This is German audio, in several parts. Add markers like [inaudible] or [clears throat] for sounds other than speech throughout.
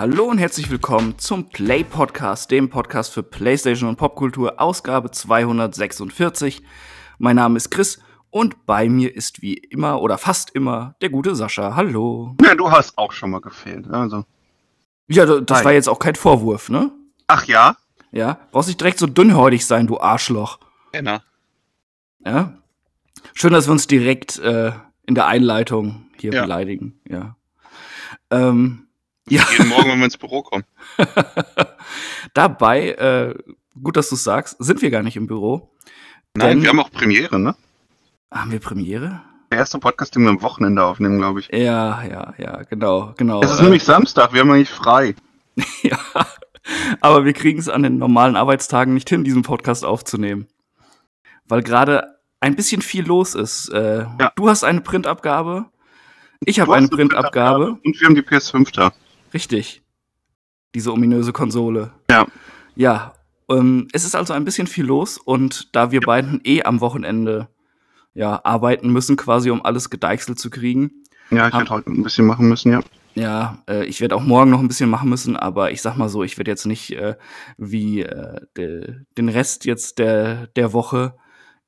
Hallo und herzlich willkommen zum Play Podcast, dem Podcast für PlayStation und Popkultur, Ausgabe 246. Mein Name ist Chris und bei mir ist wie immer oder fast immer der gute Sascha. Hallo. Ja, du hast auch schon mal gefehlt. Also. Ja, das Hi. war jetzt auch kein Vorwurf, ne? Ach ja? Ja, brauchst nicht direkt so dünnhäutig sein, du Arschloch. Genau. Ja. Schön, dass wir uns direkt äh, in der Einleitung hier ja. beleidigen. Ja. Ähm, ja. Jeden Morgen, wenn wir ins Büro kommen. [laughs] Dabei, äh, gut, dass du es sagst, sind wir gar nicht im Büro. Nein, wir haben auch Premiere, ne? Haben wir Premiere? Der erste Podcast, den wir am Wochenende aufnehmen, glaube ich. Ja, ja, ja, genau, genau. Es ist äh, nämlich Samstag, wir haben eigentlich frei. [laughs] ja, aber wir kriegen es an den normalen Arbeitstagen nicht hin, diesen Podcast aufzunehmen. Weil gerade ein bisschen viel los ist. Äh, ja. Du hast eine Printabgabe, ich habe eine Printabgabe. Und wir haben die PS5 da. Richtig. Diese ominöse Konsole. Ja. Ja. Ähm, es ist also ein bisschen viel los und da wir beiden eh am Wochenende ja, arbeiten müssen, quasi um alles gedeichselt zu kriegen. Ja, ich werde heute ein bisschen machen müssen, ja. Ja, äh, ich werde auch morgen noch ein bisschen machen müssen, aber ich sag mal so, ich werde jetzt nicht äh, wie äh, de, den Rest jetzt der, der Woche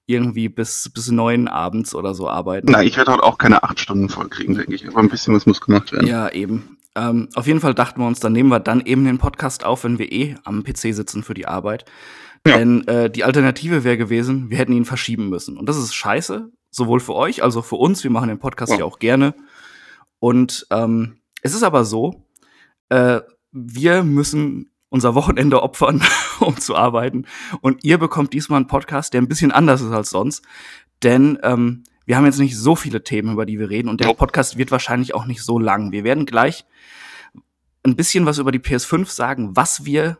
irgendwie bis, bis neun abends oder so arbeiten. Nein, ich werde heute auch keine acht Stunden voll kriegen, denke ich. Aber ein bisschen was muss gemacht werden. Ja, eben. Ähm, auf jeden Fall dachten wir uns, dann nehmen wir dann eben den Podcast auf, wenn wir eh am PC sitzen für die Arbeit. Ja. Denn äh, die Alternative wäre gewesen, wir hätten ihn verschieben müssen. Und das ist scheiße, sowohl für euch als auch für uns. Wir machen den Podcast ja, ja auch gerne. Und ähm, es ist aber so, äh, wir müssen unser Wochenende opfern, [laughs] um zu arbeiten. Und ihr bekommt diesmal einen Podcast, der ein bisschen anders ist als sonst. Denn ähm, wir haben jetzt nicht so viele Themen, über die wir reden. Und der Podcast wird wahrscheinlich auch nicht so lang. Wir werden gleich ein bisschen was über die PS5 sagen, was wir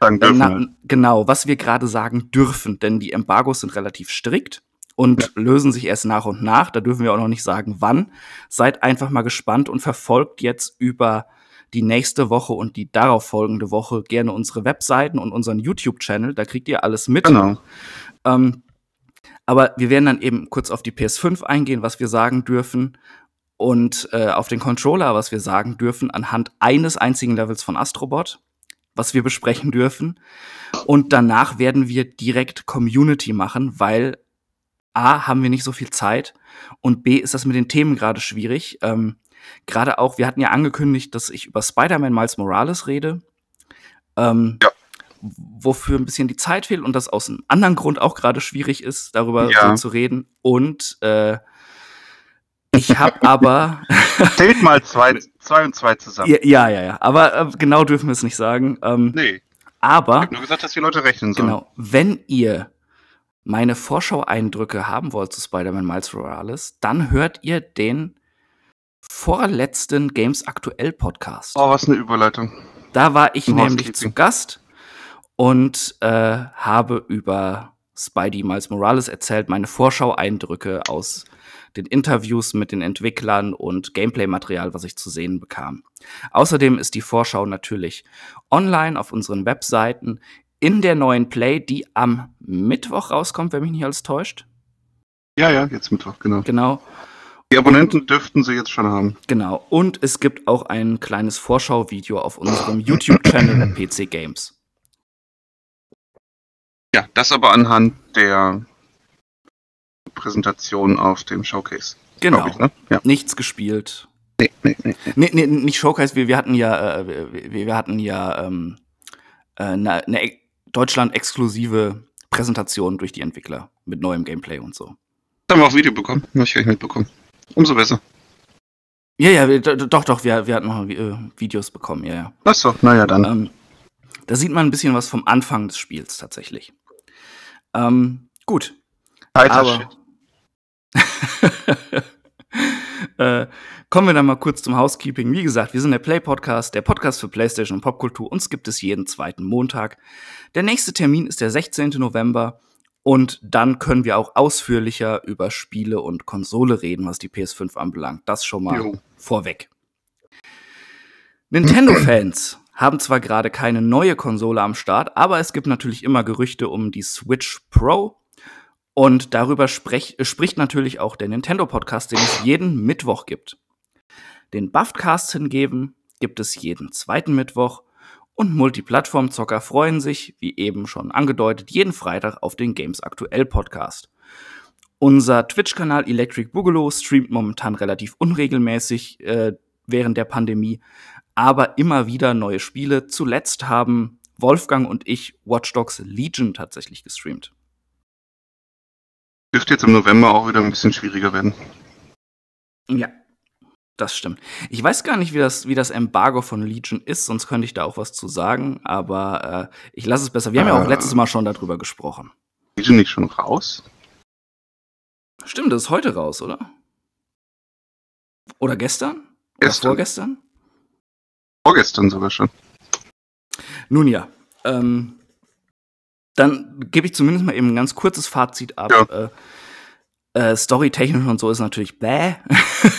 sagen dürfen. Na, genau, was wir gerade sagen dürfen. Denn die Embargos sind relativ strikt und ja. lösen sich erst nach und nach. Da dürfen wir auch noch nicht sagen, wann. Seid einfach mal gespannt und verfolgt jetzt über die nächste Woche und die darauf folgende Woche gerne unsere Webseiten und unseren YouTube-Channel. Da kriegt ihr alles mit. Genau. Ähm, aber wir werden dann eben kurz auf die PS5 eingehen, was wir sagen dürfen. Und äh, auf den Controller, was wir sagen dürfen, anhand eines einzigen Levels von Astrobot, was wir besprechen dürfen. Und danach werden wir direkt Community machen, weil A, haben wir nicht so viel Zeit und B, ist das mit den Themen gerade schwierig. Ähm, Gerade auch, wir hatten ja angekündigt, dass ich über Spider-Man Miles Morales rede. Ähm, ja. Wofür ein bisschen die Zeit fehlt und das aus einem anderen Grund auch gerade schwierig ist, darüber ja. so zu reden. Und äh, ich habe [laughs] aber. [laughs] Zählt mal zwei, [laughs] zwei und zwei zusammen. Ja, ja, ja. Aber äh, genau dürfen wir es nicht sagen. Ähm, nee. Aber. Ich habe nur gesagt, dass die Leute rechnen sollen. Genau. Wenn ihr meine Vorschau-Eindrücke haben wollt zu Spider-Man Miles Morales, dann hört ihr den vorletzten Games Aktuell Podcast. Oh, was eine Überleitung. Da war ich nämlich zu Gast und äh, habe über Spidey Miles Morales erzählt, meine Vorschau-Eindrücke aus den Interviews mit den Entwicklern und Gameplay-Material, was ich zu sehen bekam. Außerdem ist die Vorschau natürlich online auf unseren Webseiten in der neuen Play, die am Mittwoch rauskommt, wenn mich nicht alles täuscht. Ja, ja, jetzt Mittwoch, genau. Genau. Die Abonnenten dürften sie jetzt schon haben. Genau. Und es gibt auch ein kleines Vorschauvideo auf unserem YouTube-Channel PC Games. Ja, das aber anhand der Präsentation auf dem Showcase. Genau. Ich, ne? ja. Nichts gespielt. Nee, nee, nee. nee, nee nicht Showcase, wir, wir hatten ja, äh, wir, wir, hatten ja ähm, äh, eine, eine Deutschland-exklusive Präsentation durch die Entwickler mit neuem Gameplay und so. Das haben wir auch Video bekommen, habe ich gar nicht mitbekommen. Umso besser. Ja, ja, doch, doch, wir, wir hatten noch äh, Videos bekommen, ja, ja. Ach so, naja, dann. Ähm, da sieht man ein bisschen was vom Anfang des Spiels tatsächlich. Ähm, gut. Alter Aber, [laughs] äh, kommen wir dann mal kurz zum Housekeeping. Wie gesagt, wir sind der Play Podcast, der Podcast für PlayStation und Popkultur. Uns gibt es jeden zweiten Montag. Der nächste Termin ist der 16. November Und dann können wir auch ausführlicher über Spiele und Konsole reden, was die PS5 anbelangt. Das schon mal jo. vorweg. Nintendo-Fans haben zwar gerade keine neue Konsole am Start, aber es gibt natürlich immer Gerüchte um die Switch Pro. Und darüber sprech, spricht natürlich auch der Nintendo-Podcast, den es jeden Mittwoch gibt. Den Buffcast hingegen gibt es jeden zweiten Mittwoch und Multiplattform-Zocker freuen sich, wie eben schon angedeutet, jeden Freitag auf den Games Aktuell Podcast. Unser Twitch-Kanal Electric Boogaloo streamt momentan relativ unregelmäßig äh, während der Pandemie, aber immer wieder neue Spiele. Zuletzt haben Wolfgang und ich Watch Dogs Legion tatsächlich gestreamt. Dürfte jetzt im November auch wieder ein bisschen schwieriger werden. Ja, das stimmt. Ich weiß gar nicht, wie das, wie das Embargo von Legion ist, sonst könnte ich da auch was zu sagen, aber äh, ich lasse es besser. Wir haben ja auch letztes Mal schon darüber gesprochen. Legion nicht schon raus? Stimmt, das ist heute raus, oder? Oder gestern? Gestern. Oder vorgestern? Vorgestern sogar schon. Nun ja, ähm, dann gebe ich zumindest mal eben ein ganz kurzes Fazit ab. Ja. Äh, äh, Storytechnisch und so ist natürlich bäh.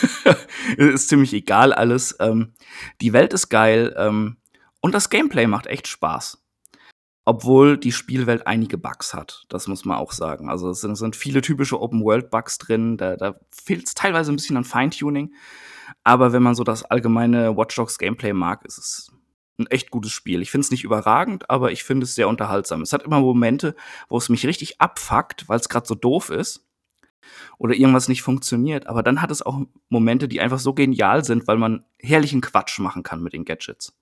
[laughs] ist ziemlich egal alles. Ähm, die Welt ist geil ähm, und das Gameplay macht echt Spaß. Obwohl die Spielwelt einige Bugs hat. Das muss man auch sagen. Also es sind, es sind viele typische Open-World-Bugs drin. Da, da fehlt es teilweise ein bisschen an Feintuning. Aber wenn man so das allgemeine Watch Dogs Gameplay mag, ist es ein echt gutes Spiel. Ich finde es nicht überragend, aber ich finde es sehr unterhaltsam. Es hat immer Momente, wo es mich richtig abfuckt, weil es gerade so doof ist oder irgendwas nicht funktioniert. Aber dann hat es auch Momente, die einfach so genial sind, weil man herrlichen Quatsch machen kann mit den Gadgets.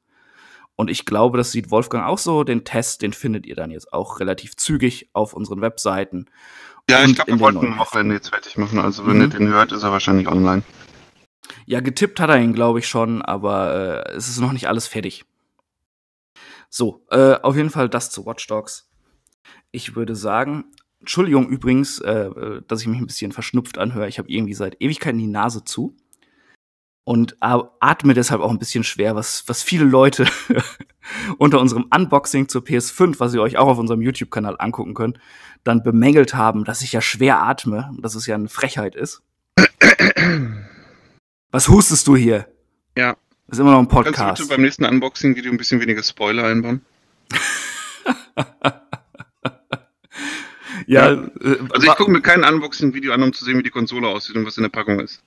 Und ich glaube, das sieht Wolfgang auch so. Den Test, den findet ihr dann jetzt auch relativ zügig auf unseren Webseiten. Ja, ich glaube, wir wollten ein Wochenende jetzt fertig machen. Also, wenn mhm. ihr den hört, ist er wahrscheinlich online. Ja, getippt hat er ihn, glaube ich, schon, aber äh, es ist noch nicht alles fertig. So, äh, auf jeden Fall das zu Watch Dogs. Ich würde sagen, Entschuldigung übrigens, äh, dass ich mich ein bisschen verschnupft anhöre. Ich habe irgendwie seit Ewigkeiten die Nase zu und atme deshalb auch ein bisschen schwer, was, was viele Leute [laughs] unter unserem Unboxing zur PS5, was ihr euch auch auf unserem YouTube-Kanal angucken könnt, dann bemängelt haben, dass ich ja schwer atme, dass es ja eine Frechheit ist. Was hustest du hier? Ja. Das ist immer noch ein Podcast. Kannst du bitte beim nächsten Unboxing-Video ein bisschen weniger Spoiler einbauen? [laughs] Ja, ja. Äh, also ich gucke mir kein Unboxing-Video an, um zu sehen, wie die Konsole aussieht und was in der Packung ist.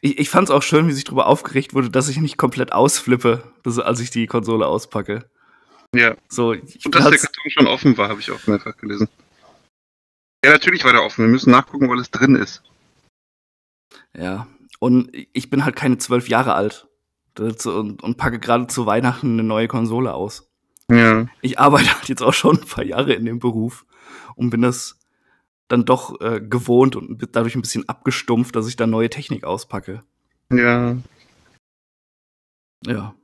Ich, ich fand es auch schön, wie sich darüber aufgeregt wurde, dass ich nicht komplett ausflippe, als ich die Konsole auspacke. Ja. So, ich und dass der Karton schon offen war, habe ich auch mehrfach gelesen. Ja, natürlich war der offen. Wir müssen nachgucken, weil es drin ist. Ja. Und ich bin halt keine zwölf Jahre alt und, und packe gerade zu Weihnachten eine neue Konsole aus. Ja. Ich arbeite halt jetzt auch schon ein paar Jahre in dem Beruf und bin das dann doch äh, gewohnt und dadurch ein bisschen abgestumpft, dass ich da neue Technik auspacke. Ja. Ja.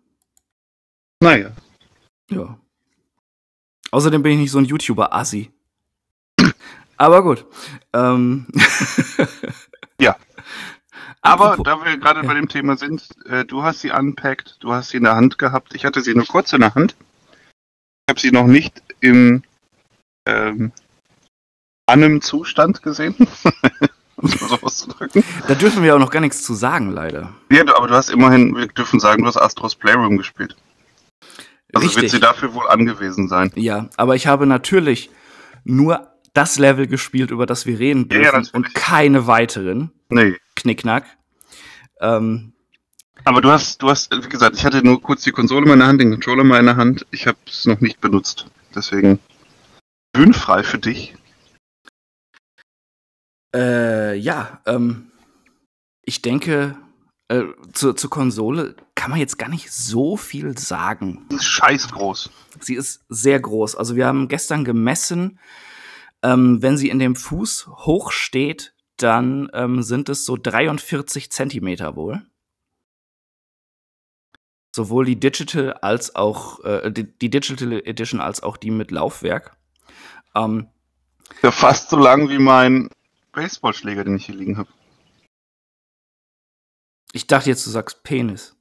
Naja. Ja. Außerdem bin ich nicht so ein YouTuber-Assi. Aber gut. Ähm. [laughs] ja. Aber Apropos, da wir gerade ja. bei dem Thema sind, äh, du hast sie unpackt, du hast sie in der Hand gehabt. Ich hatte sie nur kurz in der Hand. Ich habe sie noch nicht im ähm, einem Zustand gesehen. [laughs] um es mal so auszudrücken. Da dürfen wir auch noch gar nichts zu sagen, leider. Ja, aber du hast immerhin, wir dürfen sagen, du hast Astros Playroom gespielt. Also Richtig. wird sie dafür wohl angewiesen sein. Ja, aber ich habe natürlich nur das Level gespielt, über das wir reden dürfen ja, ja, und keine weiteren. Nee. Knickknack. Ähm, aber du hast, du hast, wie gesagt, ich hatte nur kurz die Konsole in meiner Hand, den Controller in meiner Hand. Ich habe es noch nicht benutzt. Deswegen bühnenfrei für dich. Äh, ja, ähm, ich denke, äh, zur, zur Konsole kann man jetzt gar nicht so viel sagen. Sie ist scheiß groß. Sie ist sehr groß. Also wir haben gestern gemessen, ähm, wenn sie in dem Fuß hoch steht, dann ähm, sind es so 43 Zentimeter wohl. Sowohl die Digital als auch äh, die, die, Digital Edition als auch die mit Laufwerk. Ähm, ja, fast so lang wie mein Baseballschläger, den ich hier liegen habe. Ich dachte jetzt, du sagst Penis.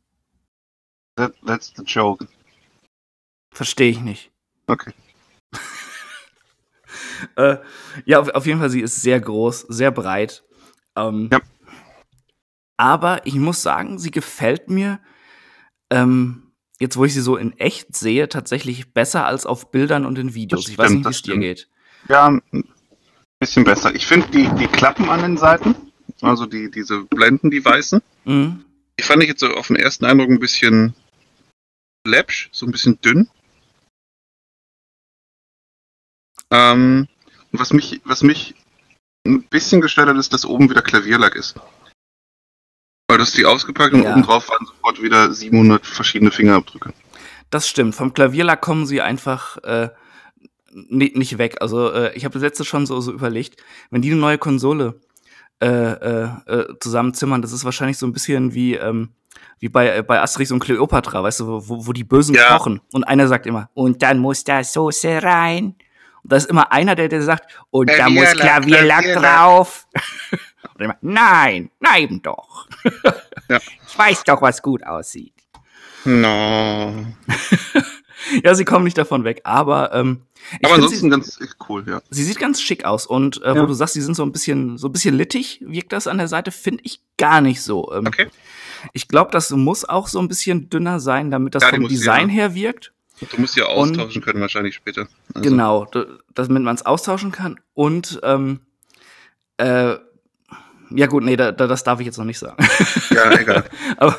That, that's the joke. Verstehe ich nicht. Okay. Äh, ja, auf, auf, jeden Fall, sie ist sehr groß, sehr breit. Ähm, ja. Aber ich muss sagen, sie gefällt mir, ähm, jetzt wo ich sie so in echt sehe, tatsächlich besser als auf Bildern und in Videos. Das ich stimmt, weiß nicht, wie es dir geht. Ja, ein bisschen besser. Ich finde die, die Klappen an den Seiten, also die, diese Blenden, die weißen, mhm. die fand ich jetzt so auf den ersten Eindruck ein bisschen läppsch, so ein bisschen dünn. Ähm, und was mich, was mich ein bisschen gestört hat, ist, dass oben wieder Klavierlack ist. Weil das die ausgepackt und ja. oben drauf waren sofort wieder 700 verschiedene Fingerabdrücke. Das stimmt. Vom Klavierlack kommen sie einfach äh, nicht weg. Also äh, ich habe das letzte schon so, so überlegt, wenn die eine neue Konsole äh, äh, äh, zusammenzimmern, das ist wahrscheinlich so ein bisschen wie ähm, wie bei, äh, bei Asterix und Cleopatra, weißt du, wo, wo die Bösen ja. kochen. Und einer sagt immer, und dann muss da Soße rein. Und da ist immer einer, der, der sagt, und da muss Klavierlack, Klavierlack. drauf. [laughs] und immer, nein, nein doch. [laughs] ja. Ich weiß doch, was gut aussieht. No. [laughs] ja, sie kommen nicht davon weg, aber ähm, aber ansonsten sie, ganz cool, ja. Sie sieht ganz schick aus und äh, ja. wo du sagst, sie sind so ein bisschen so ein bisschen littig, wirkt das an der Seite, finde ich gar nicht so. Ähm, okay. Ich glaube, das muss auch so ein bisschen dünner sein, damit das ja, vom Design ja. her wirkt. Du musst ja austauschen und, können wahrscheinlich später. Also. Genau, damit man es austauschen kann und ähm, äh, ja gut, nee, da, da, das darf ich jetzt noch nicht sagen. [laughs] Ja, egal. [laughs] Aber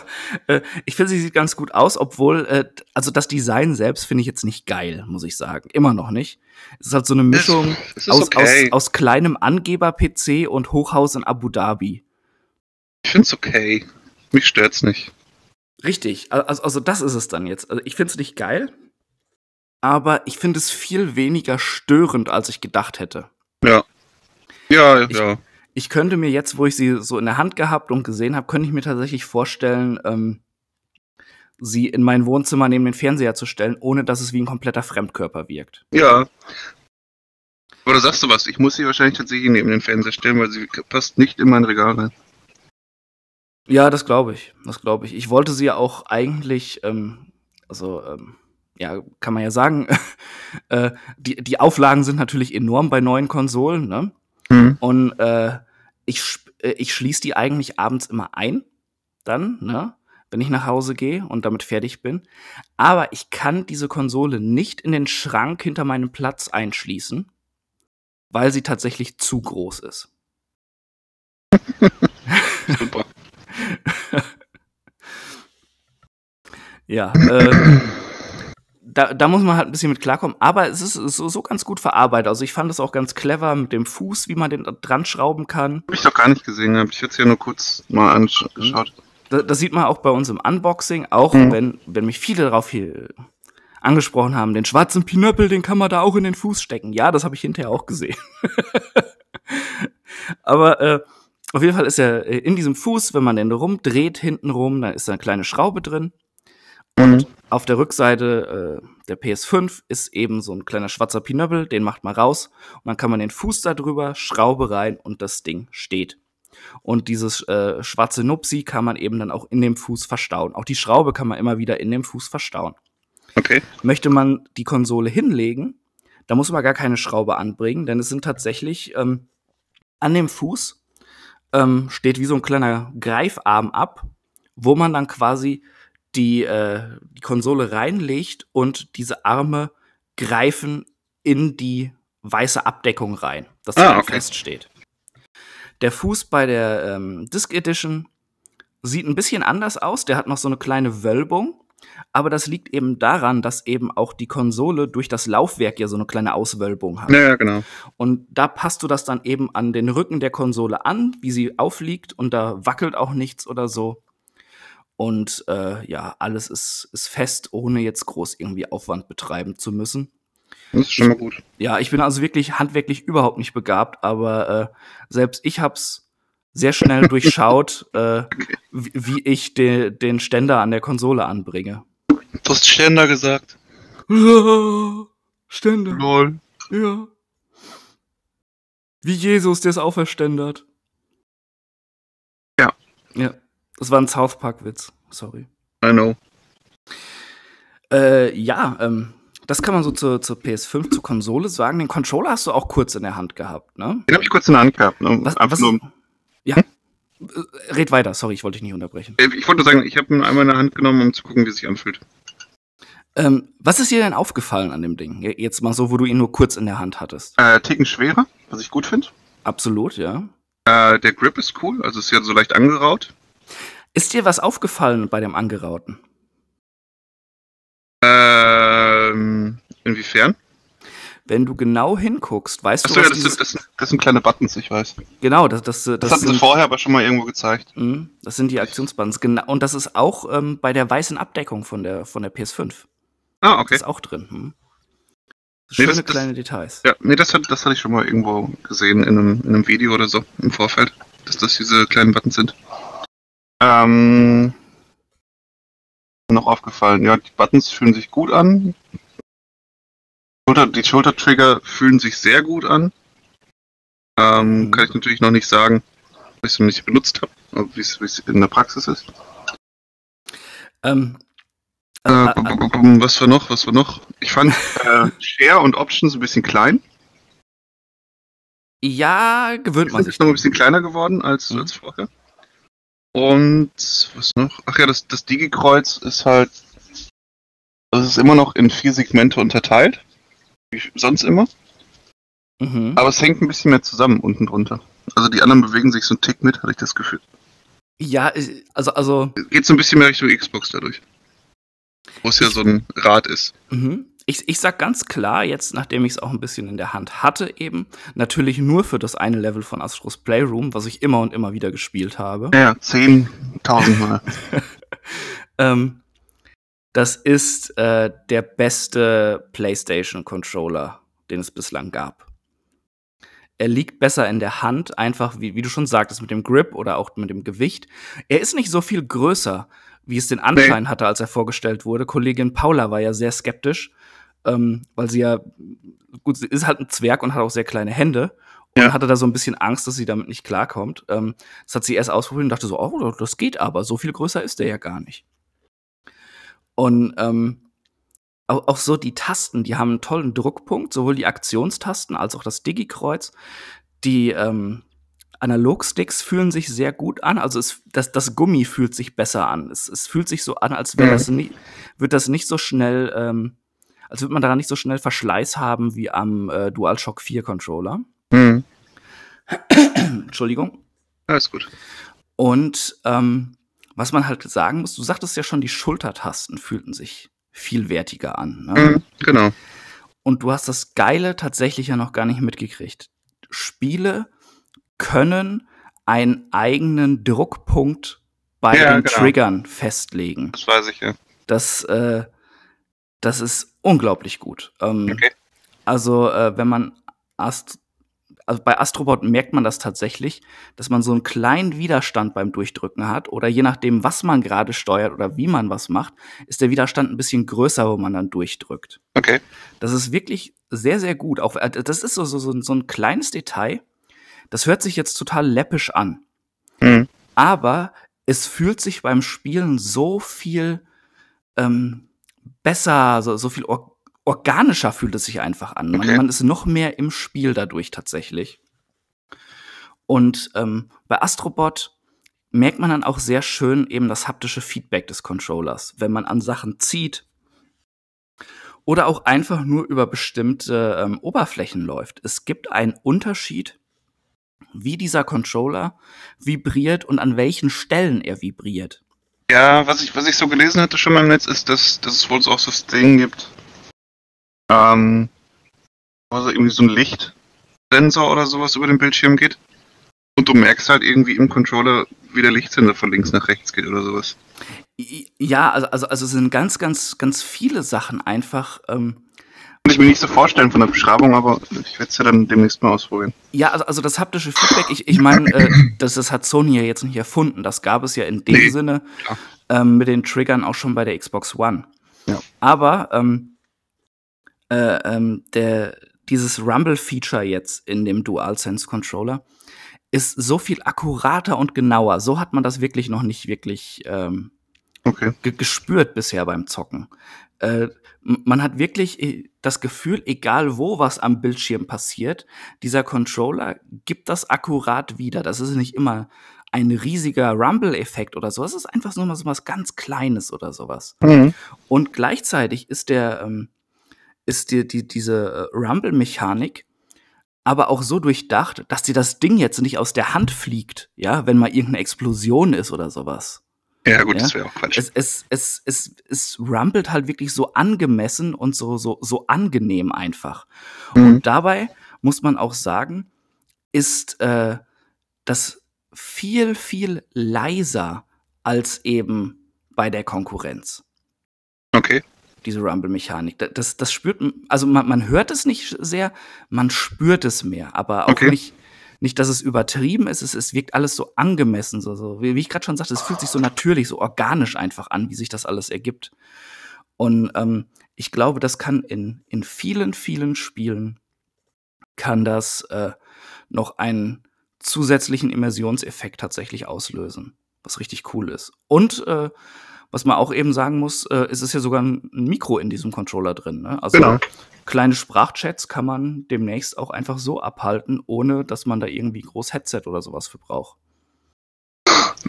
äh, ich finde, sie sieht ganz gut aus, obwohl, äh, also das Design selbst finde ich jetzt nicht geil, muss ich sagen. Immer noch nicht. Es ist halt so eine Mischung es, es aus, okay. aus, aus kleinem Angeber-PC und Hochhaus in Abu Dhabi. Ich finde es okay. Mich stört's nicht. Richtig, also, also das ist es dann jetzt. Also ich finde es nicht geil, aber ich finde es viel weniger störend, als ich gedacht hätte. Ja. Ja, ich, ja. Ich könnte mir jetzt, wo ich sie so in der Hand gehabt und gesehen habe, könnte ich mir tatsächlich vorstellen, ähm, sie in mein Wohnzimmer neben den Fernseher zu stellen, ohne dass es wie ein kompletter Fremdkörper wirkt. Ja. Aber da sagst du was, ich muss sie wahrscheinlich tatsächlich neben den Fernseher stellen, weil sie passt nicht in mein Regal rein. Ja, das glaube ich. Das glaube ich. Ich wollte sie ja auch eigentlich, ähm, also ähm, ja, kann man ja sagen, [laughs] äh, die, die Auflagen sind natürlich enorm bei neuen Konsolen, ne? Mhm. Und äh, ich, äh, ich schließe die eigentlich abends immer ein, dann, ne? Wenn ich nach Hause gehe und damit fertig bin. Aber ich kann diese Konsole nicht in den Schrank hinter meinem Platz einschließen, weil sie tatsächlich zu groß ist. Super. [laughs] ja, äh, da, da muss man halt ein bisschen mit klarkommen. Aber es ist so, so ganz gut verarbeitet. Also ich fand es auch ganz clever mit dem Fuß, wie man den dran schrauben kann. Hab ich doch gar nicht gesehen. Hab ich jetzt ja nur kurz mal angeschaut. Das, das sieht man auch bei uns im Unboxing, auch mhm. wenn, wenn mich viele darauf hier angesprochen haben, den schwarzen Pinöppel, den kann man da auch in den Fuß stecken. Ja, das habe ich hinterher auch gesehen. [laughs] Aber äh, auf jeden Fall ist er in diesem Fuß, wenn man den rumdreht hinten rum, dann ist da eine kleine Schraube drin. Und mhm. auf der Rückseite äh, der PS5 ist eben so ein kleiner schwarzer Pinöppel, den macht man raus und dann kann man den Fuß da drüber, Schraube rein und das Ding steht. Und dieses äh, schwarze Nupsi kann man eben dann auch in dem Fuß verstauen. Auch die Schraube kann man immer wieder in dem Fuß verstauen. Okay. Möchte man die Konsole hinlegen, da muss man gar keine Schraube anbringen, denn es sind tatsächlich ähm, an dem Fuß ähm, steht wie so ein kleiner Greifarm ab, wo man dann quasi die, äh, die Konsole reinlegt und diese Arme greifen in die weiße Abdeckung rein, dass ah, okay. feststeht. Der Fuß bei der ähm, Disc Edition sieht ein bisschen anders aus. Der hat noch so eine kleine Wölbung. Aber das liegt eben daran, dass eben auch die Konsole durch das Laufwerk ja so eine kleine Auswölbung hat. Ja, genau. Und da passt du das dann eben an den Rücken der Konsole an, wie sie aufliegt und da wackelt auch nichts oder so. Und äh, ja, alles ist, ist fest, ohne jetzt groß irgendwie Aufwand betreiben zu müssen. Das ist schon mal gut. Ja, ich bin also wirklich handwerklich überhaupt nicht begabt, aber äh, selbst ich hab's sehr schnell [laughs] durchschaut, äh, wie, wie, ich de, den Ständer an der Konsole anbringe. Du hast Ständer gesagt. [laughs] Ständer. Lol. Ja. Wie Jesus, der es auferständert. Ja. Ja. Das war ein South Park-Witz. Sorry. I know. Äh, ja, ähm, das kann man so zur, zur PS5, zur Konsole sagen. Den Controller hast du auch kurz in der Hand gehabt, ne? Den habe ich kurz in der Hand gehabt. Ne? Was, was, nur, ja. Hm? Red weiter, sorry, ich wollte dich nicht unterbrechen. Äh, ich wollte sagen, ich habe ihn einmal in der Hand genommen, um zu gucken, wie es sich anfühlt. Ähm, was ist dir denn aufgefallen an dem Ding? Jetzt mal so, wo du ihn nur kurz in der Hand hattest. Äh, Ticken schwerer, was ich gut finde. Absolut, ja. Äh, der Grip ist cool, also ist ja so leicht angeraut. Ist dir was aufgefallen bei dem Angerauten? Ähm, inwiefern? Wenn du genau hinguckst, weißt Achso, du, was ja, das, dieses... sind, das, das, sind kleine Buttons, ich weiß. Genau, das das Das, das hatten sind, sie vorher aber schon mal irgendwo gezeigt. Mh, das sind die Aktionsbuttons, genau. Und das ist auch ähm, bei der weißen Abdeckung von der von der PS5. Ah, okay. Das ist auch drin. Hm. Schöne nee, das, kleine Details. Ja, nee, das, hat, das hatte ich schon mal irgendwo gesehen in einem, in einem Video oder so im Vorfeld, dass das diese kleinen Buttons sind. Ähm, noch aufgefallen. Ja, die Buttons fühlen sich gut an. Die Schultertrigger fühlen sich sehr gut an. Ähm, mhm. Kann ich natürlich noch nicht sagen, weil ich sie nicht benutzt habe, wie es in der Praxis ist. Ähm, äh, äh, äh, was war noch? Was war noch? Ich fand [laughs] äh, Share und Options ein bisschen klein. Ja, gewöhnt man sich. Ist noch ein bisschen kleiner geworden als, mhm. als vorher. Und was noch? Ach ja, das, das Digi-Kreuz ist halt. Das ist immer noch in vier Segmente unterteilt. Wie sonst immer. Mhm. Aber es hängt ein bisschen mehr zusammen unten drunter. Also die anderen bewegen sich so einen Tick mit, hatte ich das Gefühl. Ja, also, also. Geht so ein bisschen mehr Richtung Xbox dadurch. Wo es ja so ein Rad ist. Mhm ich, ich sag ganz klar, jetzt, nachdem ich es auch ein bisschen in der Hand hatte, eben, natürlich nur für das eine Level von Astros Playroom, was ich immer und immer wieder gespielt habe. Ja, 10.000 Mal. [laughs] ähm, das ist äh, der beste PlayStation-Controller, den es bislang gab. Er liegt besser in der Hand, einfach wie, wie du schon sagtest, mit dem Grip oder auch mit dem Gewicht. Er ist nicht so viel größer, wie es den Anschein nee. hatte, als er vorgestellt wurde. Kollegin Paula war ja sehr skeptisch ähm, weil sie ja, gut, sie ist halt ein Zwerg und hat auch sehr kleine Hände und ja. hatte da so ein bisschen Angst, dass sie damit nicht klarkommt. Ähm, das hat sie erst ausprobiert und dachte so, oh, das geht aber, so viel größer ist der ja gar nicht. Und ähm, auch, auch so die Tasten, die haben einen tollen Druckpunkt, sowohl die Aktionstasten als auch das Digi-Kreuz. Die ähm, Analogsticks fühlen sich sehr gut an. Also es, das, das Gummi fühlt sich besser an. Es, es fühlt sich so an, als wäre das nie, wird das nicht so schnell ähm, als würde man daran nicht so schnell Verschleiß haben wie am äh, DualShock 4 Controller. Mhm. Entschuldigung. Alles gut. Und ähm, was man halt sagen muss, du sagtest ja schon, die Schultertasten fühlten sich viel wertiger an. Ne? Mhm, genau. Und du hast das Geile tatsächlich ja noch gar nicht mitgekriegt. Spiele können einen eigenen Druckpunkt bei ja, den genau. Triggern festlegen. Das weiß ich ja. Das, äh, das ist unglaublich gut. Ähm, okay. Also, äh, wenn man Ast also bei Astrobot merkt man das tatsächlich, dass man so einen kleinen Widerstand beim Durchdrücken hat oder je nachdem, was man gerade steuert oder wie man was macht, ist der Widerstand ein bisschen größer, wo man dann durchdrückt. Okay. Das ist wirklich sehr, sehr gut. Auch, äh, das ist so, so, so ein kleines Detail. Das hört sich jetzt total läppisch an. Mhm. Aber es fühlt sich beim Spielen so viel ähm, besser, so, so viel or organischer fühlt es sich einfach an. Okay. Man, man, ist noch mehr im Spiel dadurch tatsächlich. Und ähm, bei Astrobot merkt man dann auch sehr schön eben das haptische Feedback des Controllers, wenn man an Sachen zieht oder auch einfach nur über bestimmte ähm, Oberflächen läuft. Es gibt einen Unterschied, wie dieser Controller vibriert und an welchen Stellen er vibriert. Ja, was ich, was ich so gelesen hatte schon mal im Netz, ist, dass, dass es wohl auch so Ding gibt, ähm, also irgendwie so ein Lichtsensor oder sowas über den Bildschirm geht. Und du merkst halt irgendwie im Controller, wie der Lichtsensor von links nach rechts geht oder sowas. Ja, also, also, also sind ganz, ganz, ganz viele Sachen einfach ähm, kann ich mir nicht so vorstellen von der Beschreibung, aber ich werde es ja dann demnächst mal ausprobieren. Ja, also, also das haptische Feedback, ich, ich meine, äh, das, das hat Sony ja jetzt nicht erfunden. Das gab es ja in dem nee, Sinne ähm, mit den Triggern auch schon bei der Xbox One. Ja. Aber ähm, äh, ähm, der, dieses Rumble-Feature jetzt in dem DualSense-Controller ist so viel akkurater und genauer. So hat man das wirklich noch nicht wirklich ähm, okay. gespürt bisher beim Zocken Äh, man hat wirklich äh, das Gefühl, egal wo was am Bildschirm passiert, dieser Controller gibt das akkurat wieder. Das ist nicht immer ein riesiger Rumble-Effekt oder so. Es ist einfach nur mal so was ganz Kleines oder sowas. Mhm. Und gleichzeitig ist der, ähm, ist die, die, diese äh, Rumble-Mechanik aber auch so durchdacht, dass dir das Ding jetzt nicht aus der Hand fliegt, ja, wenn mal irgendeine Explosion ist oder sowas. Ja, gut, ja? das wäre auch Quatsch. Es, es, es, es, es rumpelt halt wirklich so angemessen und so, so, so angenehm einfach. Mhm. Und dabei muss man auch sagen, ist äh, das viel, viel leiser als eben bei der Konkurrenz. Okay. Diese Rumble-Mechanik. Das, das spürt, also man, man hört es nicht sehr, man spürt es mehr, aber auch okay. nicht, nicht, dass es übertrieben ist, es, es wirkt alles so angemessen, so, so. Wie, ich gerade schon sagte, es fühlt sich so natürlich, so organisch einfach an, wie sich das alles ergibt. Und ähm, ich glaube, das kann in, in vielen, vielen Spielen kann das äh, noch einen zusätzlichen Immersionseffekt tatsächlich auslösen, was richtig cool ist. Und äh, was man auch eben sagen muss, äh, es ist ja sogar ein Mikro in diesem Controller drin. Ne? Also genau. kleine Sprachchats kann man demnächst auch einfach so abhalten, ohne dass man da irgendwie groß Headset oder sowas für braucht.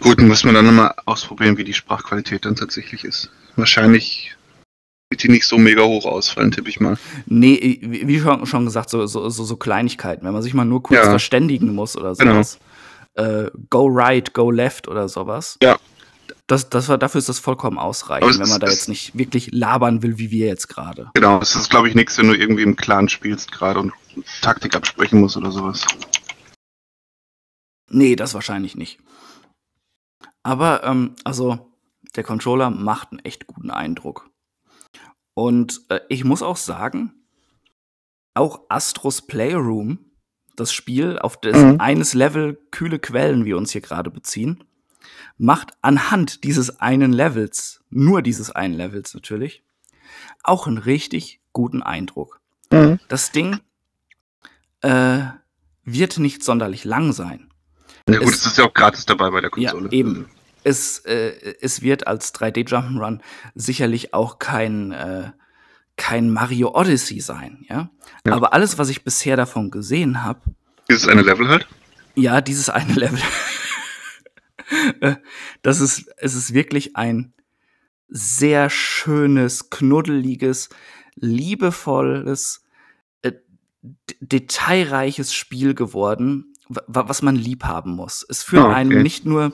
Gut, muss man dann nochmal ausprobieren, wie die Sprachqualität dann tatsächlich ist. Wahrscheinlich wird die nicht so mega hoch ausfallen, tippe ich mal. Nee, wie schon, schon gesagt, so, so, so, so Kleinigkeiten, wenn man sich mal nur kurz ja. verständigen muss oder genau. sowas. Genau. Äh, go right, go left oder sowas. Ja das, das war, dafür ist das vollkommen ausreichend, wenn man da jetzt nicht wirklich labern will, wie wir jetzt gerade. Genau, es ist, glaube ich, nichts, wenn du irgendwie im Clan spielst gerade und Taktik absprechen musst oder sowas. Nee, das wahrscheinlich nicht. Aber, ähm, also, der Controller macht einen echt guten Eindruck. Und äh, ich muss auch sagen, auch Astros Playroom, das Spiel, auf dessen mhm. eines Level kühle Quellen wir uns hier gerade beziehen, macht anhand dieses einen Levels, nur dieses einen Levels natürlich, auch einen richtig guten Eindruck. Mhm. Das Ding äh, wird nicht sonderlich lang sein. Ja gut, es, ist ja auch gratis dabei bei der Konsole. Ja, eben. Es, äh, es wird als 3D Jump'n'Run sicherlich auch kein, äh, kein Mario Odyssey sein, ja? ja. Aber alles, was ich bisher davon gesehen habe. Dieses eine Level halt? Ja, dieses eine Level. [laughs] das ist, es ist wirklich ein sehr schönes, knuddeliges, liebevolles, äh, detailreiches Spiel geworden, was man lieb haben muss. Es führt oh, okay. einem nicht nur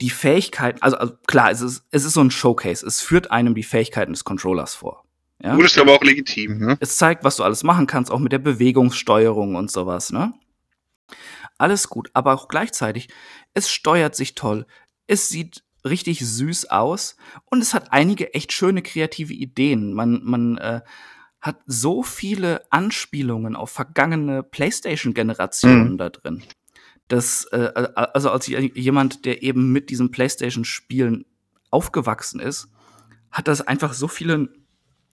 die Fähigkeiten, also, also, klar, es ist, es ist so ein Showcase, es führt einem die Fähigkeiten des Controllers vor. Ja? Gut, ist aber auch legitim, ne? Es zeigt, was du alles machen kannst, auch mit der Bewegungssteuerung und sowas, ne? Alles gut, aber auch gleichzeitig es steuert sich toll, es sieht richtig süß aus und es hat einige echt schöne kreative Ideen. Man, man äh, hat so viele Anspielungen auf vergangene PlayStation-Generationen mhm. da drin. Das, äh, also als jemand, der eben mit diesen PlayStation-Spielen aufgewachsen ist, hat das einfach so viele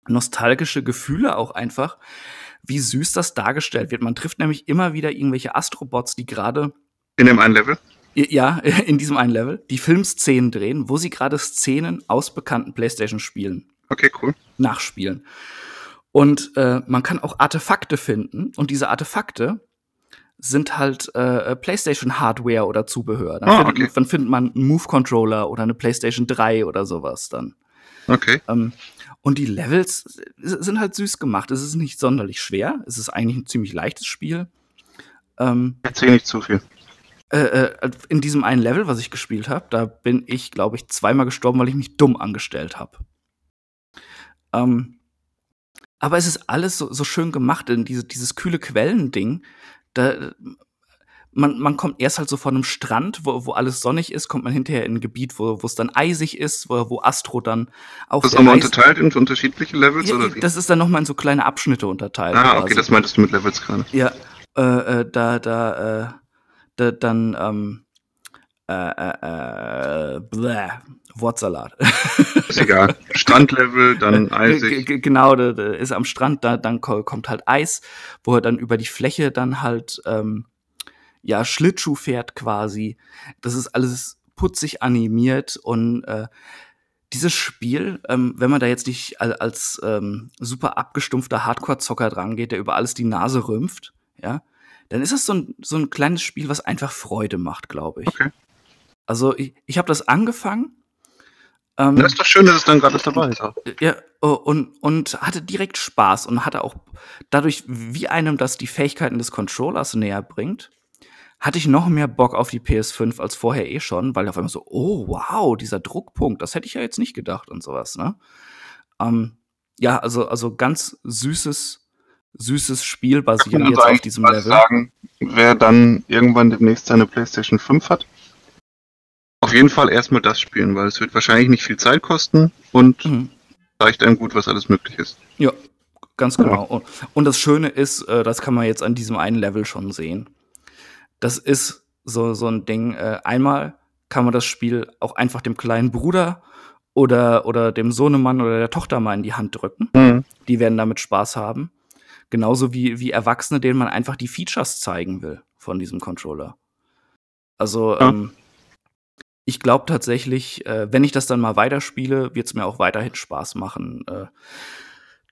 nostalgische Gefühle auch einfach, wie süß das dargestellt wird. Man trifft nämlich immer wieder irgendwelche Astrobots, die gerade in dem einen Level ja, [laughs] in diesem einen Level, die Filmszenen drehen, wo sie gerade Szenen aus bekannten PlayStation-Spielen okay, cool. nachspielen. Und äh, man kann auch Artefakte finden und diese Artefakte sind halt äh, PlayStation-Hardware oder Zubehör. Dann, oh, findet, okay. dann findet man einen Move-Controller oder eine PlayStation 3 oder sowas dann. Okay. Ähm, und die Levels sind halt süß gemacht. Es ist nicht sonderlich schwer. Es ist eigentlich ein ziemlich leichtes Spiel. Ähm, Erzähl nicht zu viel. Äh, äh, in diesem einen Level, was ich gespielt habe, da bin ich, glaube ich, zweimal gestorben, weil ich mich dumm angestellt habe. Ähm, aber es ist alles so, so schön gemacht, denn diese, dieses kühle Quellending, da, man, man kommt erst halt so von einem Strand, wo, wo alles sonnig ist, kommt man hinterher in ein Gebiet, wo es dann eisig ist, wo, wo Astro dann auch. Das ist nochmal unterteilt in unterschiedliche Levels ja, oder wie? Das ist dann nochmal in so kleine Abschnitte unterteilt. Ah, okay, quasi. das meintest du mit Levels gerade. Ja, äh, äh, da, da, äh, dann ähm, äh, äh, äh, bläh, Wortsalat. [laughs] Ist egal. Strandlevel, dann eisig. G genau, da, da ist am Strand, da dann kommt halt Eis, wo er dann über die Fläche dann halt ähm, ja Schlittschuh fährt quasi. Das ist alles putzig animiert und äh, dieses Spiel, ähm, wenn man da jetzt nicht als, als ähm, super abgestumpfter Hardcore-Zocker dran geht, der über alles die Nase rümpft, ja, dann ist es so ein, so ein kleines Spiel, was einfach Freude macht, glaube ich. Okay. Also ich, ich habe das angefangen. Ähm, das ist doch schön, dass es dann gerade dabei ist. Ja, oh, und, und hatte direkt Spaß und hatte auch dadurch, wie einem das die Fähigkeiten des Controllers näher bringt, hatte ich noch mehr Bock auf die PS5 als vorher eh schon, weil auf einmal so, oh wow, dieser Druckpunkt, das hätte ich ja jetzt nicht gedacht und sowas, ne? Ähm, ja, also, also ganz süßes, süßes Spiel basierend jetzt auf diesem Level. sagen, wer dann irgendwann demnächst seine PlayStation 5 hat, auf jeden Fall erstmal das spielen, weil es wird wahrscheinlich nicht viel Zeit kosten und mhm. zeigt einem gut, was alles möglich ist. Ja, ganz genau. Ja. Und das Schöne ist, äh, das kann man jetzt an diesem einen Level schon sehen das ist so, so ein Ding. Äh, einmal kann man das Spiel auch einfach dem kleinen Bruder oder, oder dem Sohnemann oder der Tochter mal in die Hand drücken. Mhm. Die werden damit Spaß haben. Genauso wie, wie Erwachsene, denen man einfach die Features zeigen will von diesem Controller. Also, ja. ähm, ich glaube tatsächlich, äh, wenn ich das dann mal weiterspiele, wird es mir auch weiterhin Spaß machen. Äh,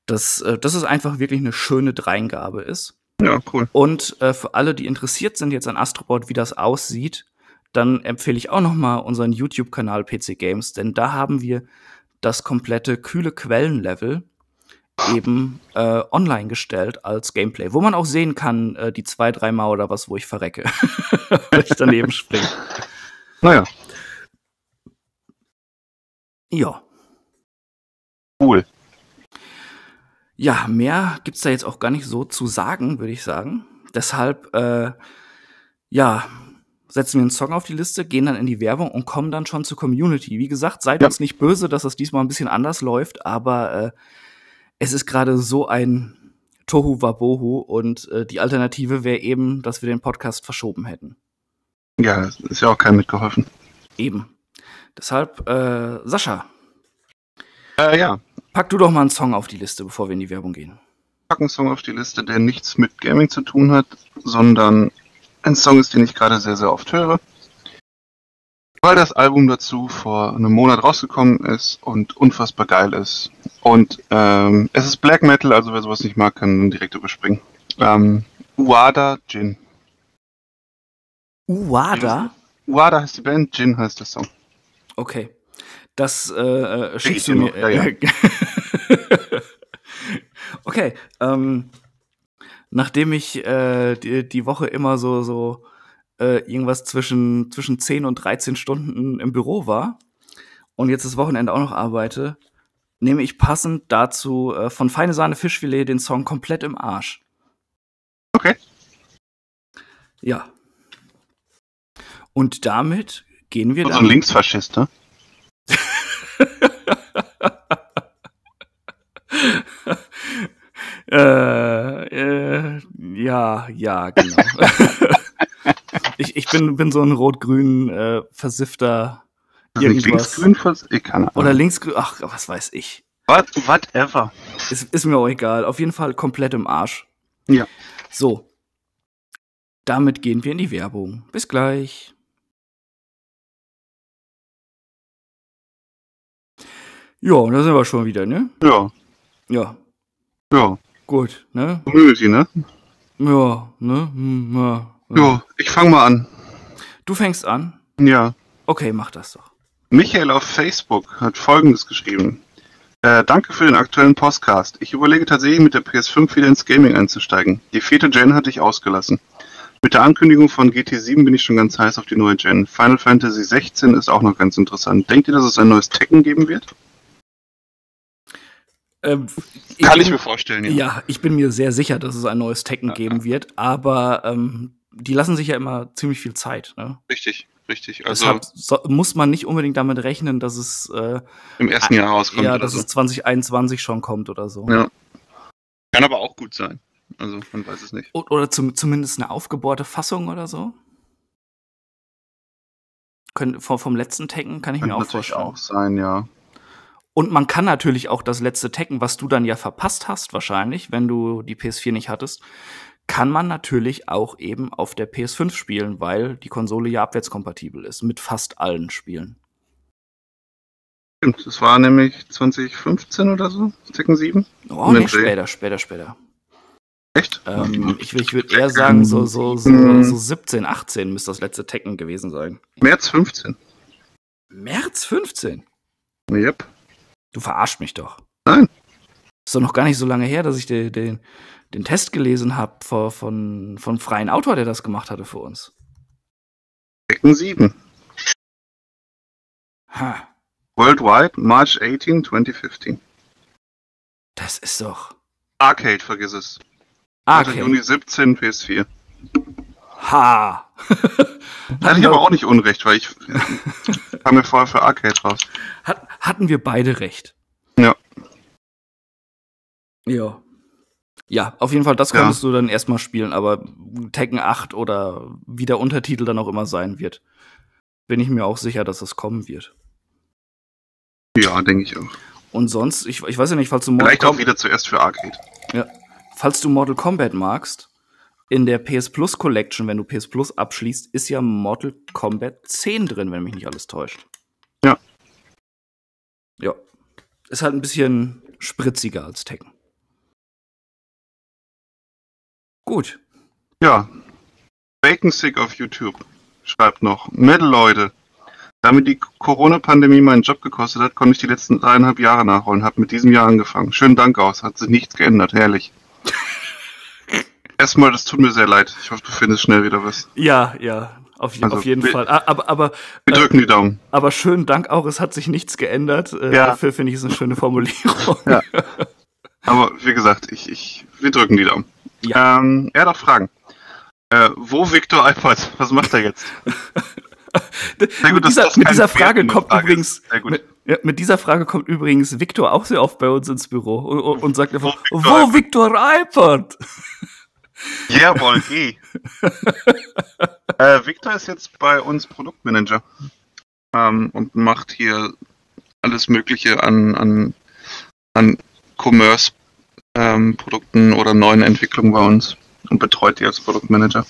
dass, äh, dass es einfach wirklich eine schöne Dreingabe ist. Ja, cool. Und äh, für alle, die interessiert sind jetzt an Astrobot, wie das aussieht, dann empfehle ich auch noch mal unseren YouTube-Kanal PC Games, denn da haben wir das komplette kühle Quellenlevel eben äh, online gestellt als Gameplay, wo man auch sehen kann, äh, die zwei, drei Mal oder was, wo ich verrecke, [laughs] weil ich daneben springe. Naja. Ja. Cool. Ja, mehr gibt's da jetzt auch gar nicht so zu sagen, würde ich sagen. Deshalb, äh, ja, setzen wir einen Song auf die Liste, gehen dann in die Werbung und kommen dann schon zur Community. Wie gesagt, seid ja. uns nicht böse, dass das diesmal ein bisschen anders läuft, aber äh, es ist gerade so ein Tohu Wabohu und äh, die Alternative wäre eben, dass wir den Podcast verschoben hätten. Ja, ist ja auch kein mitgeholfen. Eben. Deshalb, äh, Sascha. Äh, ja, Pack du doch mal einen Song auf die Liste, bevor wir in die Werbung gehen. Pack einen Song auf die Liste, der nichts mit Gaming zu tun hat, sondern ein Song ist, den ich gerade sehr, sehr oft höre. Weil das Album dazu vor einem Monat rausgekommen ist und unfassbar geil ist. Und ähm, es ist Black Metal, also wer sowas nicht mag, kann direkt überspringen. Ähm, Uada Jin. Uada? Uada heißt die Band, Jin heißt der Song. Okay. Das äh, äh schickst du mir. Ja, ja. [laughs] okay. Ähm, nachdem ich äh, die, die Woche immer so, so äh, irgendwas zwischen, zwischen 10 und 13 Stunden im Büro war und jetzt das Wochenende auch noch arbeite, nehme ich passend dazu äh, von Feine Sahne Fischfilet den Song komplett im Arsch. Okay. Ja. Und damit gehen wir dann. So ein Linksfaschist, ne? [laughs] äh, äh, ja, ja, genau. [laughs] ich, ich bin, bin so ein rot-grün äh, versiffter irgendwas. Linksgrün versifft? Kann Oder linksgrün, ach, was weiß ich. What, whatever. Ist, ist mir auch egal. Auf jeden Fall komplett im Arsch. Ja. So. Damit gehen wir in die Werbung. Bis gleich. Ja, da sind wir schon wieder, ne? Ja. Ja. Ja. Gut, ne? Community, ne? Ja, ne? Hm, ja, ja. ja ich fang mal an. Du fängst an? Ja. Okay, mach das doch. Michael auf Facebook hat folgendes geschrieben. Äh, danke für den aktuellen Podcast. Ich überlege tatsächlich mit der PS5 wieder ins Gaming einzusteigen. Die vierte Gen hatte ich ausgelassen. Mit der Ankündigung von GT7 bin ich schon ganz heiß auf die neue Gen. Final Fantasy 16 ist auch noch ganz interessant. Denkt ihr, dass es ein neues Tekken geben wird? Ähm, Kann ich, ich, mir vorstellen, ja. Ja, ich bin mir sehr sicher, dass es ein neues Tekken ja, geben wird, aber ähm, die lassen sich ja immer ziemlich viel Zeit. Ne? Richtig, richtig. Also Deshalb so, muss man nicht unbedingt damit rechnen, dass es äh, im ersten Jahr rauskommt. Ja, dass so. es 2021 schon kommt oder so. Ja. Kann aber auch gut sein. Also man weiß es nicht. Oder zum, zumindest eine aufgebohrte Fassung oder so. Können, vom, vom letzten Tekken kann ich Könnte mir auch vorstellen. auch sein, ja. Und man kann natürlich auch das letzte Tekken, was du dann ja verpasst hast, wahrscheinlich, wenn du die PS4 nicht hattest, kann man natürlich auch eben auf der PS5 spielen, weil die Konsole ja abwärtskompatibel ist mit fast allen Spielen. Stimmt, das war nämlich 2015 oder so, Tekken 7. Oh, nee, später, später, später. Echt? Ähm, ich ich würde eher sagen, so, so, so, hm. so 17, 18 müsste das letzte Tekken gewesen sein. März 15. März 15? Yep. Du verarscht mich doch. Nein. Ist doch noch gar nicht so lange her, dass ich den, den, den Test gelesen habe von, von, freien Autor, der das gemacht hatte für uns. Tekken 7. Ha. Worldwide, March 18, 2015. Das ist doch. Arcade, vergiss es. Arcade. Juni 17, PS4. Ha! [laughs] Hatte ich aber auch nicht unrecht, weil ich [laughs] kam mir vorher für Arcade raus. Hat, hatten wir beide recht. Ja. Ja. Ja, auf jeden Fall, das konntest ja. du dann erstmal spielen, aber Tekken 8 oder wie der Untertitel dann auch immer sein wird, bin ich mir auch sicher, dass es kommen wird. Ja, denke ich auch. Und sonst, ich, ich weiß ja nicht, falls du Mortal Vielleicht auch wieder zuerst für Arcade. Ja. Falls du Mortal Kombat magst, in der PS Plus Collection, wenn du PS Plus abschließt, ist ja Mortal Kombat 10 drin, wenn mich nicht alles täuscht. Ja. Ja. Ist halt ein bisschen spritziger als Tekken. Gut. Ja. Bacon Sick auf YouTube schreibt noch. Metal Leute. Damit die Corona-Pandemie meinen Job gekostet hat, konnte ich die letzten dreieinhalb Jahre nachholen. Hab mit diesem Jahr angefangen. Schönen Dank aus. Hat sich nichts geändert. Herrlich. Erstmal, das tut mir sehr leid. Ich hoffe, du findest schnell wieder was. Ja, ja, auf, also, auf jeden wir, Fall. Aber, aber, wir drücken die Daumen. Aber schönen Dank auch, es hat sich nichts geändert. Äh, ja. Dafür finde ich es eine schöne Formulierung. Ja. [laughs] Aber wie gesagt, ich, ich, wir drücken die Daumen. Ja. Ähm, er hat auch Fragen. Äh, wo Victor Alpert? Was macht er jetzt? [laughs] sehr gut, mit dieser, mit dieser Frage kommt Frage übrigens. Mit, ja, mit, dieser Frage kommt übrigens Victor auch sehr oft bei uns ins Büro und, und sagt einfach, wo Victor Alpert? Jawohl, geh. äh, Victor ist jetzt bei uns Produktmanager ähm, und macht hier alles Mögliche an, an, an Commerce-Produkten ähm, oder neuen Entwicklungen bei uns und betreut die als Produktmanager.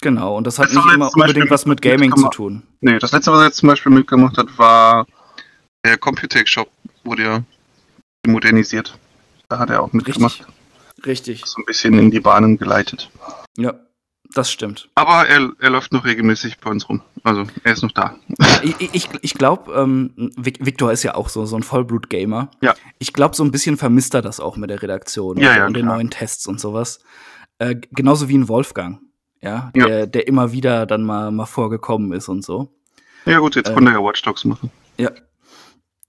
Genau, und das hat das nicht immer unbedingt was mit Gaming zu tun. Nee, das letzte, was er jetzt zum Beispiel mitgemacht hat, war der Computec Shop, wurde ja modernisiert. Da hat er auch mitgemacht. Richtig. Richtig. So ein bisschen in die Bahnen geleitet. Ja, das stimmt. Aber er, er läuft noch regelmäßig bei uns rum. Also er ist noch da. [laughs] ich ich, ich glaube, ähm, Victor ist ja auch so, so ein Vollblut-Gamer. Ja. Ich glaube, so ein bisschen vermisst er das auch mit der Redaktion ja, ja, und den neuen Tests und sowas. Äh, genauso wie ein Wolfgang, ja, der, ja. der immer wieder dann mal, mal vorgekommen ist und so. Ja gut, jetzt äh, konnte er ja Watch Dogs machen. Ja.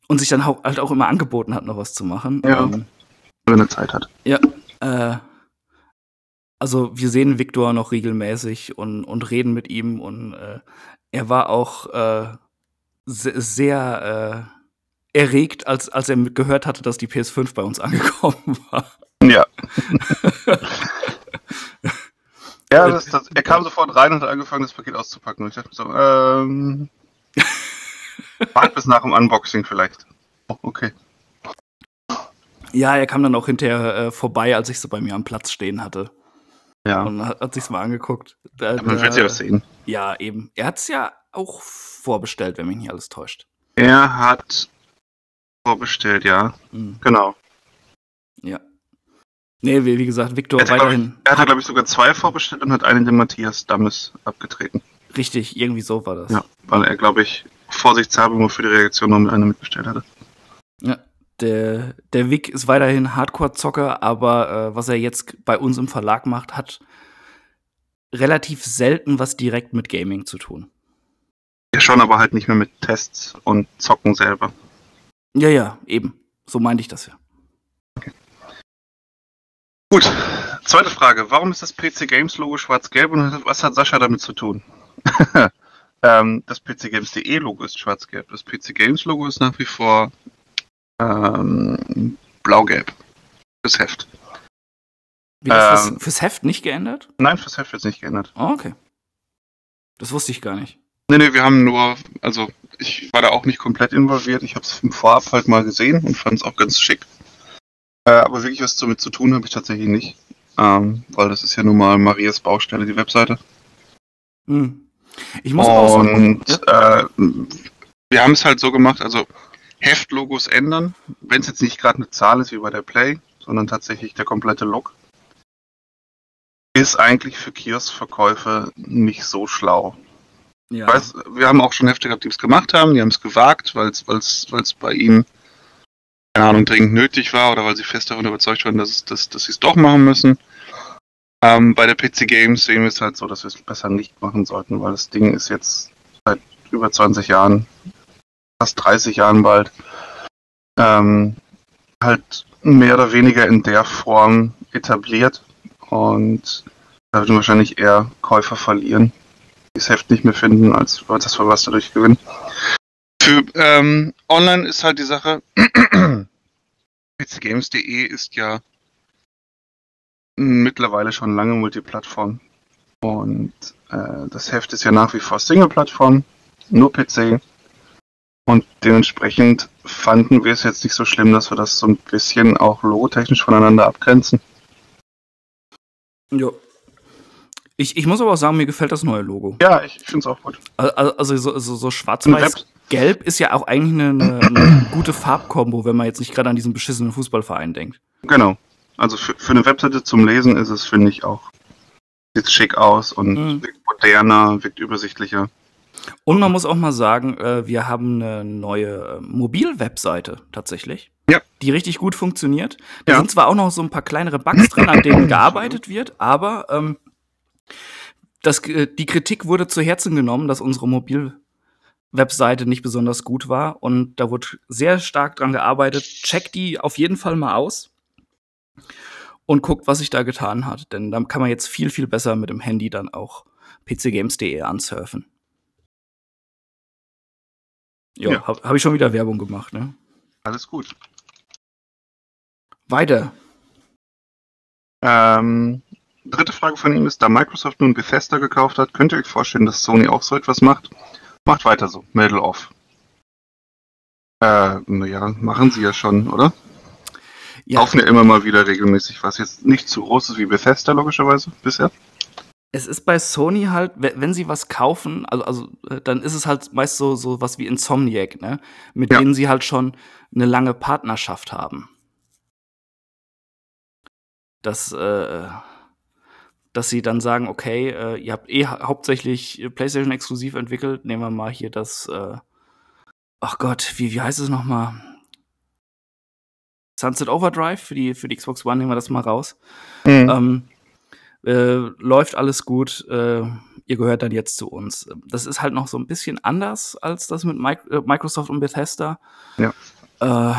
Und sich dann halt auch immer angeboten hat, noch was zu machen. Ja. Ähm, wenn er Zeit hat. Ja, äh, also wir sehen Viktor noch regelmäßig und, und reden mit ihm und äh, er war auch äh, se sehr äh, erregt, als, als er gehört hatte, dass die PS5 bei uns [laughs] angekommen war. Ja. [laughs] ja, das, das, er kam sofort rein und hat angefangen, das Paket auszupacken. Und ich dachte so, ähm, [laughs] wart bis nach dem Unboxing vielleicht. Oh, okay. Ja, er kam dann auch hinterher äh, vorbei, als ich so bei mir am Platz stehen hatte. Ja. Und hat, hat sich's mal angeguckt. Da, man wird ja sehen. Ja, eben. Er hat's ja auch vorbestellt, wenn mich nicht alles täuscht. Er hat vorbestellt, ja. Mhm. Genau. Ja. Nee, wie, wie gesagt, Victor er weiterhin. Ich, er hat, glaube ich, sogar zwei vorbestellt und hat einen den Matthias Dammes abgetreten. Richtig, irgendwie so war das. Ja, weil er, glaube ich, vorsichtshalber nur für die Reaktion noch mit einer mitbestellt hatte. Ja, der, der Vic ist weiterhin Hardcore-Zocker, aber äh, was er jetzt bei uns im Verlag macht, hat relativ selten was direkt mit Gaming zu tun. Ja, schon, aber halt nicht mehr mit Tests und Zocken selber. Ja, ja, eben. So meinte ich das ja. Okay. Gut, zweite Frage. Warum ist das PC Games Logo schwarz-gelb und was hat Sascha damit zu tun? [laughs] ähm, das PC Games.de Logo ist schwarz-gelb. Das PC Games Logo ist nach wie vor ähm, blau-gelb. Fürs Heft. Wie das ähm, fürs, Heft nicht geändert? Nein, fürs Heft wird es nicht geändert. Oh, okay. Das wusste ich gar nicht. Nee, nee, wir haben nur, also ich war da auch nicht komplett involviert. Ich habe es im Vorab halt mal gesehen und fand es auch ganz schick. Äh, aber wirklich was damit zu tun habe ich tatsächlich nicht. Ähm, weil das ist ja nun mal Marias Baustelle, die Webseite. Hm. Ich muss und, ja. äh, wir haben es halt so gemacht, also Heftlogos ändern, wenn es jetzt nicht gerade eine Zahl ist wie bei der Play, sondern tatsächlich der komplette Look, ist eigentlich für Kioskverkäufe nicht so schlau. Ja. Weiß, wir haben auch schon Hefte gehabt, die es gemacht haben, die haben es gewagt, weil es bei ihnen, keine Ahnung, dringend nötig war oder weil sie fest davon überzeugt waren, dass, dass, dass sie es doch machen müssen. Ähm, bei der PC Games sehen wir es halt so, dass wir es besser nicht machen sollten, weil das Ding ist jetzt seit über 20 Jahren, fast 30 Jahren bald, ähm, halt mehr oder weniger in der Form etabliert und da würden wahrscheinlich eher Käufer verlieren, die das Heft nicht mehr finden, als, das, was dadurch gewinnen. Für ähm, online ist halt die Sache, [clears throat] pcgames.de ist ja mittlerweile schon lange Multiplattform. Und äh, das Heft ist ja nach wie vor Single-Plattform, nur PC. Und dementsprechend fanden wir es jetzt nicht so schlimm, dass wir das so ein bisschen auch logotechnisch voneinander abgrenzen. Ja. Ich, ich muss aber auch sagen, mir gefällt das neue Logo. Ja, ich finde es auch gut. Also, also so, so, so schwarz-weiß-gelb ist ja auch eigentlich eine, eine, [clears throat] gute Farbkombo, wenn man jetzt nicht gerade an diesen beschissenen Fußballverein denkt. Genau. Also für, für eine Webseite zum Lesen ist es, finde ich, auch. Sieht schick aus und mhm. wirkt moderner, wirkt übersichtlicher. Und man muss auch mal sagen, äh, wir haben eine neue äh, Mobil-Webseite tatsächlich. Ja. Die richtig gut funktioniert. Da ja. sind zwar auch noch so ein paar kleinere Bugs drin, an denen gearbeitet wird, aber ähm, das, äh, die Kritik wurde zu Herzen genommen, dass unsere Mobil-Webseite nicht besonders gut war. Und da wurde sehr stark dran gearbeitet. Check die auf jeden Fall mal aus und guckt, was sich da getan hat. Denn dann kann man jetzt viel, viel besser mit dem Handy dann auch pcgames.de ansurfen. Jo, ja, habe hab ich schon wieder Werbung gemacht, ne? Alles gut. Weiter. Ähm, dritte Frage von ihm ist, da Microsoft nun Bethesda gekauft hat, könnt ihr euch vorstellen, dass Sony auch so etwas macht? Macht weiter so, Medal off. Äh, naja, machen sie ja schon, oder? Ja. Kaufen ja immer mal wieder regelmäßig was. Jetzt nicht zu groß ist wie Bethesda, logischerweise, bisher. Es ist bei Sony halt, wenn sie was kaufen, also, also äh, dann ist es halt meist so, so was wie Insomniac, ne? Mit ja. denen sie halt schon eine lange Partnerschaft haben. Dass, äh, dass sie dann sagen, okay, äh, ihr habt eh hauptsächlich PlayStation exklusiv entwickelt, nehmen wir mal hier das, äh, ach Gott, wie, wie heißt es nochmal? Sunset Overdrive für die, für die Xbox One, nehmen wir das mal raus. Mhm. Ähm, äh, läuft alles gut, äh, ihr gehört dann jetzt zu uns. Das ist halt noch so ein bisschen anders als das mit äh, Microsoft und Bethesda. Ja. Äh,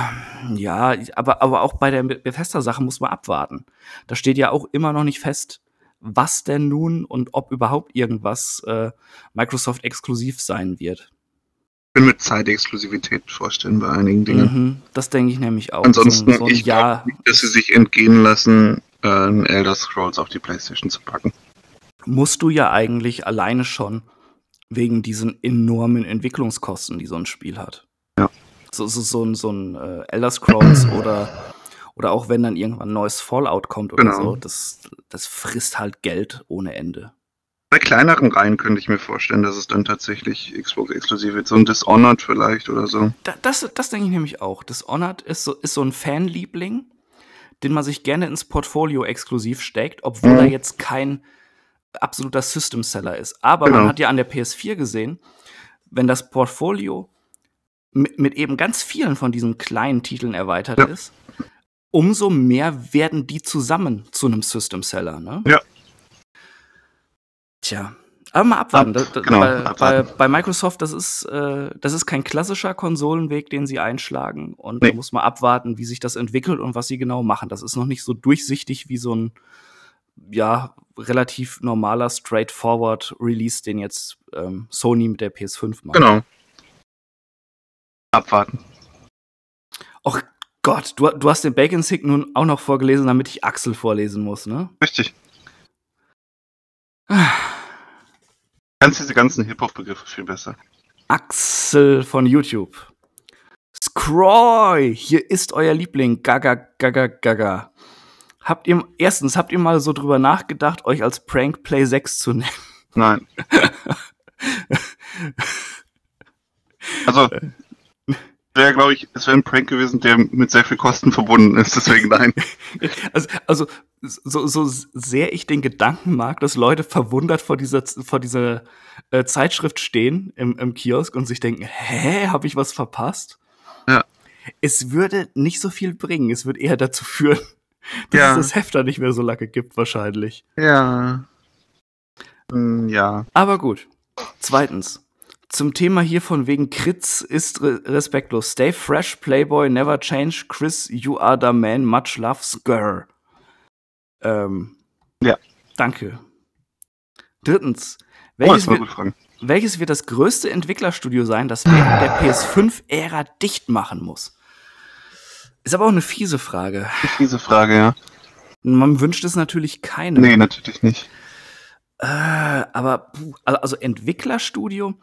ja, aber, aber auch bei der Bethesda-Sache muss man abwarten. Da steht ja auch immer noch nicht fest, was denn nun und ob überhaupt irgendwas äh, Microsoft exklusiv sein wird bin mit Zeitexklusivität vorstellen bei einigen Dingen. Mhm, das denke ich nämlich auch. Ansonsten, so, so ich glaube nicht, dass sie sich entgehen lassen, äh, Elder Scrolls auf die Playstation zu packen. Musst du ja eigentlich alleine schon wegen diesen enormen Entwicklungskosten, die so ein Spiel hat. Ja. So, so, so ein, so ein äh, Elder Scrolls [clears throat] oder, oder auch wenn dann irgendwann ein neues Fallout kommt oder genau. so, das, das frisst halt Geld ohne Ende. Bei kleineren Reihen könnte ich mir vorstellen, dass es dann tatsächlich Xbox-exklusiv wird. So ein Dishonored vielleicht oder so. Da, das, das denke ich nämlich auch. Dishonored ist so, ist so ein Fanliebling, den man sich gerne ins Portfolio exklusiv steckt, obwohl mhm. er jetzt kein absoluter System-Seller ist. Aber genau. man hat ja an der PS4 gesehen, wenn das Portfolio mit, mit eben ganz vielen von diesen kleinen Titeln erweitert ja. ist, umso mehr werden die zusammen zu einem System-Seller. Ne? Ja, Tja, aber mal abwarten. Ab, genau, bei, abwarten. Bei, bei, Microsoft, das ist, äh, das ist kein klassischer Konsolenweg, den sie einschlagen. Und nee. da muss man abwarten, wie sich das entwickelt und was sie genau machen. Das ist noch nicht so durchsichtig wie so ein, ja, relativ normaler, straightforward Release, den jetzt ähm, Sony mit der PS5 macht. Genau. Abwarten. Och Gott, du, du hast den Bacon Sick nun auch noch vorgelesen, damit ich Axel vorlesen muss, ne? Richtig. Kannst diese ganzen Hip-Hop-Begriffe viel besser. Axel von YouTube. Scroy, hier ist euer Liebling. Gaga, gaga, gaga. Habt ihr, erstens, habt ihr mal so drüber nachgedacht, euch als Prank Play 6 zu nennen? Nein. [laughs] also, wäre, glaube ich, es wäre ein Prank gewesen, der mit sehr viel Kosten verbunden ist, deswegen nein. [laughs] also, also so, so sehr ich den Gedanken mag, dass Leute verwundert vor dieser, vor dieser äh, Zeitschrift stehen im, im Kiosk und sich denken, hä, habe ich was verpasst? Ja. Es würde nicht so viel bringen. Es würde eher dazu führen, [laughs] dass ja. es das Heft da nicht mehr so lange gibt, wahrscheinlich. Ja. Hm, ja. Aber gut. Zweitens. Zum Thema hier von wegen Kritz ist re respektlos. Stay fresh, Playboy, never change. Chris, you are the man. Much love, Skur. Ähm, ja. Danke. Drittens. Welches, oh, wird, welches wird das größte Entwicklerstudio sein, das während der PS5-Ära dicht machen muss? Ist aber auch eine fiese Frage. Eine fiese Frage, ja. Man wünscht es natürlich keine. Nee, natürlich nicht. Äh, aber also Entwicklerstudio,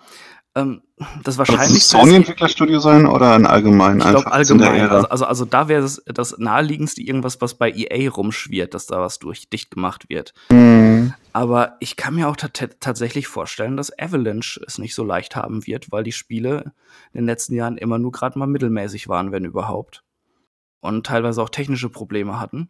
ähm, das wahrscheinlich. Soll es Sony-Entwicklerstudio sein oder ein allgemein? Ich glaube allgemein. Also, also, also, da wäre es das naheliegendste irgendwas, was bei EA rumschwirrt, dass da was durch dicht gemacht wird. Mhm. Aber ich kann mir auch tatsächlich vorstellen, dass Avalanche es nicht so leicht haben wird, weil die Spiele in den letzten Jahren immer nur gerade mal mittelmäßig waren, wenn überhaupt. Und teilweise auch technische Probleme hatten.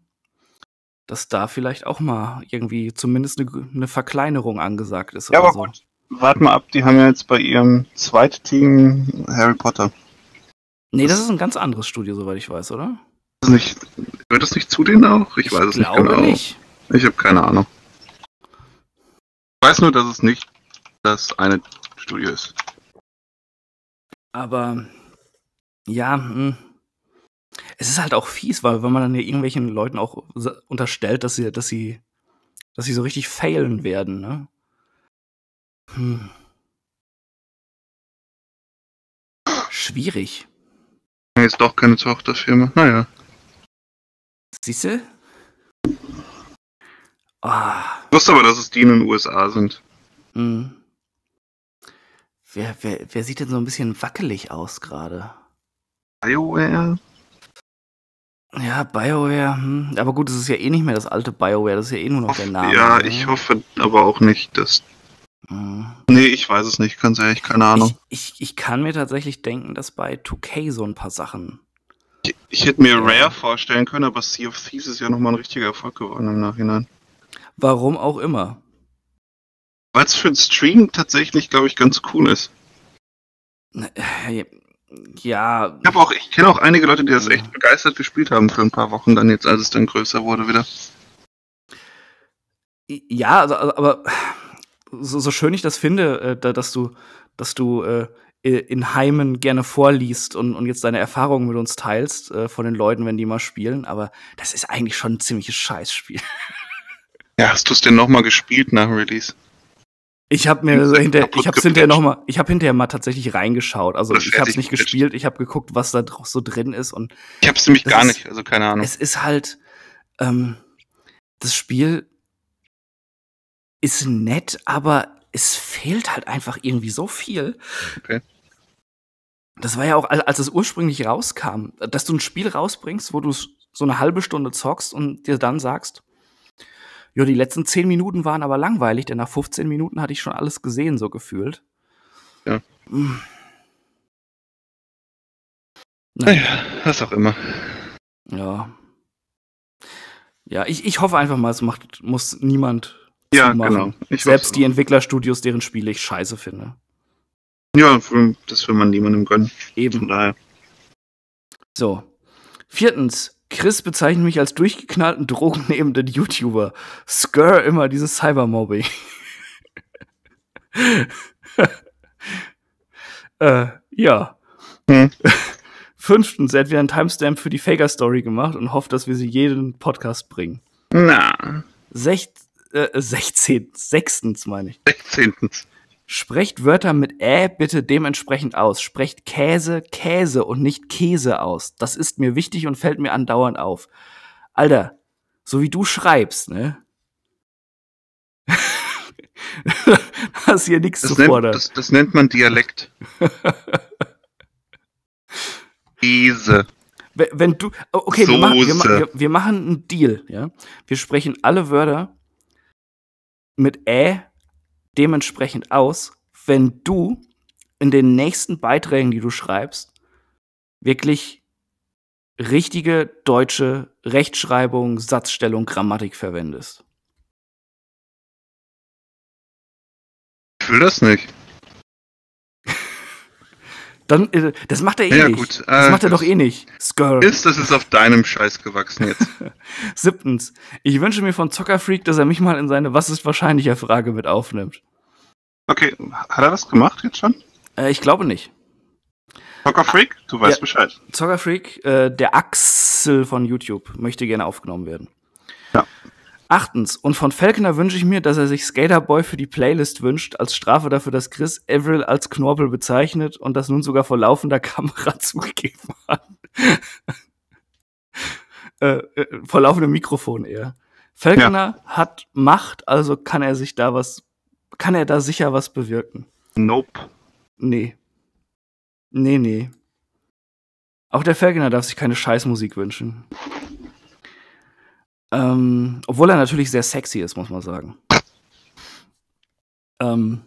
Dass da vielleicht auch mal irgendwie zumindest eine, eine Verkleinerung angesagt ist. Ja, aber so. gut Warte mal ab, die haben ja jetzt bei ihrem Zweitteam Harry Potter. Nee, das ist ein ganz anderes Studio, soweit ich weiß, oder? Das nicht, gehört das nicht zu denen auch? Ich, ich weiß es nicht genau. Nicht. Ich habe keine Ahnung. Ich weiß nur, dass es nicht das eine Studio ist. Aber ja, mh. Hm. es ist halt auch fies, weil wenn man dann ja irgendwelchen Leuten auch unterstellt, dass sie, dass sie, dass sie so richtig failen werden, ne? Hm. Schwierig. Jetzt doch keine Tochterfirma. Naja. Siehst du? Ah. Ich wusste aber, dass es die in den USA sind. Hm. Wer, wer, wer sieht denn so ein bisschen wackelig aus gerade? BioWare? Ja, BioWare. Hm. Aber gut, es ist ja eh nicht mehr das alte BioWare, das ist ja eh nur noch der Name. Ja, ne? ich hoffe aber auch nicht, dass Mhm. Nee, ich weiß es nicht, ganz ehrlich, keine Ahnung. Ich, ich, ich kann mir tatsächlich denken, dass bei 2K so ein paar Sachen. Ich, ich hätte mir Rare vorstellen können, aber Sea of Thieves ist ja nochmal ein richtiger Erfolg geworden im Nachhinein. Warum auch immer. Weil es für den Stream tatsächlich, glaube ich, ganz cool ist. Äh, ja. Ich, auch, ich kenne auch einige Leute, die das echt begeistert gespielt haben für ein paar Wochen dann jetzt, als es dann größer wurde wieder. Ja, also, aber so, so schön ich das finde, äh, dass du, dass du äh, in Heimen gerne vorliest und, und jetzt deine Erfahrungen mit uns teilst äh, von den Leuten, wenn die mal spielen, aber das ist eigentlich schon ein ziemliches Scheißspiel. [laughs] Ja, hast du es denn nochmal gespielt nach Release? Ich habe mir so hinter, ich habe hinterher noch mal, ich habe hinterher mal tatsächlich reingeschaut. Also ich habe es nicht gespielt, ich habe geguckt, was da so drin ist und ich habe es nämlich gar ist, nicht, also keine Ahnung. Es ist halt ähm, das Spiel ist nett, aber es fehlt halt einfach irgendwie so viel. Okay. Das war ja auch, als es ursprünglich rauskam, dass du ein Spiel rausbringst, wo du so eine halbe Stunde zockst und dir dann sagst, ja, die letzten zehn Minuten waren aber langweilig, denn nach 15 Minuten hatte ich schon alles gesehen, so gefühlt. Ja. Hm. Naja, was auch immer. Ja. Ja, ich, ich hoffe einfach mal, es macht, muss niemand ja, genau. Ich Selbst die Entwicklerstudios, deren Spiele ich scheiße finde. Ja, das will man niemandem gönnen. Eben. Von daher. So. Viertens. Chris bezeichnet mich als durchgeknallten, drogennehmenden YouTuber. Skr immer dieses Cybermobbing. [laughs] äh, ja. Hm. [laughs] Fünftens, er hat wieder einen Timestamp für die Faker-Story gemacht und hofft, dass wir sie jeden Podcast bringen. Na. Sech äh, 16. Sechstens meine ich. 16. Sprecht Wörter mit Ä bitte dementsprechend aus. Sprecht Käse, Käse und nicht Käse aus. Das ist mir wichtig und fällt mir andauernd auf. Alter, so wie du schreibst, ne? [laughs] Hast hier nichts zu fordern. Das, das nennt man Dialekt. [laughs] Käse. Wenn du, okay, wir machen, wir, wir machen einen Deal, ja. Wir sprechen alle Wörter mit Ä dementsprechend aus, wenn du in den nächsten Beiträgen, die du schreibst, wirklich richtige deutsche Rechtschreibung, Satzstellung, Grammatik verwendest. Ich will das nicht. Dann, äh, das macht er eh ja, nicht. Gut. Das äh, macht er doch eh nicht. Skr. Ist, das ist auf deinem Scheiß gewachsen jetzt. [laughs] Siebtens. Ich wünsche mir von Zockerfreak, dass er mich mal in seine Was ist wahrscheinlicher Frage mit aufnimmt. Okay, hat er das gemacht jetzt schon? Äh, ich glaube nicht. Zockerfreak, du weißt ja, Bescheid. Zockerfreak, äh, der Axel von YouTube, möchte gerne aufgenommen werden. Ja. Achtens, und von Falconer wünsche ich mir, dass er sich Skaterboy für die Playlist wünscht, als Strafe dafür, dass Chris Avril als Knorpel bezeichnet und das nun sogar vor laufender [laughs] Kamera zugegeben hat. [laughs] äh, äh, vor laufendem Mikrofon eher. Falconer ja. hat Macht, also kann er sich da was, kann er da sicher was bewirken. Nope. Nee. Nee, nee. Auch der Falconer darf sich keine Scheißmusik wünschen. Ähm, obwohl er natürlich sehr sexy ist, muss man sagen. Ähm,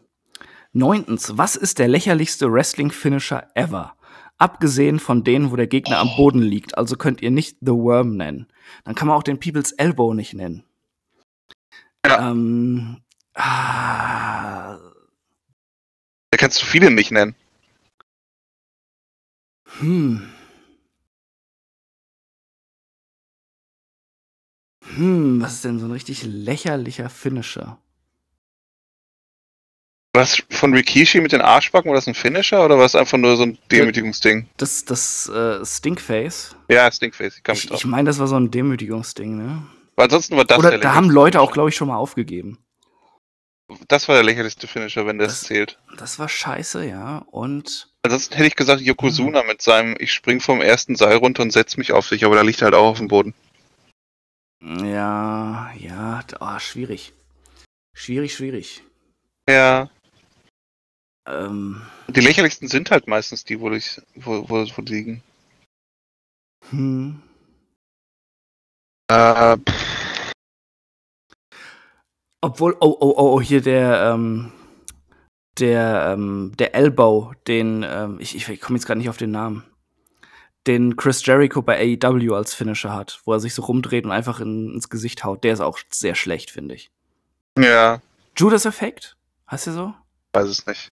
neuntens, was ist der lächerlichste Wrestling-Finisher ever? Abgesehen von denen, wo der Gegner am Boden liegt. Also könnt ihr nicht The Worm nennen. Dann kann man auch den People's Elbow nicht nennen. Ja. Ähm, ah, da kannst du viele nicht nennen. Hm. Hm, was ist denn so ein richtig lächerlicher Finisher? Was von Rikishi mit den Arschbacken, war das ein Finisher oder war es einfach nur so ein Demütigungsding? Das, das äh, Stinkface? Ja, Stinkface, ich kann Ich, ich meine, das war so ein Demütigungsding, ne? Weil ansonsten war das Oder da haben Leute auch, glaube ich, schon mal aufgegeben. Das war der lächerlichste Finisher, wenn das, das zählt. Das war scheiße, ja. Und. Ansonsten hätte ich gesagt, Yokozuna hm. mit seinem Ich spring vom ersten Seil runter und setz mich auf sich, aber da liegt er halt auch auf dem Boden. Ja, ja, oh, schwierig. Schwierig, schwierig. Ja. Ähm, die lächerlichsten sind halt meistens die, wo, ich, wo, wo, wo liegen. Hm. Äh, Obwohl, oh, oh, oh, oh, hier der, ähm, der, ähm, der Elbow, den, ähm, ich, ich komme jetzt gerade nicht auf den Namen den Chris Jericho bei AEW als Finisher hat, wo er sich so rumdreht und einfach in, ins Gesicht haut. Der ist auch sehr schlecht, finde ich. Ja. Judas-Effekt? Heißt der so? Weiß es nicht.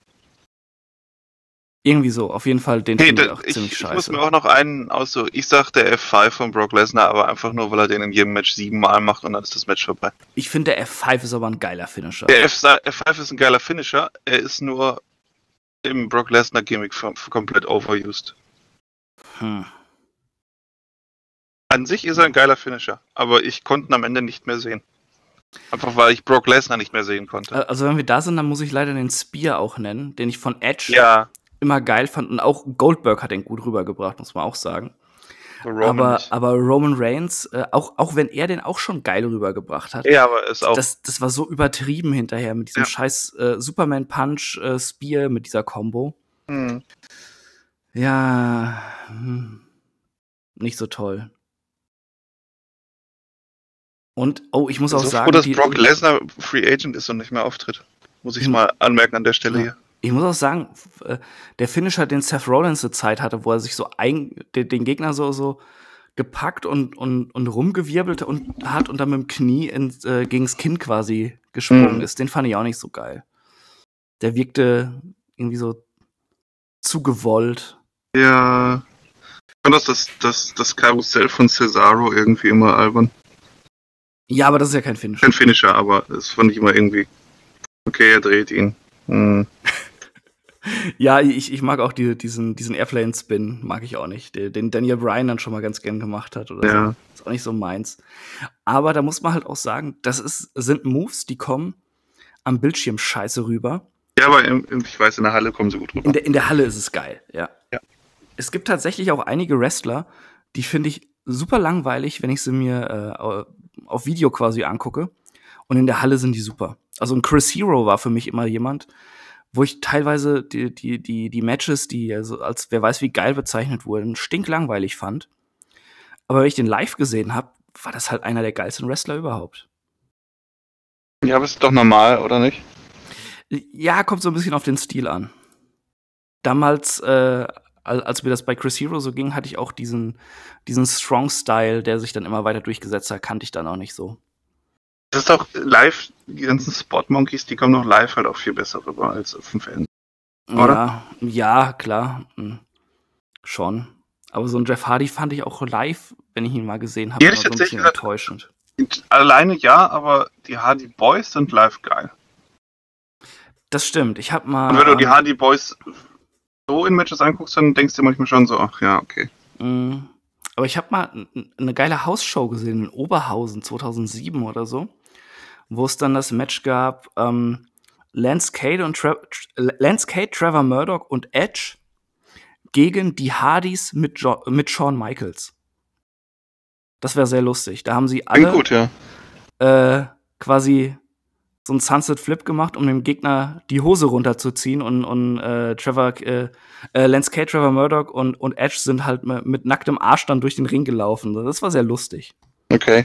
Irgendwie so, auf jeden Fall, den hey, finde ich auch ziemlich scheiße. Ich muss mir auch noch einen aus so, ich sag der F5 von Brock Lesnar, aber einfach nur, weil er den in jedem Match siebenmal macht und dann ist das Match vorbei. Ich finde, der F5 ist aber ein geiler Finisher. Der F F5 ist ein geiler Finisher, er ist nur im Brock Lesnar Gimmick komplett overused. Hm. An sich ist er ein geiler Finisher, aber ich konnte ihn am Ende nicht mehr sehen. Einfach weil ich Brock Lesnar nicht mehr sehen konnte. Also wenn wir da sind, dann muss ich leider den Spear auch nennen, den ich von Edge ja. immer geil fand. Und auch Goldberg hat den gut rübergebracht, muss man auch sagen. aber, aber Roman Reigns, äh, auch, auch wenn er den auch schon geil rübergebracht hat. Ja, aber ist auch. Das, das war so übertrieben hinterher mit diesem ja. scheiß äh, Superman Punch äh, Spear mit dieser Combo. Hm. Ja, hm, nicht so toll. Und, oh, ich muss auch so sagen. Froh, dass Brock Lesnar Free Agent ist und nicht mehr auftritt. Muss ich hm. mal anmerken an der Stelle ja. hier. Ich muss auch sagen, äh, der Finisher, den Seth Rollins eine Zeit hatte, wo er sich so ein, den Gegner so, so gepackt und, und, und rumgewirbelt und hat und dann mit dem Knie ins, äh, gegens Kinn quasi gesprungen mhm. ist, den fand ich auch nicht so geil. Der wirkte irgendwie so zu gewollt. Ja. Ich fand das, das, das, das Karussell von Cesaro irgendwie immer albern. Ja, aber das ist ja kein Finisher. Kein Finisher, aber das fand ich immer irgendwie. Okay, er dreht ihn. Hm. [laughs] ja, ich, ich mag auch die, diesen, diesen Airplane-Spin, mag ich auch nicht. Den Daniel Bryan dann schon mal ganz gern gemacht hat oder ja. so. Ist auch nicht so meins. Aber da muss man halt auch sagen, das ist, sind Moves, die kommen am Bildschirm scheiße rüber. Ja, aber im, ich weiß, in der Halle kommen sie gut rüber. In der, in der Halle ist es geil, ja. Ja es gibt tatsächlich auch einige Wrestler, die finde ich super langweilig, wenn ich sie mir äh, auf Video quasi angucke. Und in der Halle sind die super. Also ein Chris Hero war für mich immer jemand, wo ich teilweise die, die, die, die Matches, die also als wer weiß wie geil bezeichnet wurden, stinklangweilig fand. Aber wenn ich den live gesehen habe, war das halt einer der geilsten Wrestler überhaupt. Ja, aber ist doch normal, oder nicht? Ja, kommt so ein bisschen auf den Stil an. Damals, äh, als mir das bei Chris Hero so ging, hatte ich auch diesen, diesen Strong-Style, der sich dann immer weiter durchgesetzt hat, kannte ich dann auch nicht so. Das ist doch live, die ganzen Spot Monkeys, die kommen noch live halt auch viel besser rüber als auf dem Fernsehen. Oder? Ja, ja klar. Hm. Schon. Aber so ein Jeff Hardy fand ich auch live, wenn ich ihn mal gesehen habe, ja, so ein bisschen enttäuschend. Alleine ja, aber die Hardy Boys sind live geil. Das stimmt. Ich hab mal. Und wenn du die Hardy Boys so in Matches anguckst, dann denkst du manchmal schon so, ach ja, okay. Mm. Aber ich habe mal eine geile Hausshow gesehen in Oberhausen 2007 oder so, wo es dann das Match gab, ähm, Lance Cade und Tra Lance Cade, Trevor Murdoch und Edge gegen die Hardys mit, jo mit Shawn Michaels. Das wäre sehr lustig. Da haben sie alle gut, ja. äh, quasi so einen Sunset Flip gemacht, um dem Gegner die Hose runterzuziehen und, und äh, Trevor, äh, äh, Lance K, Trevor Murdoch und, und Edge sind halt mit nacktem Arsch dann durch den Ring gelaufen. Das war sehr lustig. Okay.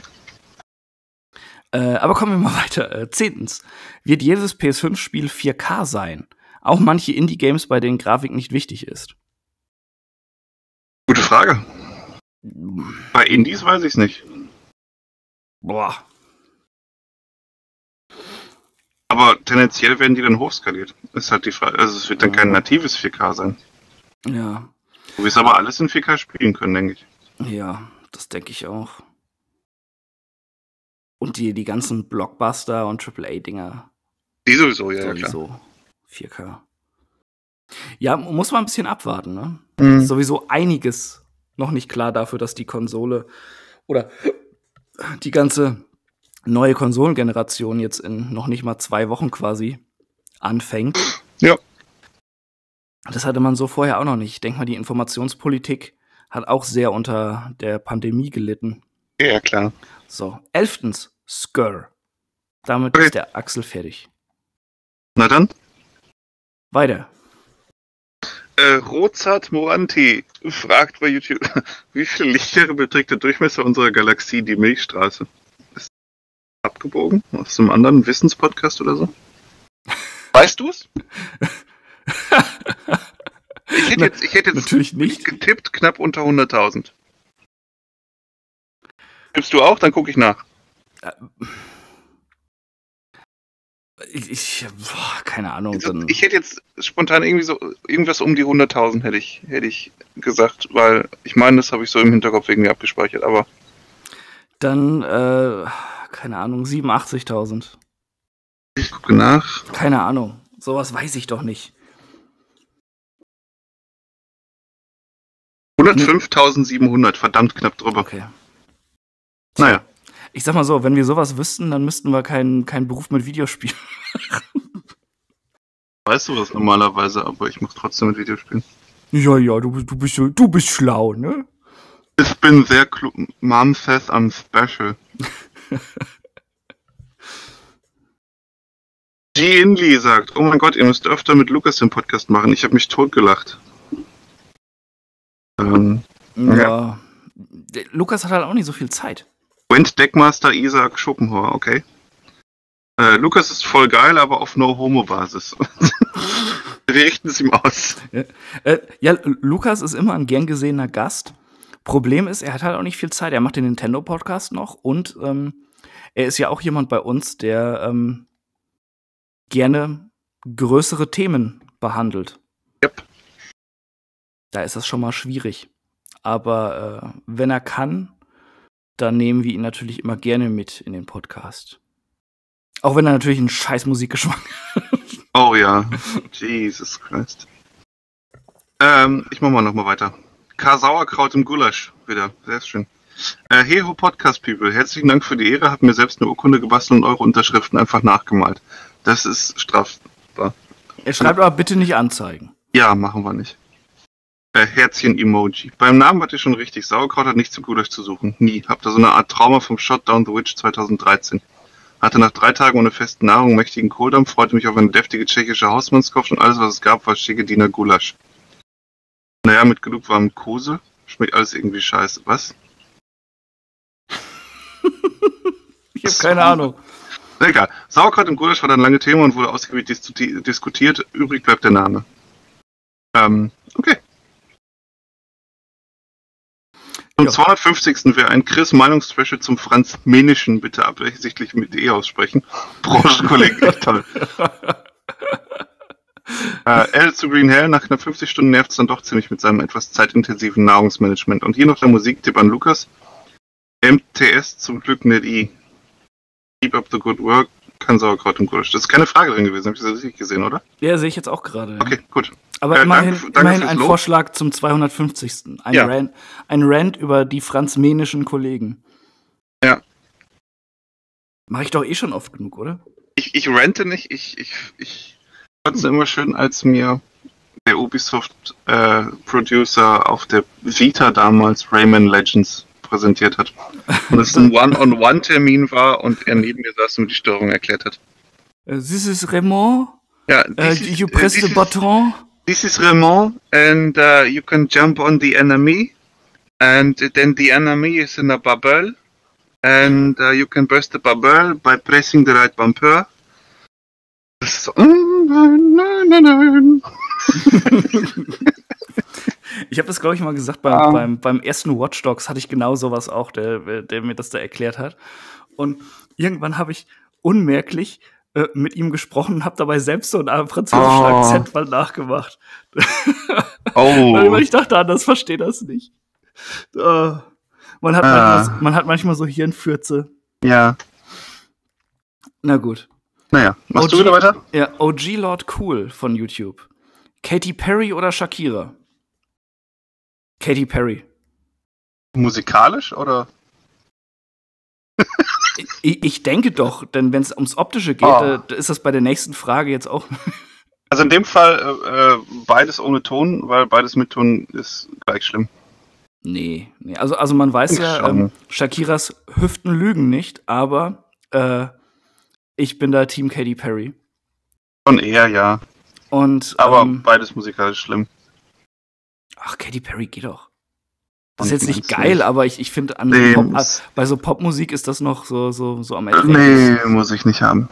Äh, aber kommen wir mal [laughs] weiter. Äh, zehntens. Wird jedes PS5-Spiel 4K sein? Auch manche Indie-Games, bei denen Grafik nicht wichtig ist. Gute Frage. Bei Indies weiß ich es nicht. Boah, Aber tendenziell werden die dann hochskaliert. Ist halt die Frage. Also es wird dann kein natives 4K sein. Ja. Du wirst aber alles in 4K spielen können, denke ich. Ja, das denke ich auch. Und die, die ganzen Blockbuster und AAA-Dinger. Die sowieso, ja. Sowieso. Ja, 4K. Ja, muss man ein bisschen abwarten, ne? Mhm. Sowieso einiges noch nicht klar dafür, dass die Konsole oder die ganze neue Konsolengeneration jetzt in noch nicht mal zwei Wochen quasi anfängt. Ja. Das hatte man so vorher auch noch nicht. Ich denke mal, die Informationspolitik hat auch sehr unter der Pandemie gelitten. Ja, klar. So, elftens, Skr. Damit okay. ist der Axel fertig. Na dann. Weiter. Äh, Rozat Moranti fragt bei YouTube, [laughs] wie viele Lichtjahre beträgt der Durchmesser unserer Galaxie, die Milchstraße? Abgebogen? Aus einem anderen Wissenspodcast oder so? Weißt du es? [laughs] ich hätte jetzt, ich hätte jetzt Natürlich nicht. getippt, knapp unter 100.000. Tippst du auch? Dann gucke ich nach. Ich, ich boah, keine Ahnung. Ich, ich, hätte jetzt spontan irgendwie so irgendwas um die 100.000 hätte ich, hätte ich gesagt, weil ich meine, das habe ich so im Hinterkopf irgendwie abgespeichert, aber. Dann, äh, keine Ahnung, 87.000. Ich gucke nach. Keine Ahnung. Sowas weiß ich doch nicht. 105.700, verdammt knapp drüber. Okay. Naja. Ich sag mal so, wenn wir sowas wüssten, dann müssten wir keinen kein Beruf mit Videospielen machen. Weißt du was normalerweise, aber ich muss trotzdem mit Videospielen. Ja, ja, du, du, bist, du bist schlau, ne? Ich bin sehr klug. Mom says I'm special. [laughs] [laughs] G. Inley sagt, oh mein Gott, ihr müsst öfter mit Lukas den Podcast machen. Ich habe mich totgelacht. Ähm, ja. ja. Lukas hat halt auch nicht so viel Zeit. Wendt Deckmaster Isaac Schopenhauer, okay. Äh, Lukas ist voll geil, aber auf No-Homo-Basis. [laughs] Wir richten es ihm aus. Ja, äh, ja, Lukas ist immer ein gern gesehener Gast. Problem ist, er hat halt auch nicht viel Zeit. Er macht den Nintendo-Podcast noch und ähm, er ist ja auch jemand bei uns, der ähm, gerne größere Themen behandelt. Yep. Da ist das schon mal schwierig. Aber äh, wenn er kann, dann nehmen wir ihn natürlich immer gerne mit in den Podcast. Auch wenn er natürlich einen scheiß Musikgeschmack hat. [laughs] Oh ja, Jesus Christ. Ähm, ich mach mal nochmal weiter. K. Sauerkraut im Gulasch wieder. Sehr schön. Äh, Heho Podcast People, herzlichen Dank für die Ehre. Hab mir selbst eine Urkunde gebastelt und eure Unterschriften einfach nachgemalt. Das ist strafbar. Er schreibt aber bitte nicht anzeigen. Ja, machen wir nicht. Äh, Herzchen-Emoji. Beim Namen wart ihr schon richtig. Sauerkraut hat nichts im Gulasch zu suchen. Nie. Habt ihr so eine Art Trauma vom Shot Down the Witch 2013. Hatte nach drei Tagen ohne festen Nahrung mächtigen Kohldampf, freute mich auf eine deftige tschechische Hausmannskost und alles, was es gab, war schicke Diener Gulasch. Naja, mit genug warmem Kose schmeckt alles irgendwie scheiße. Was? [laughs] ich habe keine Ahnung. Egal. Sauerkraut im Gulasch war dann lange Thema und wurde ausgiebig diskutiert. Übrig bleibt der Name. Ähm, okay. Zum ja. 250. wäre ein Chris Meinungsspecial zum Franz Menischen, bitte absichtlich mit E aussprechen. Branchenkollegen, [laughs] echt toll. [laughs] äh, L zu Green Hell, nach knapp 50 Stunden nervt es dann doch ziemlich mit seinem etwas zeitintensiven Nahrungsmanagement. Und hier noch der Musiktipp an Lukas. MTS zum Glück nicht I. Keep up the good work, kein Sauerkraut im Gulasch. Das ist keine Frage drin gewesen, habe ich das richtig gesehen, oder? Ja, sehe ich jetzt auch gerade. Ja. Okay, gut. Aber äh, immerhin, danke, immerhin ein Lob. Vorschlag zum 250. Ein, ja. Rant, ein Rant über die franzmenischen Kollegen. Ja. Mache ich doch eh schon oft genug, oder? Ich, ich rente nicht, ich, ich, ich es immer schön, als mir der Ubisoft-Producer äh, auf der Vita damals Rayman Legends präsentiert hat. Und es ein One-on-One-Termin war und er neben mir saß und mir die Steuerung erklärt hat. Uh, this is Raymond. Ja, uh, you press uh, the button. This is Raymond, and uh, you can jump on the enemy, and then the enemy is in a bubble, and uh, you can burst the bubble by pressing the right bumper. So, nein, nein, nein, nein. Ich habe das, glaube ich, mal gesagt, beim, um. beim, beim ersten Watch Dogs hatte ich genau sowas auch, der, der mir das da erklärt hat. Und irgendwann habe ich unmerklich äh, mit ihm gesprochen und habe dabei selbst so einen französischen oh. Akzent mal nachgemacht. Oh. [laughs] Weil ich dachte, anders verstehe das nicht. Uh, man, hat ah. manchmal, man hat manchmal so Hirnfürze. Ja. Na gut. Naja, machst OG, du wieder weiter? Ja, OG Lord Cool von YouTube. Katy Perry oder Shakira? Katy Perry. Musikalisch oder? ich, ich, denke doch, denn wenn es ums Optische geht, oh. äh, ist das bei der nächsten Frage jetzt auch. [laughs] also in dem Fall äh, äh, beides ohne Ton, weil beides mit Ton ist gleich schlimm. Nee, nee. Also, also man weiß ich ja, ähm, Shakiras Hüften lügen nicht, aber äh, ich bin da Team Katy Perry. Schon eher, ja. Und, aber ähm, beides musikalisch schlimm. Ach, Katy Perry geht doch. Das ist jetzt nicht geil, nicht. aber ich, ich finde nee, bei so Popmusik ist das noch so, so, so am Ende. Nee, muss ich nicht haben.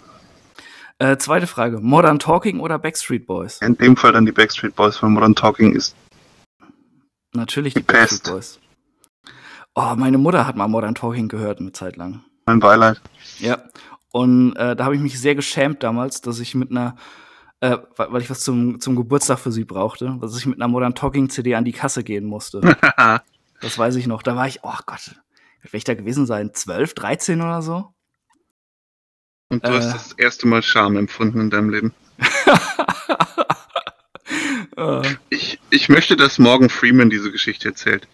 Äh, zweite Frage: Modern Talking oder Backstreet Boys? In dem Fall dann die Backstreet Boys, weil Modern Talking ist. Natürlich die, die Backstreet Boys. Oh, meine Mutter hat mal Modern Talking gehört eine Zeit lang. Mein Beileid. Ja. Und äh, da habe ich mich sehr geschämt damals, dass ich mit einer äh, weil ich was zum, zum Geburtstag für sie brauchte, dass ich mit einer Modern Talking CD an die Kasse gehen musste. [laughs] das weiß ich noch. Da war ich, oh Gott, wie ich da gewesen sein? 12, 13 oder so? Und du äh, hast das erste Mal Scham empfunden in deinem Leben. [laughs] ich, ich möchte, dass Morgan Freeman diese Geschichte erzählt.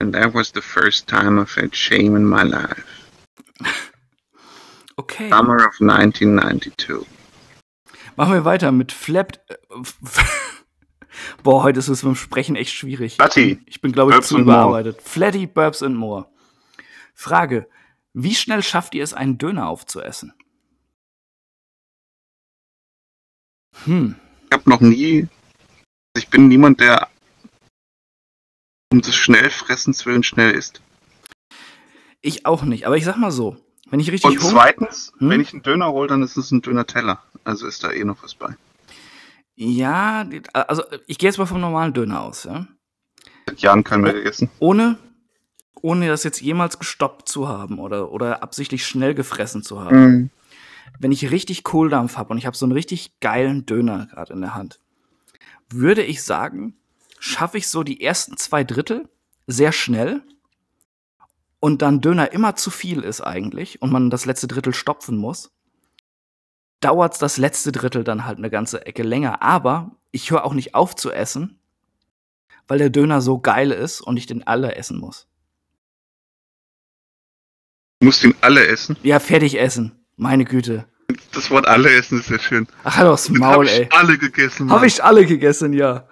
And that was the first time I felt shame in my life. [laughs] Okay. Summer of 1992. Machen wir weiter mit Flap. Äh, [laughs] Boah, heute ist es beim Sprechen echt schwierig. Flatty. Ich bin, glaube ich, zu überarbeitet. Flatty, Burbs and More. Frage: Wie schnell schafft ihr es, einen Döner aufzuessen? Hm. Ich habe noch nie. Ich bin niemand, der um des Schnellfressens willen schnell isst. Ich auch nicht, aber ich sag mal so: Wenn ich richtig. Und zweitens, hm? wenn ich einen Döner hole, dann ist es ein Döner-Teller. Also ist da eh noch was bei. Ja, also ich gehe jetzt mal vom normalen Döner aus, ja. Seit Jahren keinen mehr gegessen. Ohne, ohne das jetzt jemals gestoppt zu haben oder, oder absichtlich schnell gefressen zu haben. Mm. Wenn ich richtig Kohldampf habe und ich habe so einen richtig geilen Döner gerade in der Hand, würde ich sagen, schaffe ich so die ersten zwei Drittel sehr schnell und dann Döner immer zu viel ist eigentlich und man das letzte Drittel stopfen muss, dauert das letzte Drittel dann halt eine ganze Ecke länger. Aber ich höre auch nicht auf zu essen, weil der Döner so geil ist und ich den alle essen muss. Du musst ihn alle essen? Ja, fertig essen. Meine Güte. Das Wort alle essen ist ja schön. Ach, halt aufs Maul, ey. Hab ich alle gegessen, Mann. Hab ich alle gegessen, ja.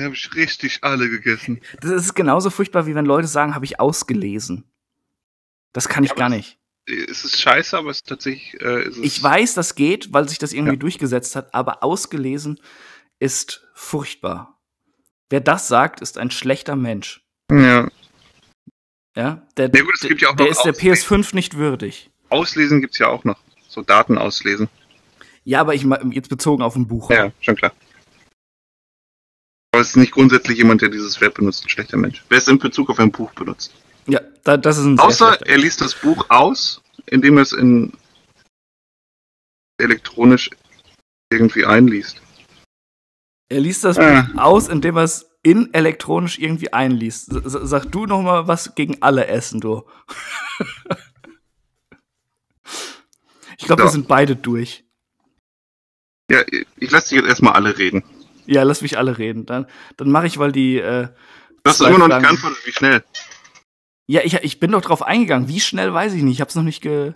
Hab ich richtig alle gegessen. Das ist genauso furchtbar, wie wenn Leute sagen, habe ich ausgelesen. Das kann ich ja, gar nicht es ist scheiße, aber es ist tatsächlich. Äh, ist ich weiß, das geht, weil sich das irgendwie ja. durchgesetzt hat, aber ausgelesen ist furchtbar. Wer das sagt, ist ein schlechter Mensch. Ja. Ja, der, ja, gut, ja der ist der PS5 nicht würdig. Auslesen gibt es ja auch noch. So Daten auslesen. Ja, aber ich jetzt bezogen auf ein Buch. Ja, schon klar. Aber es ist nicht grundsätzlich jemand, der dieses Wert benutzt, ein schlechter Mensch. Wer es in Bezug auf ein Buch benutzt. Ja, da, das ist ein Außer er liest das Buch aus, indem er es in elektronisch irgendwie einliest. Er liest das äh. Buch aus, indem er es in elektronisch irgendwie einliest. S sag du noch mal was gegen alle essen, du. [laughs] ich glaube, ja. wir sind beide durch. Ja, ich lasse dich jetzt erstmal alle reden. Ja, lass mich alle reden. Dann, dann mache ich, weil die. Äh, du hast immer noch nicht geantwortet, wie schnell. Ja, ich, ich bin doch drauf eingegangen. Wie schnell weiß ich nicht. Ich habe es noch nicht, ge,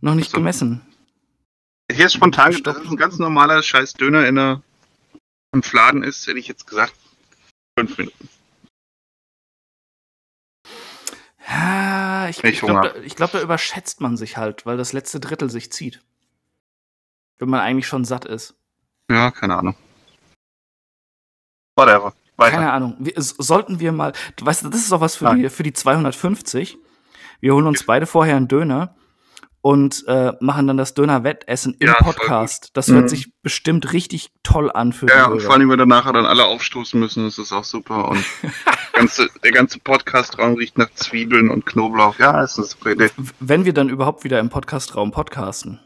noch nicht so. gemessen. Hier ist spontan, Stopp. das ist ein ganz normaler scheiß Döner in der, im Fladen ist, hätte ich jetzt gesagt, fünf Minuten. Ja, ich, ich glaube, da, glaub, da überschätzt man sich halt, weil das letzte Drittel sich zieht. Wenn man eigentlich schon satt ist. Ja, keine Ahnung. Whatever. Weiter. Keine Ahnung. Wir, sollten wir mal, du weißt, das ist auch was für, die, für die 250. Wir holen uns beide vorher einen Döner und äh, machen dann das Döner-Wettessen im ja, Podcast. Das hört mhm. sich bestimmt richtig toll an für Ja, und vor allem, wenn wir danach dann alle aufstoßen müssen, das ist auch super. Und [laughs] ganze, der ganze Podcast-Raum riecht nach Zwiebeln und Knoblauch. Ja, ist eine super Idee. Wenn wir dann überhaupt wieder im Podcast-Raum podcasten.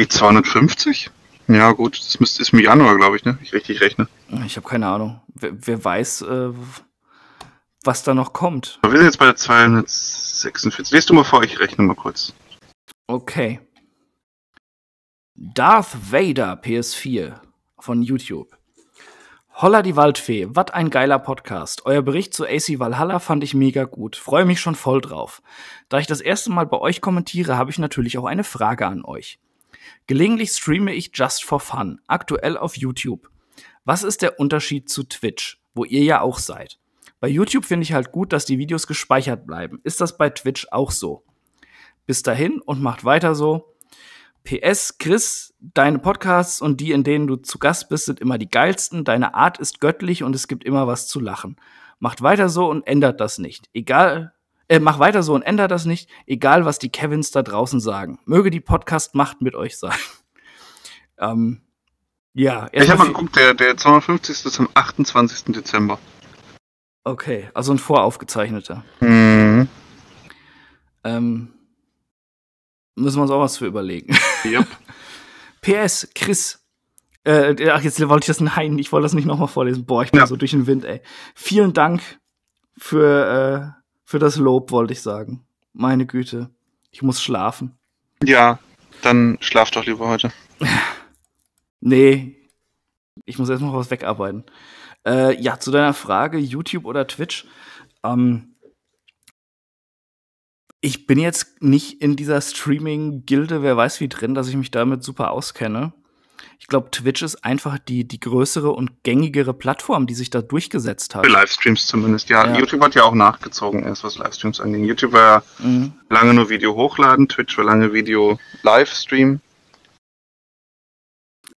Die 250? Ja, gut, das müsste, ist im Januar, glaube ich, ne? Ich richtig rechne. Ich habe keine Ahnung. Wer, wer weiß, äh, was da noch kommt. wir sind jetzt bei der 246. Lest du mal vor, ich rechne mal kurz. Okay. Darth Vader PS4 von YouTube. Holla die Waldfee, wat ein geiler Podcast. Euer Bericht zu AC Valhalla fand ich mega gut. Freue mich schon voll drauf. Da ich das erste Mal bei euch kommentiere, habe ich natürlich auch eine Frage an euch. Gelegentlich streame ich Just for Fun, aktuell auf YouTube. Was ist der Unterschied zu Twitch, wo ihr ja auch seid? Bei YouTube finde ich halt gut, dass die Videos gespeichert bleiben. Ist das bei Twitch auch so? Bis dahin und macht weiter so. PS, Chris, deine Podcasts und die, in denen du zu Gast bist, sind immer die geilsten. Deine Art ist göttlich und es gibt immer was zu lachen. Macht weiter so und ändert das nicht. Egal, äh, mach weiter so und ändert das nicht, egal was die Kevins da draußen sagen. Möge die Podcast Macht mit euch sein. [laughs] ähm, ja. Ich habe mal geguckt, der, der 250. ist am 28. Dezember. Okay, also ein voraufgezeichneter. Mhm. Ähm, Müssen wir uns auch was für überlegen. [laughs] Yep. PS, Chris. Äh, ach, jetzt wollte ich das nein, ich wollte das nicht nochmal vorlesen. Boah, ich bin ja. so durch den Wind, ey. Vielen Dank für, äh, für das Lob, wollte ich sagen. Meine Güte. Ich muss schlafen. Ja, dann schlaf doch lieber heute. [laughs] nee. Ich muss erst noch was wegarbeiten. Äh, ja, zu deiner Frage, YouTube oder Twitch. Ähm, ich bin jetzt nicht in dieser Streaming-Gilde, wer weiß wie drin, dass ich mich damit super auskenne. Ich glaube, Twitch ist einfach die, die größere und gängigere Plattform, die sich da durchgesetzt hat. Für Livestreams zumindest, ja. ja. YouTube hat ja auch nachgezogen erst, was Livestreams angeht. YouTube war mhm. lange nur Video hochladen, Twitch war lange Video Livestream.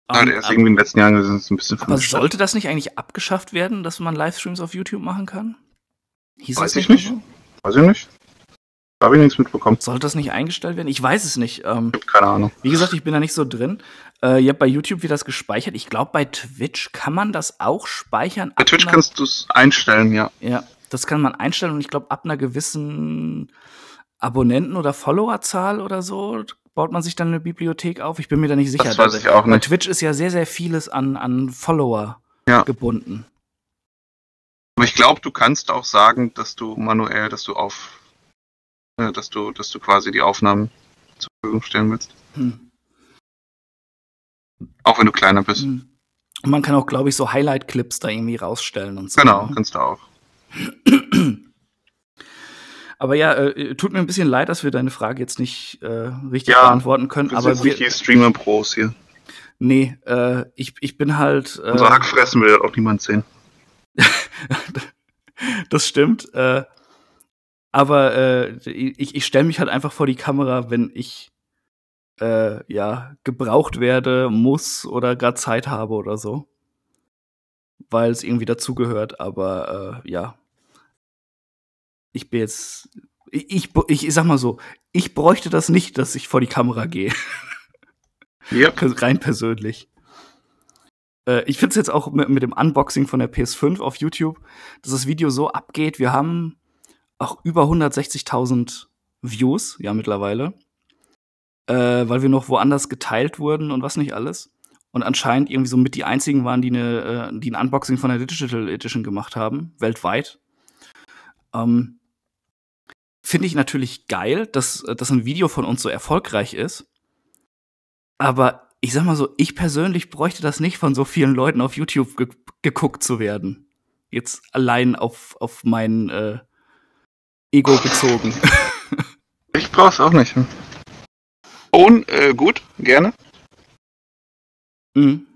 Um, halt erst irgendwie in den letzten Jahren sind es ein bisschen Aber sollte das nicht eigentlich abgeschafft werden, dass man Livestreams auf YouTube machen kann? Hieß Weiß ich nicht. So? Weiß ich nicht. Habe ich nichts mitbekommen. Sollte das nicht eingestellt werden? Ich weiß es nicht. Ähm, Keine Ahnung. Wie gesagt, ich bin da nicht so drin. Äh, ihr habt bei YouTube wird das gespeichert. Ich glaube, bei Twitch kann man das auch speichern. Bei Twitch kannst du es einstellen, ja. Ja, das kann man einstellen und ich glaube, ab einer gewissen Abonnenten- oder Followerzahl oder so baut man sich dann eine Bibliothek auf. Ich bin mir da nicht sicher. Das weiß ich auch nicht. Bei Twitch ist ja sehr, sehr vieles an, an Follower ja. gebunden. Aber ich glaube, du kannst auch sagen, dass du manuell, dass du auf äh, dass du, dass du quasi die Aufnahmen zur Verfügung stellen willst. Hm. Auch wenn du kleiner bist. Hm. Und man kann auch, glaube ich, so Highlight-Clips da irgendwie rausstellen und so. Genau, ne? kannst du auch. [clears throat] Aber ja, äh, tut mir ein bisschen leid, dass wir deine Frage jetzt nicht äh, richtig ja, beantworten können. aber wir nicht die Streamer-Pros hier. Nee, äh, ich, ich bin halt. Äh, Unser Hackfressen will auch niemand sehen. [laughs] das stimmt. Äh, aber äh, ich, ich stelle mich halt einfach vor die Kamera, wenn ich äh, ja gebraucht werde, muss oder gerade Zeit habe oder so. Weil es irgendwie dazugehört, aber äh, ja. Ich bin jetzt. Ich, ich, ich sag mal so, ich bräuchte das nicht, dass ich vor die Kamera gehe. [laughs] Yep. Rein persönlich. äh, ich finde es jetzt auch mit, mit, dem Unboxing von der PS5 auf YouTube, dass das Video so abgeht. Wir haben auch über 160.000 Views, ja, mittlerweile. Äh, weil wir noch woanders geteilt wurden und was nicht alles. Und anscheinend irgendwie so mit die einzigen waren, die, eine, äh, die ein Unboxing von der Digital Edition gemacht haben, weltweit. Ähm, Finde ich natürlich geil, dass, dass ein Video von uns so erfolgreich ist. Aber ich sag mal so, ich persönlich bräuchte das nicht von so vielen Leuten auf YouTube ge geguckt zu werden. Jetzt allein auf, auf mein äh, Ego bezogen. [laughs] Ich brauch's auch nicht. Und äh, gut, gerne. Mhm.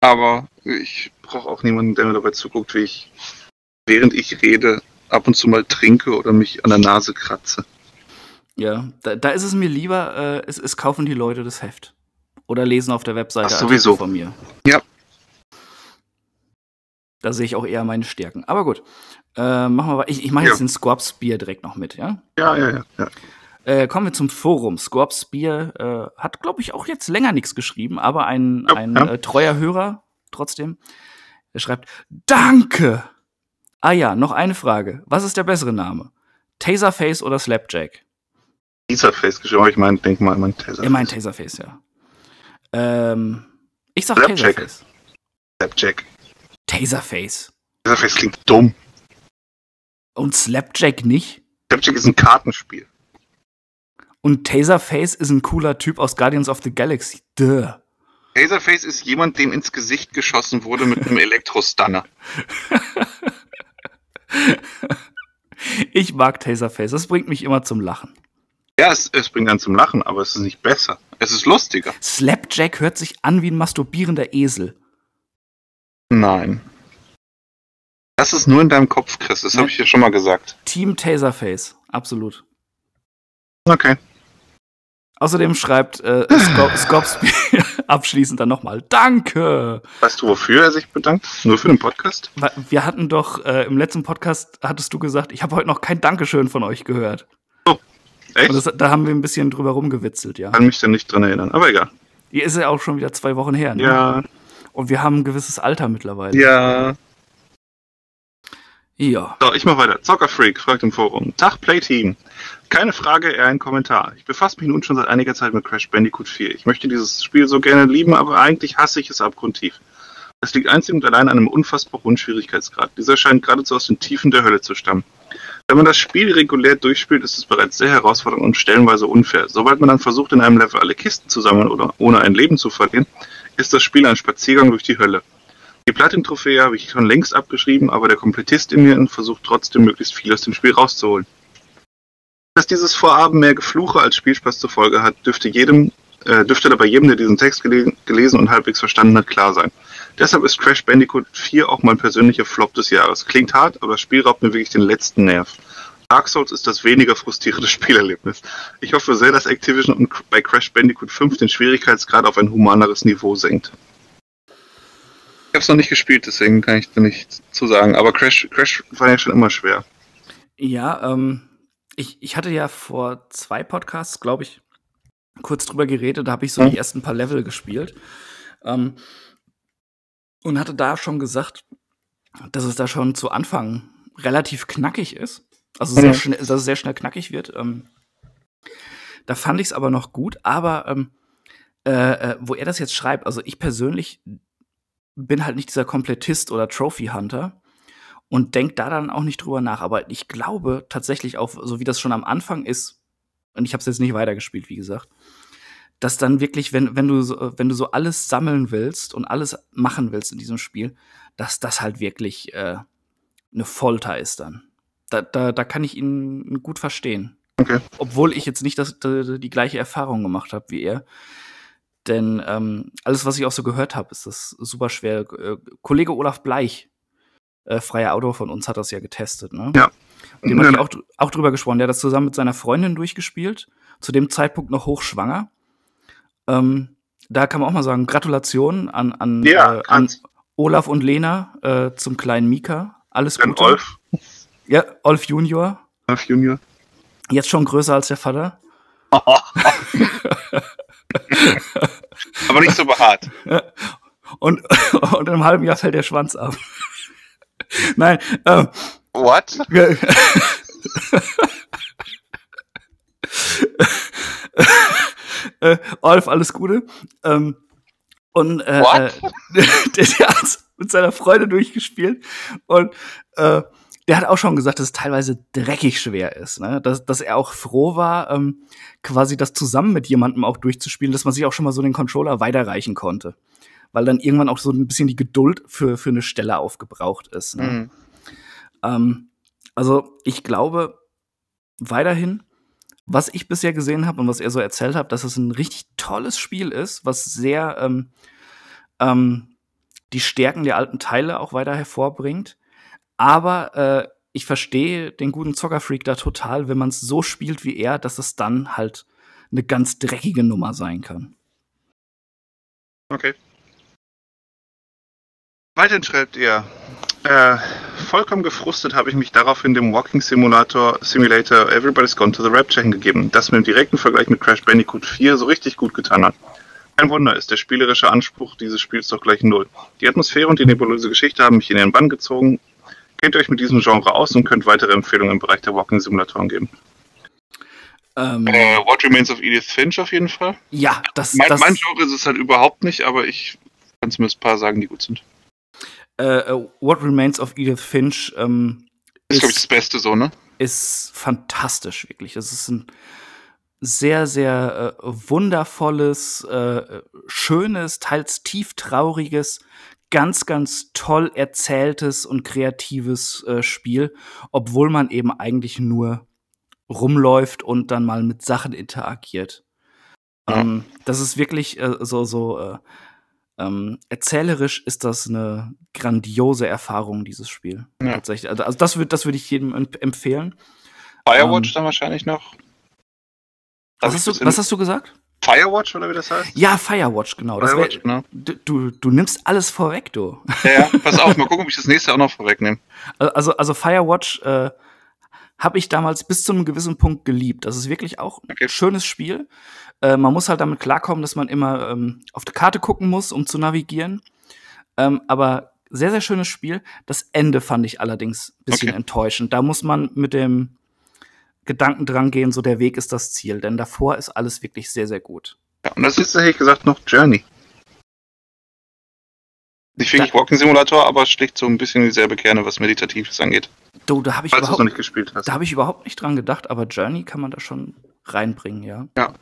Aber ich brauche auch niemanden, der mir dabei zuguckt, wie ich, während ich rede, ab und zu mal trinke oder mich an der Nase kratze. Ja, da, da ist es mir lieber, äh, es, es kaufen die Leute das Heft. Oder lesen auf der Webseite Ach, sowieso. von mir. Ja. Da sehe ich auch eher meine Stärken. Aber gut, äh, machen wir Ich, ich mache jetzt ja. den Squabs Bier direkt noch mit, ja? Ja, ja, ja. ja. Äh, kommen wir zum Forum. Squabs Bier äh, hat, glaube ich, auch jetzt länger nichts geschrieben, aber ein, ja, ein. Äh, treuer Hörer trotzdem. Er schreibt, Danke! Ah ja, noch eine Frage. Was ist der bessere Name? Taserface oder Slapjack? Taserface geschrieben, ich meine, denk mal, mein Taserface. Er meint Taserface, ja. Ähm, ich sag Slapjack. Taserface. Slapjack. Taserface. Taserface klingt dumm. Und Slapjack nicht? Slapjack ist ein Kartenspiel. Und Taserface ist ein cooler Typ aus Guardians of the Galaxy. Duh. Taserface ist jemand, dem ins Gesicht geschossen wurde mit einem [laughs] Elektrostunner. ich mag Taserface. Das bringt mich immer zum Lachen. Ja, es, es bringt einen zum Lachen, aber es ist nicht besser. Es ist lustiger. Slapjack hört sich an wie ein masturbierender Esel. Nein. Das ist nur in deinem Kopf, Chris. Das ja. habe ich dir schon mal gesagt. Team Taserface. Absolut. Okay. Außerdem schreibt äh, [laughs] Scops [laughs] abschließend dann nochmal Danke. Weißt du, wofür er sich bedankt? Nur für den Podcast? Wir hatten doch äh, im letzten Podcast, hattest du gesagt, ich habe heute noch kein Dankeschön von euch gehört. Oh, echt? Das, da haben wir ein bisschen drüber rumgewitzelt, ja. Kann mich dann nicht dran erinnern, aber egal. Hier ist ja auch schon wieder zwei Wochen her, ne? Ja. Und wir haben ein gewisses Alter mittlerweile. Ja. Ja. So, ich mach weiter. Zockerfreak fragt im Forum. Tag, Playteam. Keine Frage, eher ein Kommentar. Ich befasse mich nun schon seit einiger Zeit mit Crash Bandicoot 4. Ich möchte dieses Spiel so gerne lieben, aber eigentlich hasse ich es abgrundtief. Es liegt einzig und allein an einem unfassbar hohen Schwierigkeitsgrad. Dieser scheint geradezu aus den Tiefen der Hölle zu stammen. Wenn man das Spiel regulär durchspielt, ist es bereits sehr herausfordernd und stellenweise unfair. Sobald man dann versucht, in einem Level alle Kisten zu sammeln oder ohne ein Leben zu verlieren, ist das Spiel ein Spaziergang durch die Hölle. Die Platin-Trophäe habe ich schon längst abgeschrieben, aber der Komplettist in mir versucht trotzdem möglichst viel aus dem Spiel rauszuholen. Dass dieses Vorhaben mehr Gefluche als Spielspaß zur Folge hat, dürfte jedem, äh, dürfte dabei jedem, der diesen Text gele gelesen und halbwegs verstanden hat, klar sein. Deshalb ist Crash Bandicoot 4 auch mein persönlicher Flop des Jahres. Klingt hart, aber das Spiel raubt mir wirklich den letzten Nerv. Dark Souls ist das weniger frustrierende [laughs] Spielerlebnis. Ich hoffe sehr, dass Activision bei Crash Bandicoot 5 den Schwierigkeitsgrad auf ein humaneres Niveau senkt. Ich habe es noch nicht gespielt, deswegen kann ich da nicht zu sagen. Aber Crash, Crash war ja schon immer schwer. Ja, ähm, ich, ich hatte ja vor zwei Podcasts, glaube ich, kurz drüber geredet. Da habe ich so hm. die ersten paar Level gespielt. Ähm, und hatte da schon gesagt, dass es da schon zu Anfang relativ knackig ist. Also sehr schnell, dass es sehr schnell knackig wird. Ähm, da fand ich es aber noch gut. Aber ähm, äh, äh, wo er das jetzt schreibt, also ich persönlich bin halt nicht dieser Komplettist oder Trophy Hunter und denk da dann auch nicht drüber nach. Aber ich glaube tatsächlich auch, so wie das schon am Anfang ist, und ich habe es jetzt nicht weitergespielt, wie gesagt, dass dann wirklich, wenn, wenn, du so, wenn du so alles sammeln willst und alles machen willst in diesem Spiel, dass das halt wirklich äh, eine Folter ist dann. Da, da, da kann ich ihn gut verstehen. Okay. Obwohl ich jetzt nicht das, die, die gleiche Erfahrung gemacht habe wie er. Denn ähm, alles, was ich auch so gehört habe, ist das super schwer. Äh, Kollege Olaf Bleich äh, freier Autor von uns hat das ja getestet, ne? Ja. Und dem ja. habe ich auch, auch drüber gesprochen. Der hat das zusammen mit seiner Freundin durchgespielt. Zu dem Zeitpunkt noch hochschwanger. Ähm, da kann man auch mal sagen, Gratulation an, an, ja, äh, an Olaf und Lena äh, zum kleinen Mika. Alles Gute. Olf. Ja, Olf Junior. Olf Junior. Jetzt schon größer als der Vater. [laughs] Aber nicht so behaart. [laughs] und, und in einem halben Jahr fällt der Schwanz ab. [laughs] Nein. Ähm, What? äh, Olf, alles Gute. Ähm, und äh, What? der, der hat mit seiner Freundin durchgespielt und äh, der hat auch schon gesagt, dass es teilweise dreckig schwer ist, ne? dass, dass er auch froh war, ähm, quasi das zusammen mit jemandem auch durchzuspielen, dass man sich auch schon mal so den Controller weiterreichen konnte. Weil dann irgendwann auch so ein bisschen die Geduld für, für eine Stelle aufgebraucht ist. Ne? Mhm. Ähm, also ich glaube weiterhin, was ich bisher gesehen habe und was er so erzählt hat, dass es ein richtig tolles Spiel ist, was sehr ähm, ähm, die Stärken der alten Teile auch weiter hervorbringt. Aber äh, ich verstehe den guten Zockerfreak da total, wenn man es so spielt wie er, dass es dann halt eine ganz dreckige Nummer sein kann. Okay. Weiterhin schreibt er, äh, vollkommen gefrustet habe ich mich daraufhin dem Walking Simulator Simulator Everybody's Gone to the Rapture hingegeben, das mir im direkten Vergleich mit Crash Bandicoot 4 so richtig gut getan hat. Kein Wunder, ist der spielerische Anspruch dieses Spiels doch gleich null. Die Atmosphäre und die nebulöse Geschichte haben mich in ihren Bann gezogen kennt ihr euch mit diesem Genre aus und könnt weitere Empfehlungen im Bereich der Walking-Simulatoren geben. Ähm, äh, What Remains of Edith Finch auf jeden Fall. Ja, das, mein, das mein Genre ist es halt überhaupt nicht, aber ich kann zumindest ein paar sagen, die gut sind. Äh, uh, What Remains of Edith Finch ähm, ist, ist glaube ich, das Beste so, ne? Ist fantastisch, wirklich. Es ist ein sehr, sehr äh, wundervolles, äh, schönes, teils tieftrauriges, ganz, ganz toll erzähltes und kreatives äh, Spiel, obwohl man eben eigentlich nur rumläuft und dann mal mit Sachen interagiert. Ja. Ähm, das ist wirklich äh, so, so äh, ähm, erzählerisch ist das eine grandiose Erfahrung, dieses Spiel. Ja. Tatsächlich. Also, also das würde das würd ich jedem empfehlen. Firewatch ähm, dann wahrscheinlich noch. Was hast, du, was hast du gesagt? Firewatch oder wie das heißt? Ja, Firewatch, genau. Firewatch, wär, genau. Du, du nimmst alles vorweg, du. Ja, ja, pass auf, [laughs] mal gucken, ob ich das nächste auch noch vorwegnehme. Also, also Firewatch äh, habe ich damals bis zu einem gewissen Punkt geliebt. Das ist wirklich auch okay. ein schönes Spiel. Äh, man muss halt damit klarkommen, dass man immer ähm, auf die Karte gucken muss, um zu navigieren. Ähm, aber sehr, sehr schönes Spiel. Das Ende fand ich allerdings ein bisschen okay. enttäuschend. Da muss man mit dem Gedanken dran gehen, so der Weg ist das Ziel, denn davor ist alles wirklich sehr, sehr gut. Ja, und das ist, ehrlich gesagt, noch Journey. Nicht wirklich Walking-Simulator, aber schlicht so ein bisschen dieselbe Kerne, was Meditatives angeht. Du, da habe ich, überhaupt, noch nicht gespielt hast. Da hab ich überhaupt nicht dran gedacht, aber Journey kann man da schon reinbringen, ja. Ja.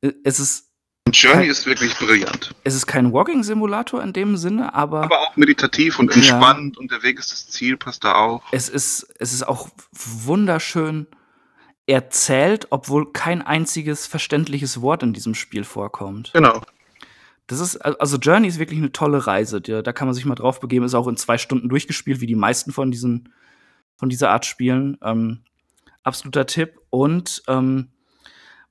Äh, es ist. Journey kein, ist wirklich brillant. Es ist kein Walking-Simulator in dem Sinne, aber. Aber auch meditativ und entspannt ja. und der Weg ist das Ziel, passt da auch. Es ist, es ist auch wunderschön erzählt, obwohl kein einziges verständliches Wort in diesem Spiel vorkommt. Genau. Das ist, also Journey ist wirklich eine tolle Reise. Da kann man sich mal drauf begeben. Ist auch in zwei Stunden durchgespielt, wie die meisten von diesen, von dieser Art Spielen. Ähm, absoluter Tipp. Und ähm,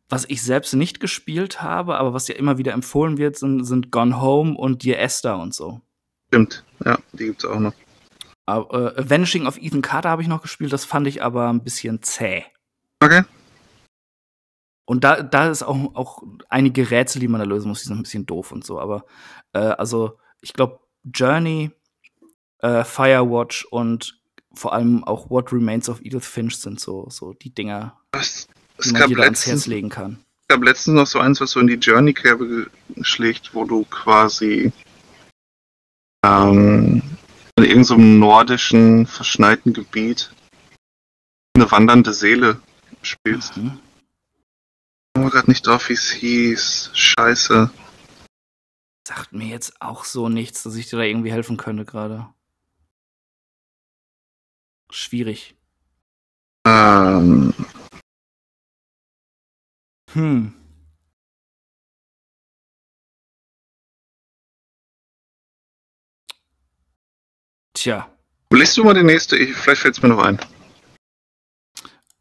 was ich selbst nicht gespielt habe, aber was ja immer wieder empfohlen wird, sind, sind Gone Home und Dear Esther und so. Stimmt, ja, die gibt's auch noch. Aber, äh, Vanishing of Ethan Carter habe ich noch gespielt, das fand ich aber ein bisschen zäh. Okay. Und da, da ist auch, auch einige Rätsel, die man da lösen muss, die sind ein bisschen doof und so. Aber äh, also, ich glaube, Journey, äh, Firewatch und vor allem auch What Remains of Edith Finch sind so, so die Dinger, was, die man jeder ans Herz legen kann. Es gab letztens noch so eins, was so in die Journey-Kerbe schlägt, wo du quasi ähm, in irgendeinem nordischen, verschneiten Gebiet eine wandernde Seele spielst. Mhm. Ich komme gerade nicht drauf, wie es hieß. Scheiße. Sagt mir jetzt auch so nichts, dass ich dir da irgendwie helfen könnte gerade. Schwierig. Ähm. Hm. Tja. Liest du mal die nächste? vielleicht fällt es mir noch ein.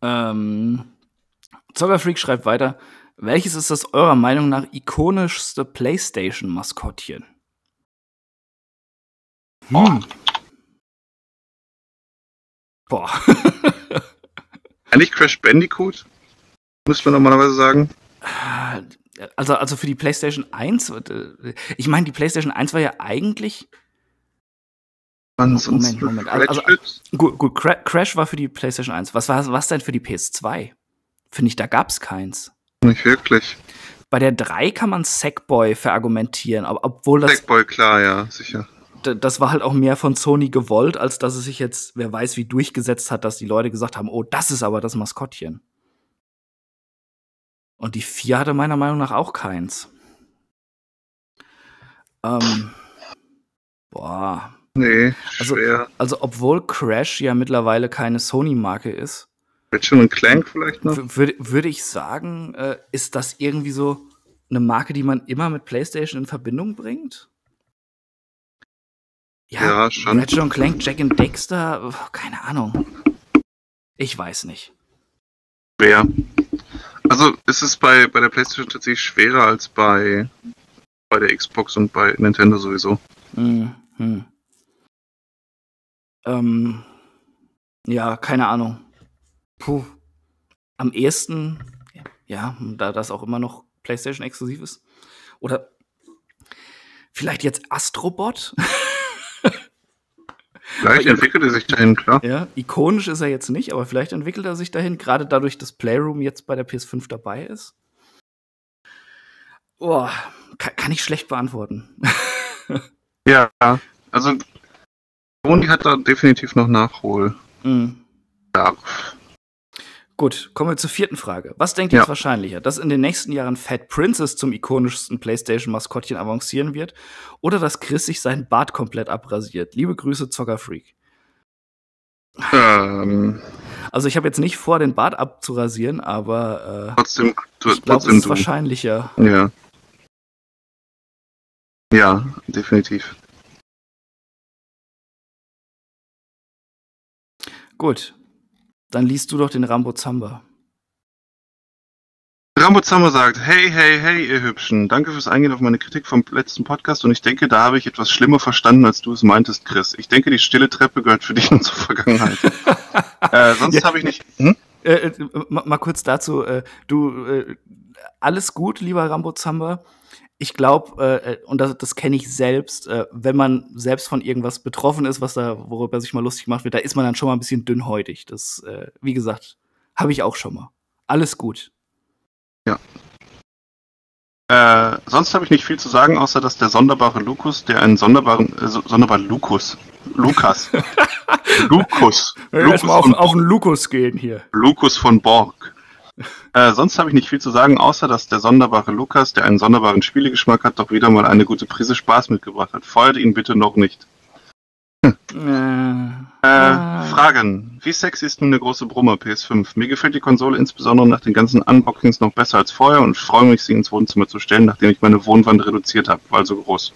Ähm, Zockerfreak schreibt weiter. Welches ist das eurer Meinung nach ikonischste PlayStation-Maskottchen? Hm. Boah. Eigentlich [laughs] Crash Bandicoot? Müsste man normalerweise sagen. also, also für die PlayStation 1, äh, ich meine, die PlayStation 1 war ja eigentlich. Moment, Moment. Also, also, gut, gut, Crash war für die PlayStation 1. Was war was denn für die PS2? Finde ich, da gab's keins. Nicht wirklich. Bei der 3 kann man Sackboy verargumentieren, obwohl das. Sackboy, klar, ja, sicher. Das war halt auch mehr von Sony gewollt, als dass es sich jetzt, wer weiß, wie durchgesetzt hat, dass die Leute gesagt haben, oh, das ist aber das Maskottchen. Und die 4 hatte meiner Meinung nach auch keins. Ähm, boah. Nee, also, schwer. Also, obwohl Crash ja mittlerweile keine Sony-Marke ist. Ratchet und Clank vielleicht noch? Würde, würde ich sagen, äh, ist das irgendwie so eine Marke, die man immer mit PlayStation in Verbindung bringt? Ja, ja schon. Ratchet und Clank, Jack and Dexter, keine Ahnung. Ich weiß nicht. Schwer. Also ist es bei, bei der PlayStation tatsächlich schwerer als bei, bei der Xbox und bei Nintendo sowieso. Mhm. Ähm, ja, keine Ahnung. Puh. Am ehesten, ja, da das auch immer noch PlayStation exklusiv ist. Oder vielleicht jetzt Astrobot? [laughs] Vielleicht entwickelt er sich dahin, klar. Ja, ikonisch ist er jetzt nicht, aber vielleicht entwickelt er sich dahin, gerade dadurch, dass Playroom jetzt bei der PS5 dabei ist. Boah, kann, kann ich schlecht beantworten. [laughs] ja, also Sony hat da definitiv noch Nachhol. Mhm. Gut, kommen wir zur vierten Frage. Was denkt ihr ja. ist wahrscheinlicher, dass in den nächsten Jahren Fat Princess zum ikonischsten PlayStation-Maskottchen avancieren wird oder dass Chris sich seinen Bart komplett abrasiert? Liebe Grüße, Zockerfreak. Ähm. Also ich habe jetzt nicht vor, den Bart abzurasieren, aber äh, trotzdem, du, ich glaube, es ist wahrscheinlicher. Ja. Ja, definitiv. Gut, dann liest du doch den Rambo Zamba. Rambo Zamba sagt, hey, hey, hey, ihr Hübschen, danke fürs Eingehen auf meine Kritik vom letzten Podcast und ich denke, da habe ich etwas schlimmer verstanden, als du es meintest, Chris. Ich denke, die stille Treppe gehört für dich in [laughs] zur Vergangenheit. [laughs] äh, sonst ja. habe ich nicht... Hm? Äh, äh, mal, mal, kurz dazu, äh, du, äh, alles gut, lieber Rambo Zamba ich glaube, äh, äh, und das, das kenne ich selbst, äh, wenn man selbst von irgendwas betroffen ist, was da, worüber sich mal lustig gemacht wird, da ist man dann schon mal ein bisschen dünnhäutig. Das, äh, wie gesagt, habe ich auch schon mal. Alles gut. Ja. Äh, sonst habe ich nicht viel zu sagen, außer dass der sonderbare Lukas, der einen sonderbaren, äh, sonderbaren Lukas, Lukas, Lukas, Lukas mal auf, auf den Lukas gehen hier. Lukas von Borg äh, sonst habe ich nicht viel zu sagen, außer dass der sonderbare Lukas, der einen sonderbaren Spielegeschmack hat, doch wieder mal eine gute Prise Spaß mitgebracht hat. Feuert ihn bitte noch nicht. Hm. Äh, äh, Fragen. Wie sexy ist nun der große Brummer PS5? Mir gefällt die Konsole insbesondere nach den ganzen Unboxings noch besser als vorher und freue mich, sie ins Wohnzimmer zu stellen, nachdem ich meine Wohnwand reduziert habe, weil so groß.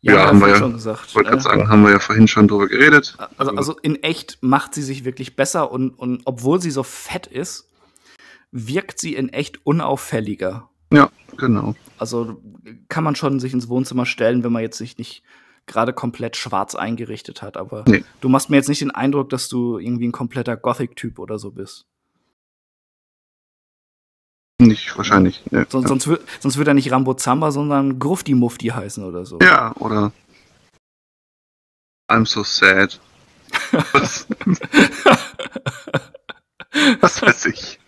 Ja, ja haben wir ja. Schon gesagt. Wollte gerade sagen, haben wir ja vorhin schon drüber geredet. Also, also in echt macht sie sich wirklich besser und, und obwohl sie so fett ist, wirkt sie in echt unauffälliger. Ja, genau. Also kann man schon sich ins Wohnzimmer stellen, wenn man jetzt sich nicht gerade komplett schwarz eingerichtet hat. Aber nee. du machst mir jetzt nicht den Eindruck, dass du irgendwie ein kompletter Gothic-Typ oder so bist. Nicht wahrscheinlich. Nee. Sonst, ja. sonst, wird, sonst wird er nicht Rambo Zamba, sondern Grufti Mufti heißen oder so. Ja, oder I'm so sad. [laughs] Was, Was weiß ich.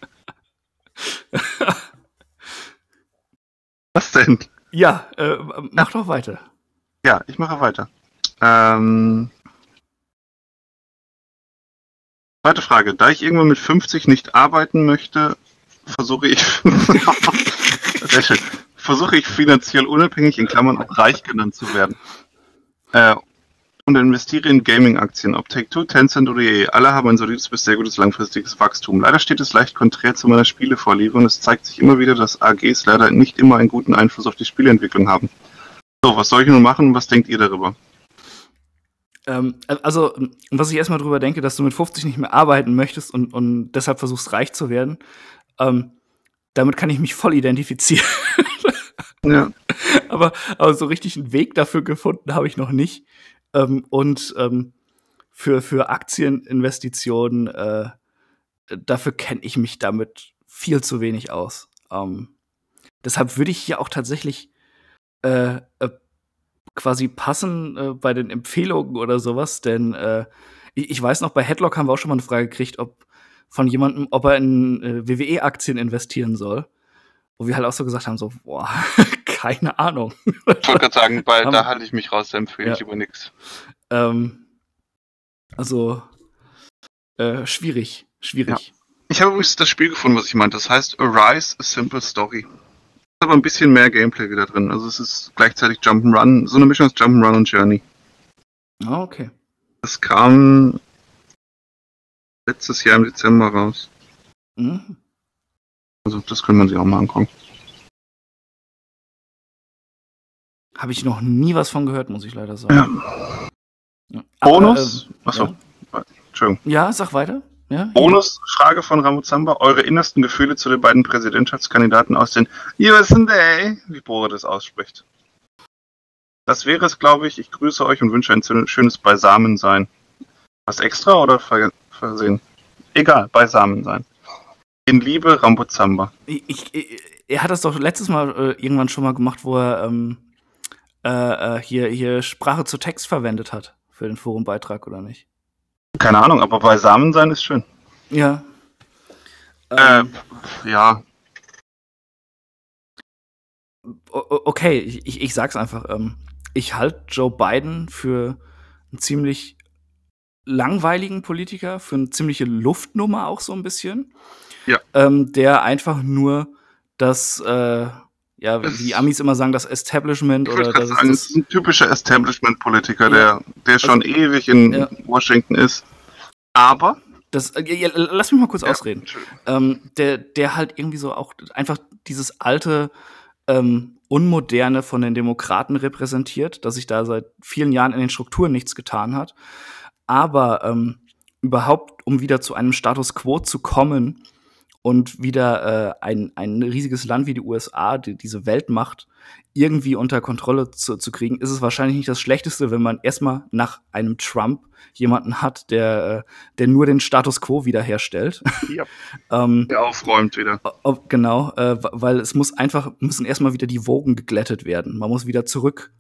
Was denn? Ja, äh, mach doch weiter. Ja, ich mache weiter. Ähm, zweite Frage. Da ich irgendwann mit 50 nicht arbeiten möchte, versuche ich, [laughs] versuche ich finanziell unabhängig, in Klammern auch reich genannt zu werden. Äh, und investiere in Gaming-Aktien, ob Take-Two, Tencent oder EA. Alle haben ein solides bis sehr gutes langfristiges Wachstum. Leider steht es leicht konträr zu meiner Spielevorliebe und es zeigt sich immer wieder, dass AGs leider nicht immer einen guten Einfluss auf die Spieleentwicklung haben. So, was soll ich nun machen? Was denkt ihr darüber? Ähm, also, was ich erstmal drüber denke, dass du mit 50 nicht mehr arbeiten möchtest und, und deshalb versuchst, reich zu werden, ähm, damit kann ich mich voll identifizieren. ja. [laughs] aber, aber so richtig einen Weg dafür gefunden habe ich noch nicht. Ähm, und ähm, für, für Aktieninvestitionen, äh, dafür kenne ich mich damit viel zu wenig aus. Ähm, deshalb würde ich hier auch tatsächlich äh, äh, quasi passen äh, bei den Empfehlungen oder sowas, denn äh, ich, ich, weiß noch, bei Headlock haben wir auch schon mal eine Frage gekriegt, ob von jemandem, ob er in äh, WWE-Aktien investieren soll. Wo wir halt auch so gesagt haben, so, boah, [laughs] keine Ahnung. Ich wollte gerade sagen, bei, da halte ich mich raus, da empfehle ja. ich über nichts. Ähm, also, äh, schwierig, schwierig. Ja. Ich habe übrigens das Spiel gefunden, was ich meinte. Das heißt Arise, a Simple Story. Ist aber ein bisschen mehr Gameplay wieder drin. Also es ist gleichzeitig Jump'n'Run, so eine Mischung aus Jump'n'Run und Journey. Ah, okay. Das kam letztes Jahr im Dezember raus. Mhm. Also das können wir sich auch mal angucken. Habe ich noch nie was von gehört, muss ich leider sagen. Ja. Bonus? Aber, äh, Achso. Ja. Entschuldigung. Ja, sag weiter. Ja, Bonusfrage von Ramuzamba. Eure innersten Gefühle zu den beiden Präsidentschaftskandidaten aus den USA, wie Boris das ausspricht. Das wäre es, glaube ich. Ich grüße euch und wünsche ein schönes Beisamensein. Was extra oder versehen? Egal, Beisamensein. In Liebe, Rambuzamba. Ich, ich, er hat das doch letztes Mal äh, irgendwann schon mal gemacht, wo er ähm, äh, äh hier, hier Sprache zu Text verwendet hat für den Forumbeitrag, oder nicht? Keine Ahnung, aber beisammen sein ist schön. Ja. Äh, ähm, ja. Okay, ich, ich sag's einfach. Ähm, ich halte Joe Biden für einen ziemlich langweiligen Politiker, für eine ziemliche Luftnummer auch so ein bisschen. Ja. Ähm, der einfach nur das, äh, ja, wie die Amis immer sagen, das Establishment oder das, sagen, ist, das ist ein typischer Establishment-Politiker, ja. der, der schon also, ewig in ja. Washington ist. Aber das, äh, lass mich mal kurz ja, ausreden. Ähm, der, der halt irgendwie so auch einfach dieses alte, ähm, unmoderne von den Demokraten repräsentiert, dass sich da seit vielen Jahren in den Strukturen nichts getan hat. Aber ähm, überhaupt, um wieder zu einem Status quo zu kommen und wieder äh, ein, ein riesiges Land wie die USA, die, diese Weltmacht, irgendwie unter Kontrolle zu, zu kriegen, ist es wahrscheinlich nicht das Schlechteste, wenn man erstmal nach einem Trump jemanden hat, der, äh, der nur den Status quo wiederherstellt. Ja. [laughs] ähm, der aufräumt wieder. Ob, genau, äh, weil es muss einfach, müssen erstmal wieder die Wogen geglättet werden. Man muss wieder zurück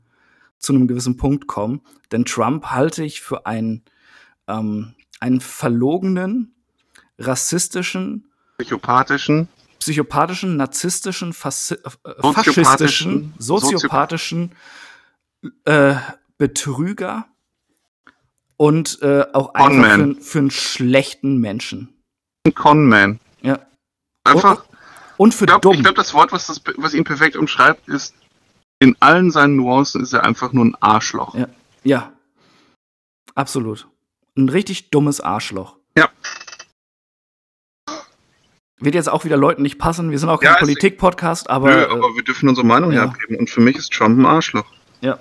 zu einem gewissen Punkt kommen. Denn Trump halte ich für einen, ähm, einen verlogenen, rassistischen, psychopathischen, psychopathischen, narzisstischen, Fassi äh, faschistischen, soziopathischen äh, Betrüger und äh, auch einfach für, für, einen schlechten Menschen. Ein Conman. Ja. Einfach. Und, für ich glaub, dumm. Ich glaube, das Wort, was, das, was ihn perfekt umschreibt, ist, in allen seinen Nuancen ist er einfach nur ein Arschloch. Ja. ja. Absolut. Ein richtig dummes Arschloch. Wird jetzt auch wieder Leuten nicht passen. Wir sind auch kein ja, Politik-Podcast, aber. Nö, aber wir dürfen unsere Meinung ja. hergeben. Und für mich ist Trump ein Arschloch. Ja.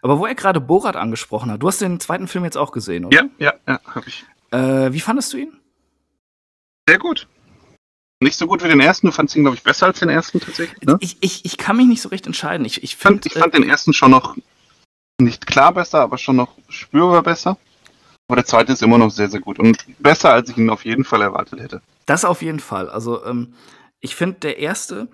Aber wo er gerade Borat angesprochen hat, du hast den zweiten Film jetzt auch gesehen, oder? Ja, ja, ja, hab ich. Äh, wie fandest du ihn? Sehr gut. Nicht so gut wie den ersten, du fandest ihn, glaube ich, besser als den ersten tatsächlich. Ne? Ich, ich, ich kann mich nicht so recht entscheiden. Ich, ich, find, ich fand äh, den ersten schon noch nicht klar besser, aber schon noch spürbar besser. Aber der zweite ist immer noch sehr, sehr gut und besser, als ich ihn auf jeden Fall erwartet hätte. Das auf jeden Fall. Also, ähm, ich finde, der erste,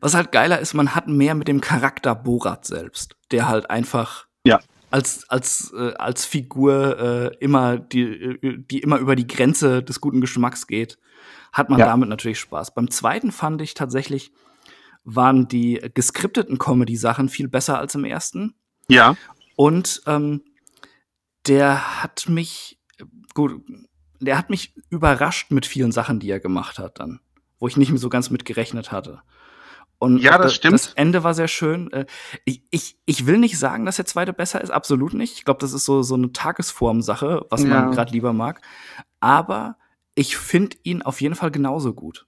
was halt geiler ist, man hat mehr mit dem Charakter Borat selbst, der halt einfach ja. als, als, äh, als Figur äh, immer, die, äh, die immer über die Grenze des guten Geschmacks geht, hat man ja. damit natürlich Spaß. Beim zweiten fand ich tatsächlich, waren die geskripteten Comedy-Sachen viel besser als im ersten. Ja. Und ähm, der hat mich, gut, der hat mich überrascht mit vielen Sachen, die er gemacht hat dann, wo ich nicht mehr so ganz mit gerechnet hatte. Und ja, das, das stimmt. Das Ende war sehr schön. Äh, ich, ich, ich will nicht sagen, dass der zweite besser ist, absolut nicht. Ich glaube, das ist so, so eine Tagesform-Sache, was ja. man gerade lieber mag. Aber ich finde ihn auf jeden Fall genauso gut.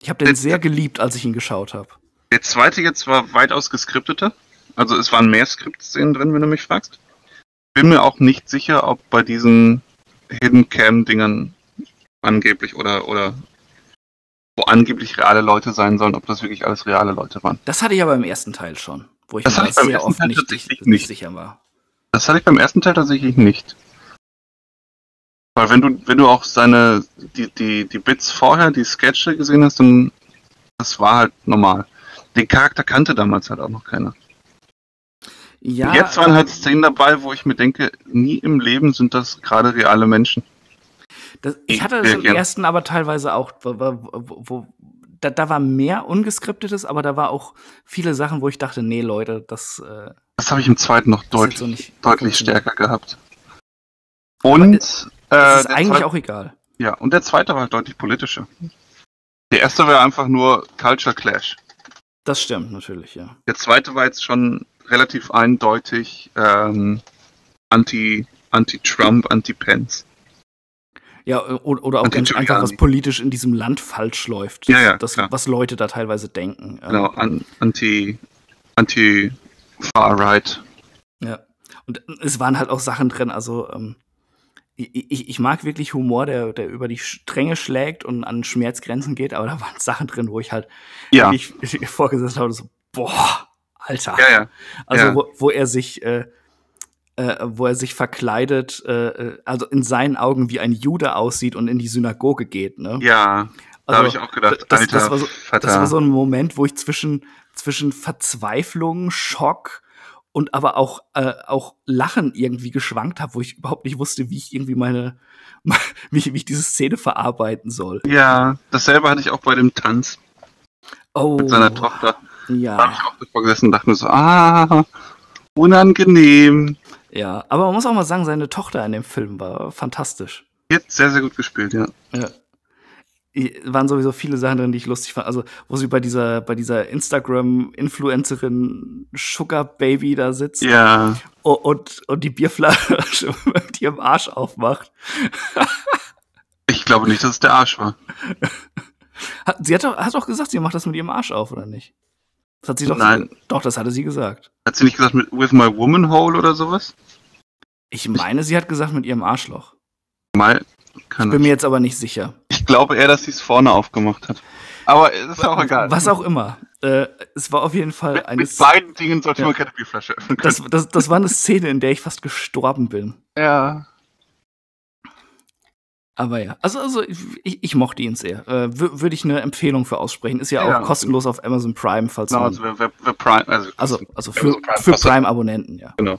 Ich habe den der, sehr geliebt, als ich ihn geschaut habe. Der zweite jetzt war weitaus geskripteter. Also es waren mehr Skriptszenen drin, wenn du mich fragst. Bin mir auch nicht sicher, ob bei diesen Hidden Cam-Dingern angeblich oder, oder wo angeblich reale Leute sein sollen, ob das wirklich alles reale Leute waren. Das hatte ich aber im ersten Teil schon, wo ich das mir sehr oft Teil nicht, nicht, nicht sicher war. Das hatte ich beim ersten Teil tatsächlich nicht. Weil wenn du, wenn du auch seine, die, die, die Bits vorher, die Sketche gesehen hast, dann Das war halt normal. Den Charakter kannte damals halt auch noch keiner. Ja. Jetzt waren halt Szenen dabei, wo ich mir denke, nie im Leben sind das gerade reale Menschen. Das, ich hatte das im ersten aber teilweise auch, wo, wo, wo da, da war mehr ungeskriptetes, aber da war auch viele Sachen, wo ich dachte, nee, Leute, das. Äh, das habe ich im zweiten noch deutlich, so deutlich stärker gehabt. Und das äh, ist eigentlich zweite, auch egal. Ja, und der zweite war halt deutlich politischer. Der erste war einfach nur Culture Clash. Das stimmt natürlich, ja. Der zweite war jetzt schon relativ eindeutig ähm, anti, anti-Trump, anti-Pence. Ja, oder, oder auch ganz einfach, was politisch in diesem Land falsch läuft. Ja, ja, das, was Leute da teilweise denken. Genau, an, anti, anti Far Right. Ja. Und es waren halt auch Sachen drin, also ähm, ich, ich mag wirklich Humor, der, der über die Stränge schlägt und an Schmerzgrenzen geht, aber da waren [laughs] Sachen drin, wo ich halt ja. wirklich [laughs] vorgesetzt habe, so, boah, Alter. Ja, ja. Also, ja. Wo, wo er sich äh, äh, wo er sich verkleidet, äh, äh, also in seinen Augen wie ein Jude aussieht und in die Synagoge geht, ne? Ja, da also, habe ich auch gedacht, das, Alter, das, war so, das war so ein Moment, wo ich zwischen, zwischen Verzweiflung, Schock und aber auch, äh, auch Lachen irgendwie geschwankt habe, wo ich überhaupt nicht wusste, wie ich irgendwie meine, [laughs] wie, wie ich diese Szene verarbeiten soll. Ja, dasselbe hatte ich auch bei dem Tanz. Oh. Mit seiner Tochter. Ja. Da habe ich auch davor gesessen und dachte mir so, ah, unangenehm. Ja, aber man muss auch mal sagen, seine Tochter in dem Film war fantastisch. Jetzt sehr, sehr gut gespielt, ja. Ja. Waren sowieso viele Sachen drin, die ich lustig fand. Also, wo sie bei dieser, bei dieser Instagram-Influencerin Sugar Baby da sitzt. Ja. Und, und die Bierflasche [laughs] mit ihrem Arsch aufmacht. ich glaube nicht, dass es der Arsch war. [laughs] Sie hat doch, hat doch gesagt, sie macht das mit ihrem Arsch auf, oder nicht? Das hat sie doch. Nein. Doch, das hatte sie gesagt. Hat sie nicht gesagt mit With My Woman Hole oder sowas? Ich meine, sie hat gesagt mit ihrem Arschloch. Mal. Ich bin mir jetzt aber nicht sicher. Ich glaube eher, dass sie es vorne aufgemacht hat. Aber es ist auch egal. Was auch immer. Äh, es war auf jeden Fall mit, eine. Mit beiden Dingen sollte ja. man keine Bierflasche öffnen können. Das, das, das war eine Szene, in der ich fast gestorben bin. Ja. Aber ja, also, also ich, ich mochte ihn sehr. Äh, Würde ich eine Empfehlung für aussprechen. Ist ja, ja auch kostenlos auf Amazon Prime, falls genau, man. Also, wer, wer Prime, also, also, also für, Prime, für Prime-Abonnenten, ja. Genau.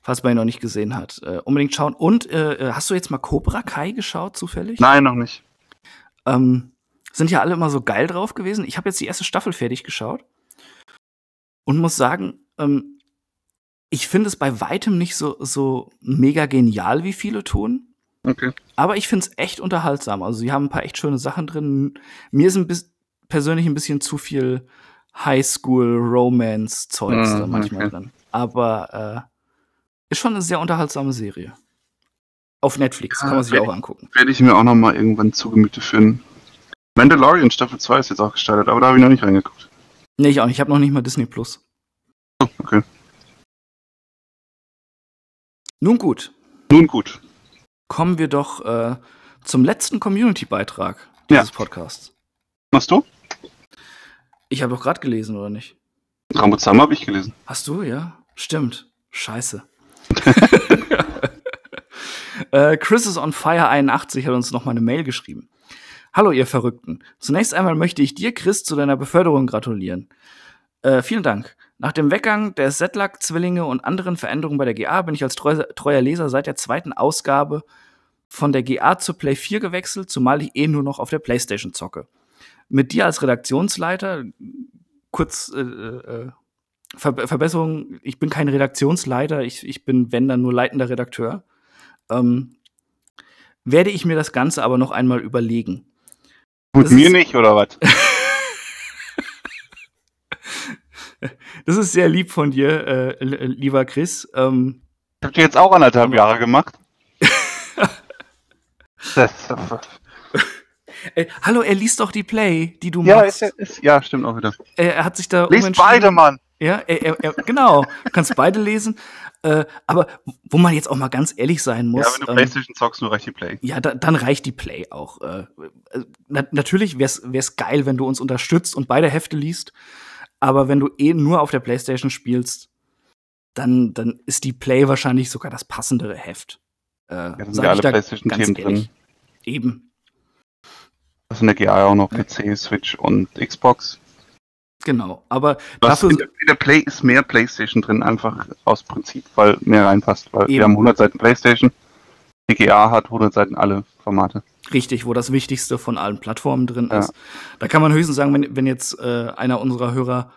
Falls man ihn noch nicht gesehen hat. Äh, unbedingt schauen. Und äh, äh, hast du jetzt mal Cobra Kai geschaut, zufällig? Nein, noch nicht. Ähm, sind ja alle immer so geil drauf gewesen. Ich habe jetzt die erste Staffel fertig geschaut und muss sagen, ähm, ich finde es bei weitem nicht so, so mega genial, wie viele tun. Okay. Aber ich finde es echt unterhaltsam. Also sie haben ein paar echt schöne Sachen drin. Mir ist ein bisschen persönlich ein bisschen zu viel Highschool-Romance-Zeugs mhm, da manchmal okay. drin. Aber äh, ist schon eine sehr unterhaltsame Serie. Auf Netflix, kann man sich auch angucken. Werde ich mir auch noch mal irgendwann zu Gemüte führen. Mandalorian Staffel 2 ist jetzt auch gestartet, aber da habe ich noch nicht reingeguckt. Nee, ich auch nicht. Ich habe noch nicht mal Disney Plus. Oh, okay. Nun gut. Nun gut kommen wir doch äh, zum letzten Community-Beitrag dieses ja. Podcasts. Machst du? Ich habe doch gerade gelesen, oder nicht? Ramuzama habe ich gelesen. Hast du, ja? Stimmt. Scheiße. [laughs] äh, Chris is on Fire 81 hat uns noch mal eine Mail geschrieben. Hallo, ihr Verrückten. Zunächst einmal möchte ich dir, Chris, zu deiner Beförderung gratulieren. Äh, vielen Dank. Nach dem Weggang der Setlack-Zwillinge und anderen Veränderungen bei der GA bin ich als treu, treuer Leser seit der zweiten Ausgabe von der GA zur Play 4 gewechselt, zumal ich eh nur noch auf der Playstation zocke. Mit dir als Redaktionsleiter, kurz äh, äh, Ver Verbesserung, ich bin kein Redaktionsleiter, ich, ich bin, wenn dann, nur leitender Redakteur. Ähm, werde ich mir das Ganze aber noch einmal überlegen. Mit mir nicht, oder was? [laughs] Das ist sehr lieb von dir, äh, lieber Chris. Ähm, ich habe dir jetzt auch anderthalb Jahre gemacht. das, [laughs] äh, hallo, er liest doch die Play, die du ja, machst. Ist, ist, ja, stimmt auch wieder. Er, er hat sich da Lies beide, Mann. Ja, er, er, er, genau. Kannst beide lesen. Äh, aber wo man jetzt auch mal ganz ehrlich sein muss. Ja, wenn du ähm, Playstation zockst, nur reicht die Play. Ja, da, dann reicht die Play auch. Äh, äh na, natürlich wäre es geil, wenn du uns unterstützt und beide Hefte liest. Aber wenn du eh nur auf der PlayStation spielst, dann, dann ist die Play wahrscheinlich sogar das passendere Heft. Äh, ja, da sind ja alle PlayStation-Themen drin. Eben. Das in der GA auch noch PC, Switch und Xbox. Genau, aber Was dafür. In der, in der, Play ist mehr PlayStation drin, einfach aus Prinzip, weil mehr reinpasst. Weil eben. wir haben 100 Seiten PlayStation, die GA hat 100 Seiten alle Formate. Richtig, wo das Wichtigste von allen Plattformen drin ja. ist. Da kann man höchstens sagen, wenn, wenn jetzt äh, einer unserer Hörer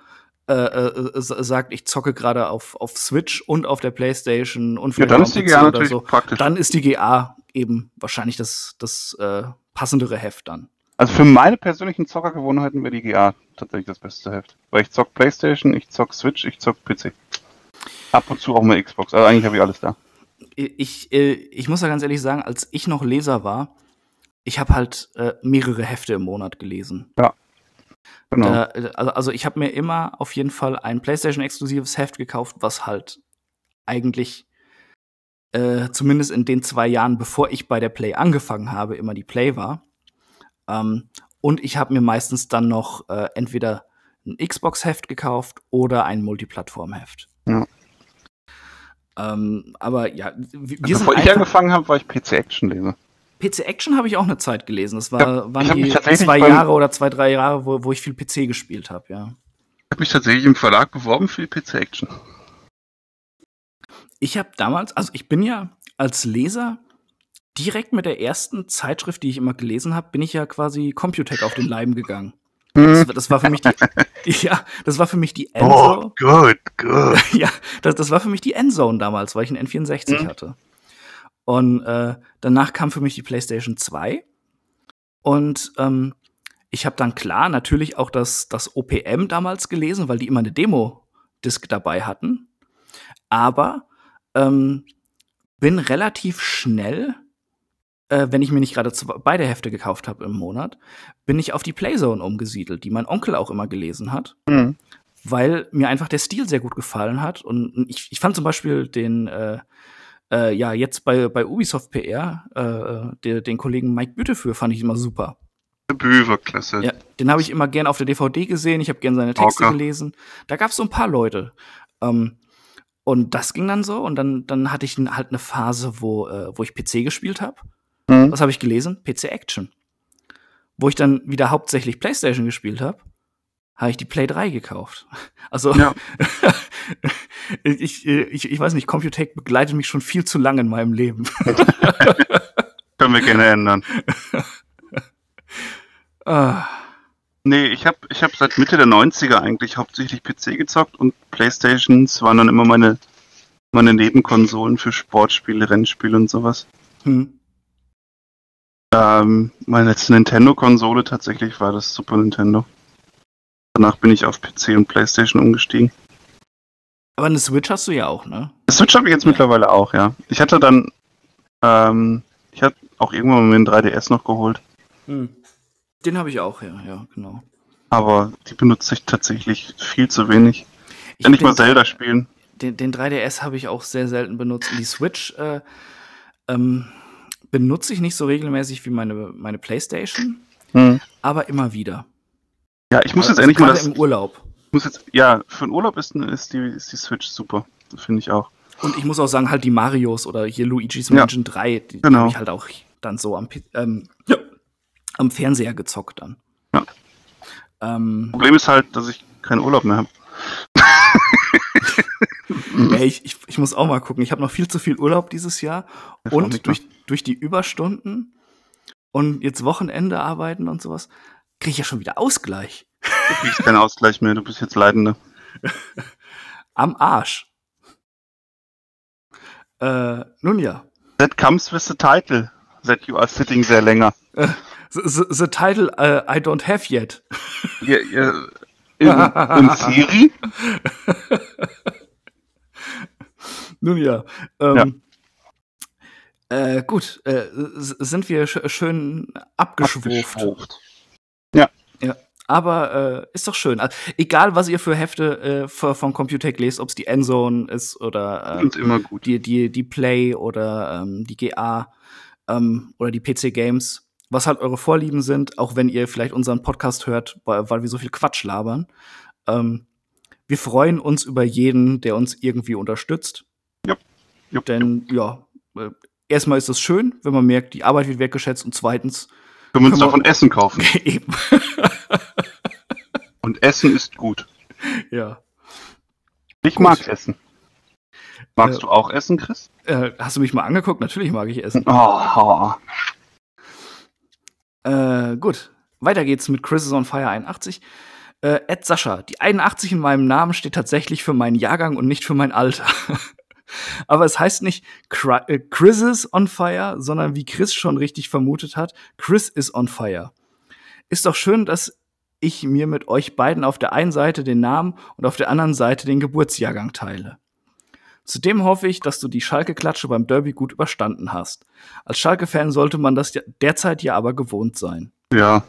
äh, äh, sagt, ich zocke gerade auf, auf Switch und auf der PlayStation und ja, dann ist die GA natürlich so, praktisch. Dann ist die GA eben wahrscheinlich das, das äh, passendere Heft dann. Also für meine persönlichen Zockergewohnheiten wäre die GA tatsächlich das beste Heft. Weil ich zock PlayStation, ich zock Switch, ich zock PC. Ab und zu auch mal Xbox. Also eigentlich habe ich alles da. Ich, äh, ich muss ja ganz ehrlich sagen, als ich noch Leser war, ich habe halt äh, mehrere Hefte im Monat gelesen. Ja. Genau. Da, also, also ich habe mir immer auf jeden Fall ein PlayStation-exklusives Heft gekauft, was halt eigentlich äh, zumindest in den zwei Jahren, bevor ich bei der Play angefangen habe, immer die Play war. Ähm, und ich habe mir meistens dann noch äh, entweder ein Xbox-Heft gekauft oder ein Multiplattform-Heft. Ja. Ähm, aber ja, wir also, Bevor ich angefangen habe, war ich PC-Action-Leser. PC Action habe ich auch eine Zeit gelesen. Das war, ja, waren die zwei Jahre oder zwei, drei Jahre, wo, wo ich viel PC gespielt habe, ja. Ich habe mich tatsächlich im Verlag beworben für die PC Action. Ich habe damals, also ich bin ja als Leser direkt mit der ersten Zeitschrift, die ich immer gelesen habe, bin ich ja quasi Computec auf den Leim gegangen. Das, das, war für mich [laughs] die, ja, das war für mich die Endzone. Oh, gut, gut. ja, das, das war für mich die Endzone damals, weil ich einen N64 mhm. hatte. Und äh, danach kam für mich die PlayStation 2. Und ähm, ich habe dann klar natürlich auch das, das OPM damals gelesen, weil die immer eine Demo-Disc dabei hatten. Aber ähm, bin relativ schnell, äh, wenn ich mir nicht gerade beide Hefte gekauft habe im Monat, bin ich auf die Playzone umgesiedelt, die mein Onkel auch immer gelesen hat. Mhm. Weil mir einfach der Stil sehr gut gefallen hat. Und ich, ich fand zum Beispiel den, äh, äh, ja, jetzt bei, bei Ubisoft PR, äh, der, den Kollegen Mike Bütefür fand ich immer super. Bü war klasse. Ja, den habe ich immer gern auf der DVD gesehen, ich habe gern seine Texte okay. gelesen. Da gab es so ein paar Leute. Ähm, und das ging dann so und dann, dann hatte ich halt eine Phase, wo, äh, wo ich PC gespielt habe. Mhm. Was habe ich gelesen? PC Action. Wo ich dann wieder hauptsächlich PlayStation gespielt habe, habe ich die Play 3 gekauft. [laughs] Also ja. [laughs] ich, ich, ich weiß nicht, Computec begleitet mich schon viel zu lange in meinem Leben. [laughs] Können wir gerne ändern. ah. Nee, ich habe ich hab seit Mitte der 90er eigentlich hauptsächlich PC gezockt und Playstations waren dann immer meine, meine Nebenkonsolen für Sportspiele, Rennspiele und sowas. Hm. Ähm, meine letzte Nintendo-Konsole tatsächlich war das Super Nintendo. Danach bin ich auf PC und Playstation umgestiegen. Aber eine Switch hast du ja auch, ne? Eine Switch habe ich jetzt ja. mittlerweile auch, ja. Ich hatte dann, ähm, ich hatte auch irgendwann mal einen 3DS noch geholt. Hm. Den habe ich auch, ja, ja, genau. Aber die benutze ich tatsächlich viel zu wenig. Ich kann nicht mal Zelda spielen. Den, den 3DS habe ich auch sehr selten benutzt. Die Switch äh, ähm, benutze ich nicht so regelmäßig wie meine, meine Playstation, hm. aber immer wieder. Ja, ich muss also, jetzt endlich mal das. im Urlaub. Muss jetzt, ja, für den Urlaub ist, ist, die, ist die Switch super. Finde ich auch. Und ich muss auch sagen, halt die Marios oder hier Luigi's Mansion ja, 3, die genau. habe ich halt auch dann so am, ähm, ja, am Fernseher gezockt dann. Ja. Ähm, Problem ist halt, dass ich keinen Urlaub mehr habe. [laughs] ja, ich, ich, ich, muss auch mal gucken. Ich habe noch viel zu viel Urlaub dieses Jahr. und durch, durch die Überstunden und jetzt Wochenende arbeiten und sowas, kriege ich ja schon wieder Ausgleich. Du kriegst keinen Ausgleich mehr, du bist jetzt Leidende. [laughs] Am Arsch. Äh, nun ja. That comes with the title that you are sitting there länger. Äh, the, the, title uh, I don't have yet. Ja, ja, in, in Siri? [laughs] nun ja. Ähm, ja. Äh, gut, äh, sind wir sch schön abgeschwurft. abgeschwurft. Ja. Aber äh, ist doch schön. Also, egal, was ihr für Hefte äh, von Computec lest, ob es die Endzone ist oder äh, immer gut. Die, die, die Play oder ähm, die GA ähm, oder die PC Games, was halt eure Vorlieben sind, auch wenn ihr vielleicht unseren Podcast hört, weil, weil wir so viel Quatsch labern. Ähm, wir freuen uns über jeden, der uns irgendwie unterstützt. Ja. ja Denn ja, äh, erstmal ist es schön, wenn man merkt, die Arbeit wird wertgeschätzt und zweitens Können wir uns davon Essen kaufen. [laughs] Eben. [laughs] Und Essen ist gut. Ja. Ich gut. mag Essen. Magst äh, du auch Essen, Chris? Äh, hast du mich mal angeguckt? Natürlich mag ich Essen. Oh. Äh, gut. Weiter geht's mit Chris is on Fire 81. Äh, Ed Sascha, die 81 in meinem Namen steht tatsächlich für meinen Jahrgang und nicht für mein Alter. [laughs] Aber es heißt nicht äh, Chris is on fire, sondern wie Chris schon richtig vermutet hat, Chris is on fire. Ist doch schön, dass ich mir mit euch beiden auf der einen Seite den Namen und auf der anderen Seite den Geburtsjahrgang teile. Zudem hoffe ich, dass du die Schalke-Klatsche beim Derby gut überstanden hast. Als Schalke-Fan sollte man das derzeit ja aber gewohnt sein. Ja.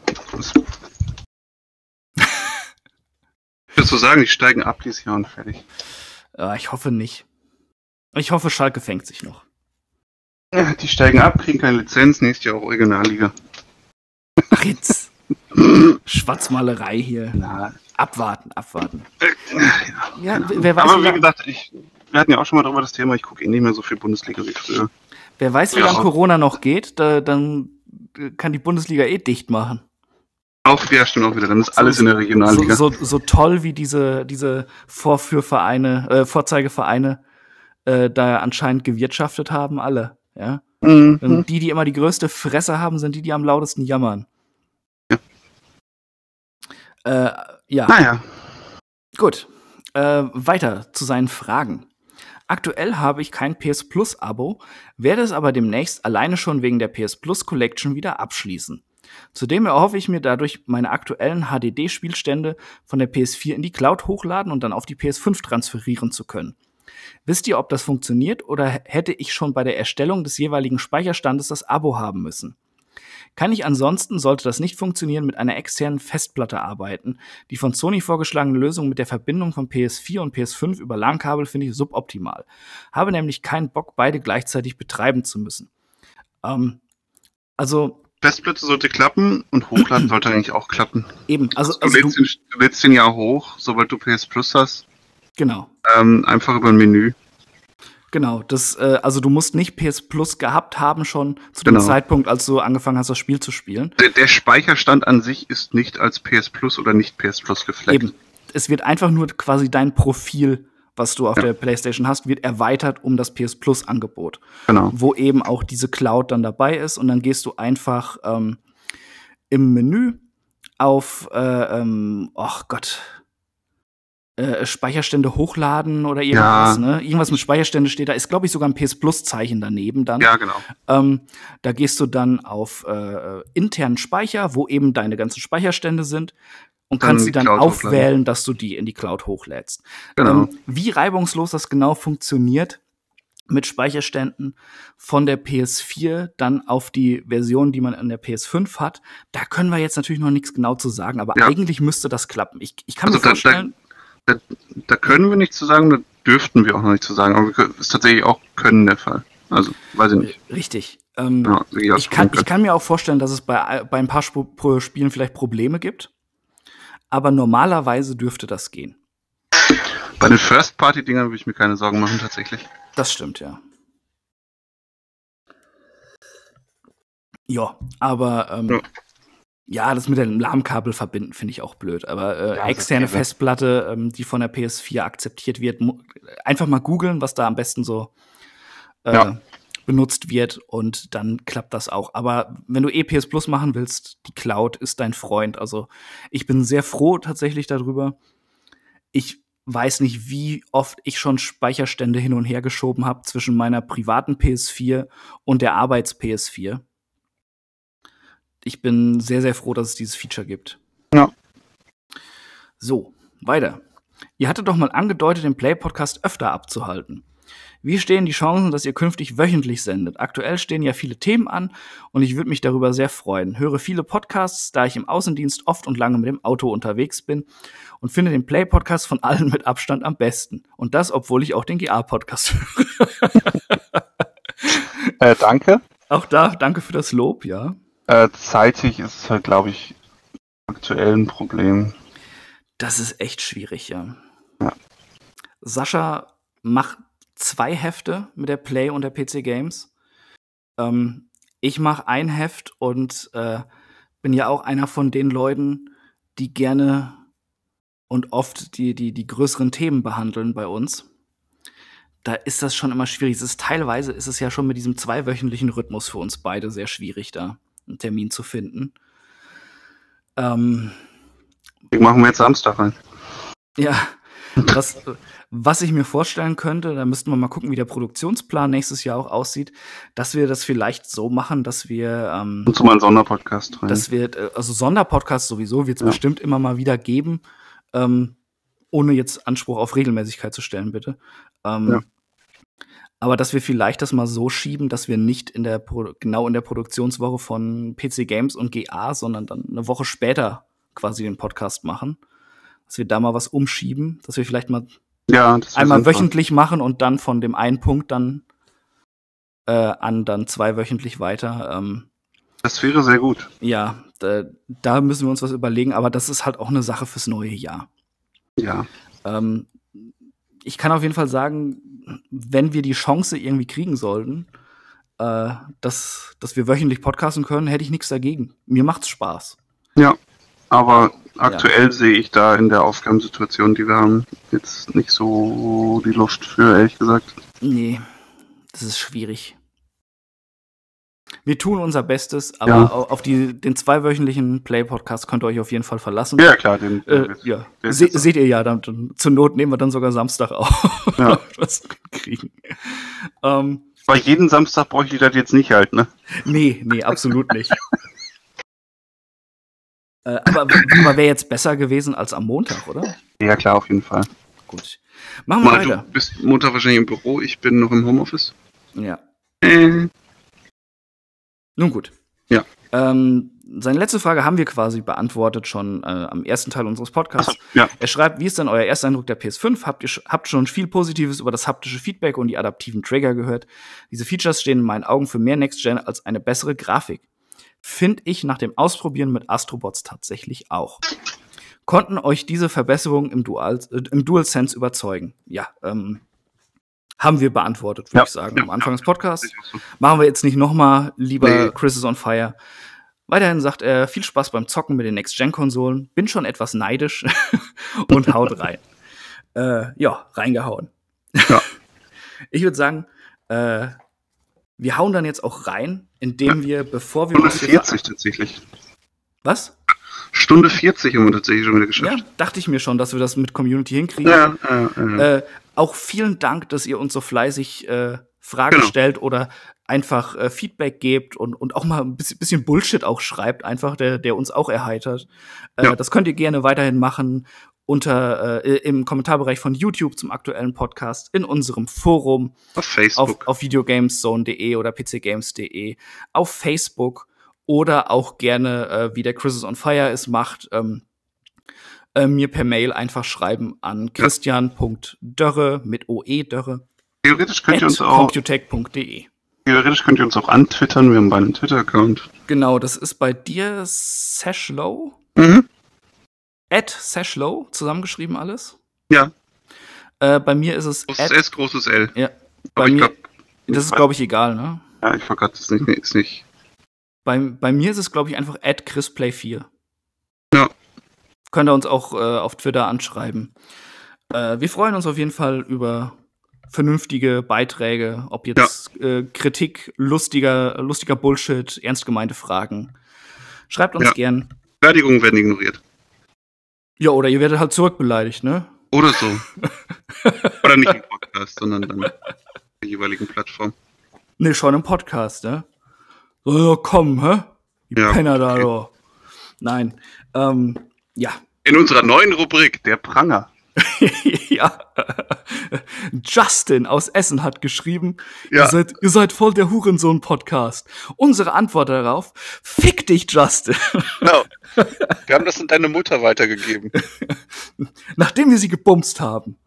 Würdest du sagen, die steigen ab dieses Jahr und fertig? Ja, ich hoffe nicht. Ich hoffe, Schalke fängt sich noch. Ja, die steigen ab, kriegen keine Lizenz, nächstes Jahr auch Regionalliga. Ach jetzt. [laughs] Schwarzmalerei hier. Na. Abwarten, abwarten. ja. wer weiß. Aber wie gesagt, ich, wir hatten ja auch schon mal darüber das Thema, ich gucke eh nicht mehr so viel Bundesliga wie früher. Wer weiß, wie ja. lange Corona noch geht, da, dann kann die Bundesliga eh dicht machen. Auch, ja, stimmt auch wieder. Dann ist alles so, in der Regionalliga. So, so, so, toll wie diese, diese Vorführvereine, äh, Vorzeigevereine äh, da anscheinend gewirtschaftet haben, alle. Ja. Mhm. Die, die immer die größte Fresse haben, sind die, die am lautesten jammern. Ja. Äh, ja. Naja. Gut. Äh, weiter zu seinen Fragen. Aktuell habe ich kein PS Plus Abo, werde es aber demnächst alleine schon wegen der PS Plus Collection wieder abschließen. Zudem erhoffe ich mir dadurch, meine aktuellen HDD-Spielstände von der PS4 in die Cloud hochladen und dann auf die PS5 transferieren zu können. Wisst ihr, ob das funktioniert oder hätte ich schon bei der Erstellung des jeweiligen Speicherstandes das Abo haben müssen? Kann ich ansonsten, sollte das nicht funktionieren, mit einer externen Festplatte arbeiten? Die von Sony vorgeschlagene Lösung mit der Verbindung von PS4 und PS5 über LAN-Kabel finde ich suboptimal. Habe nämlich keinen Bock, beide gleichzeitig betreiben zu müssen. Ähm, also. Festplatte sollte klappen und hochladen sollte [clears throat] eigentlich auch klappen. Eben, also. Du, also lädst, du, den, du lädst den ja hoch, sobald du PS Plus hast. Genau. Ähm, einfach über ein Menü. Genau, das, äh, also du musst nicht PS Plus gehabt haben schon zu dem genau. Zeitpunkt, als du angefangen hast, das Spiel zu spielen. Der, der, Speicherstand an sich ist nicht als PS Plus oder nicht PS Plus gefleckt. Eben. Es wird einfach nur quasi dein Profil, was du auf ja. der PlayStation hast, wird erweitert um das PS Plus Angebot. Genau. Wo eben auch diese Cloud dann dabei ist und dann gehst du einfach ähm, im Menü auf, äh, ähm, oh Gott, äh, Speicherstände hochladen oder irgendwas, ja. ne? Irgendwas mit Speicherstände steht da, ist, glaube ich, sogar ein PS Plus-Zeichen daneben dann. Ja, genau. Ähm, da gehst du dann auf äh, internen Speicher, wo eben deine ganzen Speicherstände sind und dann kannst sie dann Cloud aufwählen, hochladen. dass du die in die Cloud hochlädst. Genau. Ähm, wie reibungslos das genau funktioniert mit Speicherständen von der PS4 dann auf die Version, die man an der PS5 hat, da können wir jetzt natürlich noch nichts genau zu sagen, aber ja. eigentlich müsste das klappen. Ich, ich kann also mir vorstellen, da, da, können wir nichts zu sagen, da dürften wir auch noch nicht zu sagen, aber das ist tatsächlich auch können der Fall. Also, weiß ich nicht. Richtig. Ähm, ja, ich, kann, ich kann mir auch vorstellen, dass es bei, bei ein paar Sp Spielen vielleicht Probleme gibt, aber normalerweise dürfte das gehen. Bei den First-Party-Dingern würde ich mir keine Sorgen machen, tatsächlich. Das stimmt, ja. Ja, aber ähm, ja. Ja, das mit dem LAN-Kabel verbinden finde ich auch blöd. Aber äh, ja, externe okay, Festplatte, ähm, die von der PS4 akzeptiert wird, einfach mal googeln, was da am besten so äh, ja. benutzt wird und dann klappt das auch. Aber wenn du EPS Plus machen willst, die Cloud ist dein Freund. Also ich bin sehr froh tatsächlich darüber. Ich weiß nicht, wie oft ich schon Speicherstände hin und her geschoben habe zwischen meiner privaten PS4 und der Arbeits-PS4 ich bin sehr, sehr froh, dass es dieses Feature gibt. Ja. So, weiter. Ihr hattet doch mal angedeutet, den Play-Podcast öfter abzuhalten. Wie stehen die Chancen, dass ihr künftig wöchentlich sendet? Aktuell stehen ja viele Themen an und ich würde mich darüber sehr freuen. Höre viele Podcasts, da ich im Außendienst oft und lange mit dem Auto unterwegs bin und finde den Play-Podcast von allen mit Abstand am besten. Und das, obwohl ich auch den GA-Podcast höre. äh, danke. Auch da, danke für das Lob, ja. Äh, zeitig ist es halt, glaube ich, aktuell ein Problem. Das ist echt schwierig, ja. ja. Sascha macht zwei Hefte mit der Play und der PC Games. Ähm, ich mache ein Heft und äh, bin ja auch einer von den Leuten, die gerne und oft die, die, die größeren Themen behandeln bei uns. Da ist das schon immer schwierig. ist, teilweise ist es ja schon mit diesem zweiwöchentlichen Rhythmus für uns beide sehr schwierig, da einen Termin zu finden. Ähm, machen wir jetzt Samstag rein. Ja, was, was ich mir vorstellen könnte, da müssten wir mal gucken, wie der Produktionsplan nächstes Jahr auch aussieht, dass wir das vielleicht so machen, dass wir ähm, Und mal einen Sonderpodcast rein. Dass wir, äh, also Sonderpodcast sowieso wird es ja. bestimmt immer mal wieder geben, ähm, ohne jetzt Anspruch auf Regelmäßigkeit zu stellen, bitte. Ähm, ja. Aber dass wir vielleicht das mal so schieben, dass wir nicht in der Pro genau in der Produktionswoche von PC Games und GA, sondern dann eine Woche später quasi den Podcast machen dass wir da mal was umschieben, dass wir vielleicht mal ja, einmal wöchentlich machen und dann von dem einen Punkt dann äh, an dann zweiwöchentlich weiter. Ähm, das wäre sehr gut. Ja, da, da, müssen wir uns was überlegen, aber das ist halt auch eine Sache fürs neue Jahr. Ja. Ähm, ich kann auf jeden Fall sagen, wenn wir die Chance irgendwie kriegen sollten, äh, dass, dass wir wöchentlich podcasten können, hätte ich nichts dagegen. Mir macht's Spaß. Ja, aber aktuell ja. sehe ich da in der Aufgabensituation, die wir haben, jetzt nicht so die Luft für, ehrlich gesagt. Nee, das ist schwierig. Wir tun unser Bestes, aber ja. auf die, den zweiwöchentlichen Play-Podcast könnt ihr euch auf jeden Fall verlassen. Ja, klar. Den, äh, ja. Se, seht ihr ja, dann, dann, zur Not nehmen wir dann sogar Samstag auf. [laughs] Ja. [laughs] was kriegen. Ähm, Bei jedem Samstag bräuchte ich das jetzt nicht halt, ne? Nee, nee, absolut nicht. [laughs] Äh, aber aber wäre jetzt besser gewesen als am Montag, oder? Ja, klar, auf jeden Fall. Gut. Machen wir Mal, weiter. Du bist Montag wahrscheinlich im Büro, ich bin noch im Homeoffice. Ja. Äh. Nun gut. Ja. Ähm, seine letzte Frage haben wir quasi beantwortet schon äh, am ersten Teil unseres Podcasts. So, ja. Er schreibt, wie ist denn euer erster Eindruck der PS5? Habt ihr habt schon viel Positives über das haptische Feedback und die adaptiven Trigger gehört? Diese Features stehen in meinen Augen für mehr Next Gen als eine bessere Grafik. Finde ich nach dem Ausprobieren mit Astrobots tatsächlich auch. Konnten euch diese Verbesserungen im, Dual, äh, im DualSense überzeugen? Ja, ähm, haben wir beantwortet, würde ja, ich sagen, ja, am Anfang des Podcasts. Machen wir jetzt nicht nochmal, lieber nee. Chris is on fire. Weiterhin sagt er, viel Spaß beim Zocken mit den Next-Gen-Konsolen. Bin schon etwas neidisch [laughs] und haut rein. [laughs] äh, ja, reingehauen. Ja. [laughs] ich würde sagen, äh, wir hauen dann jetzt auch rein, indem wir, bevor wir. Stunde 40 tatsächlich. Was? Stunde 40 haben wir tatsächlich schon wieder geschafft. Ja, dachte ich mir schon, dass wir das mit Community hinkriegen. Ja, ja, ja. Äh, auch vielen Dank, dass ihr uns so fleißig äh, Fragen genau. stellt oder einfach äh, Feedback gebt und, und auch mal ein bisschen, bisschen Bullshit auch schreibt, einfach, der, der uns auch erheitert. Äh, ja. Das könnt ihr gerne weiterhin machen unter äh, im Kommentarbereich von YouTube zum aktuellen Podcast, in unserem Forum, auf Facebook, auf, auf videogameszone.de oder pcgames.de, auf Facebook oder auch gerne, äh, wie der Chris on Fire es macht, ähm, äh, mir per Mail einfach schreiben an christian.dörre mit OE Dörre. Theoretisch könnt ihr uns auch computech.de. Theoretisch könnt ihr uns auch antwittern, wir haben beide einen Twitter-Account. Genau, das ist bei dir Sashlow. Mhm. At Sashlow, zusammengeschrieben alles. Ja. Äh, bei mir ist es. Großes S, großes L. Ja. Bei mir, glaub, das ist, glaube ich, egal, ne? Ja, ich vergaß es nicht. Nee, ist nicht. Bei, bei mir ist es, glaube ich, einfach at ChrisPlay4. Ja. Könnt ihr uns auch äh, auf Twitter anschreiben. Äh, wir freuen uns auf jeden Fall über vernünftige Beiträge, ob jetzt ja. äh, Kritik, lustiger, lustiger Bullshit, ernst gemeinte Fragen. Schreibt uns ja. gern. Beleidigungen werden ignoriert. Ja, oder ihr werdet halt zurückbeleidigt, ne? Oder so. [laughs] oder nicht im Podcast, sondern dann auf der jeweiligen Plattform. Ne, schon im Podcast, ne? So, komm, hä? Die ja, Penner okay. da, doch. Nein. Ähm, ja. In unserer neuen Rubrik, der Pranger. [laughs] ja. Justin aus Essen hat geschrieben, ja. ihr, seid, ihr seid voll der Hurensohn-Podcast. Unsere Antwort darauf, fick dich, Justin. Genau. [laughs] Wir haben das an deine Mutter weitergegeben. [laughs] Nachdem wir sie gebumst haben.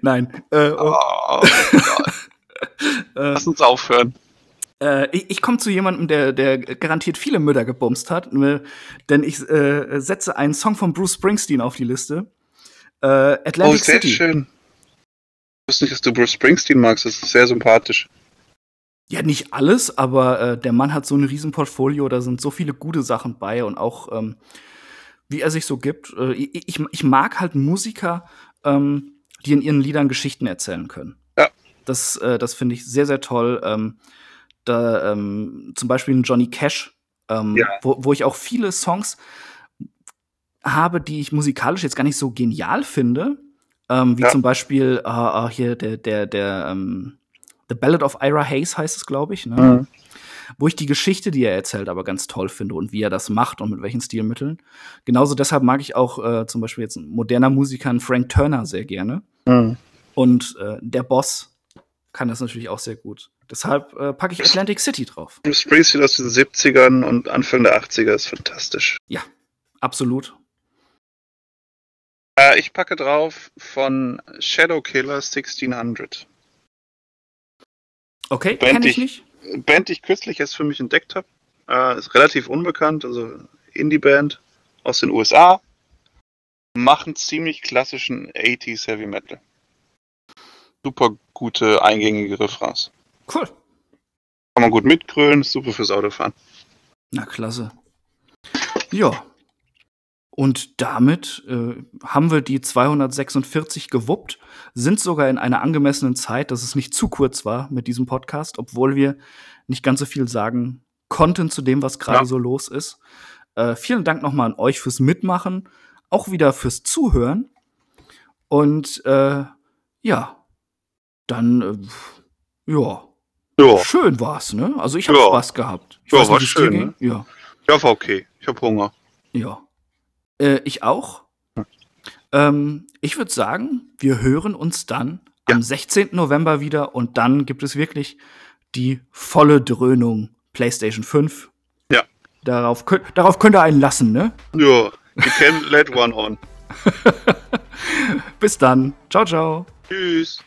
Nein. Äh, oh. Oh, Lass uns aufhören. Äh, ich, ich komme zu jemandem, der, der garantiert viele Mütter gebumst hat, ne, denn ich äh, setze einen Song von Bruce Springsteen auf die Liste. Äh, Atlantic oh, sehr City. schön. Ich wusste nicht, dass du Bruce Springsteen magst, das ist sehr sympathisch. Ja, nicht alles, aber äh, der Mann hat so ein Riesenportfolio, da sind so viele gute Sachen bei und auch ähm, wie er sich so gibt. Äh, ich, ich mag halt Musiker, ähm, die in ihren Liedern Geschichten erzählen können. Ja. Das, äh, das finde ich sehr, sehr toll. Ähm, da, ähm, zum Beispiel ein Johnny Cash, ähm, ja. wo, wo ich auch viele Songs habe, die ich musikalisch jetzt gar nicht so genial finde. Ähm, wie ja. zum Beispiel äh, hier der, der, der ähm, The Ballad of Ira Hayes heißt es, glaube ich. Ne? Mhm. Wo ich die Geschichte, die er erzählt, aber ganz toll finde und wie er das macht und mit welchen Stilmitteln. Genauso deshalb mag ich auch äh, zum Beispiel jetzt ein moderner Musiker Frank Turner sehr gerne. Mhm. Und äh, der Boss kann das natürlich auch sehr gut. Deshalb äh, packe ich Atlantic City drauf. Springsteen aus den 70ern und Anfang der 80er ist fantastisch. Ja, absolut. Äh, ich packe drauf von Shadow Killer 1600. Okay, kenne ich nicht. Band, die ich kürzlich erst für mich entdeckt habe. Äh, ist relativ unbekannt, also Indie-Band aus den USA. Machen ziemlich klassischen 80s Heavy Metal. Super gute, eingängige Refrains. Cool. Kann man gut mitgrölen, super fürs Autofahren. Na, klasse. Ja. Und damit äh, haben wir die 246 gewuppt, sind sogar in einer angemessenen Zeit, dass es nicht zu kurz war mit diesem Podcast, obwohl wir nicht ganz so viel sagen konnten zu dem, was gerade ja. so los ist. Äh, vielen Dank nochmal an euch fürs Mitmachen, auch wieder fürs Zuhören. Und äh, ja, dann, äh, ja, ja. Schön war's, ne? Also ich habe ja. Spaß gehabt. Ich ja, war schön. Ne? Ja. ja, war okay. Ich habe Hunger. Ja. Äh, ich auch. Hm. Ähm, ich würde sagen, wir hören uns dann ja. am 16. November wieder und dann gibt es wirklich die volle Dröhnung PlayStation 5. Ja. Darauf, könnt, darauf könnt ihr einen lassen, ne? Ja, you can let one on. [laughs] Bis dann. Ciao, ciao. Tschüss.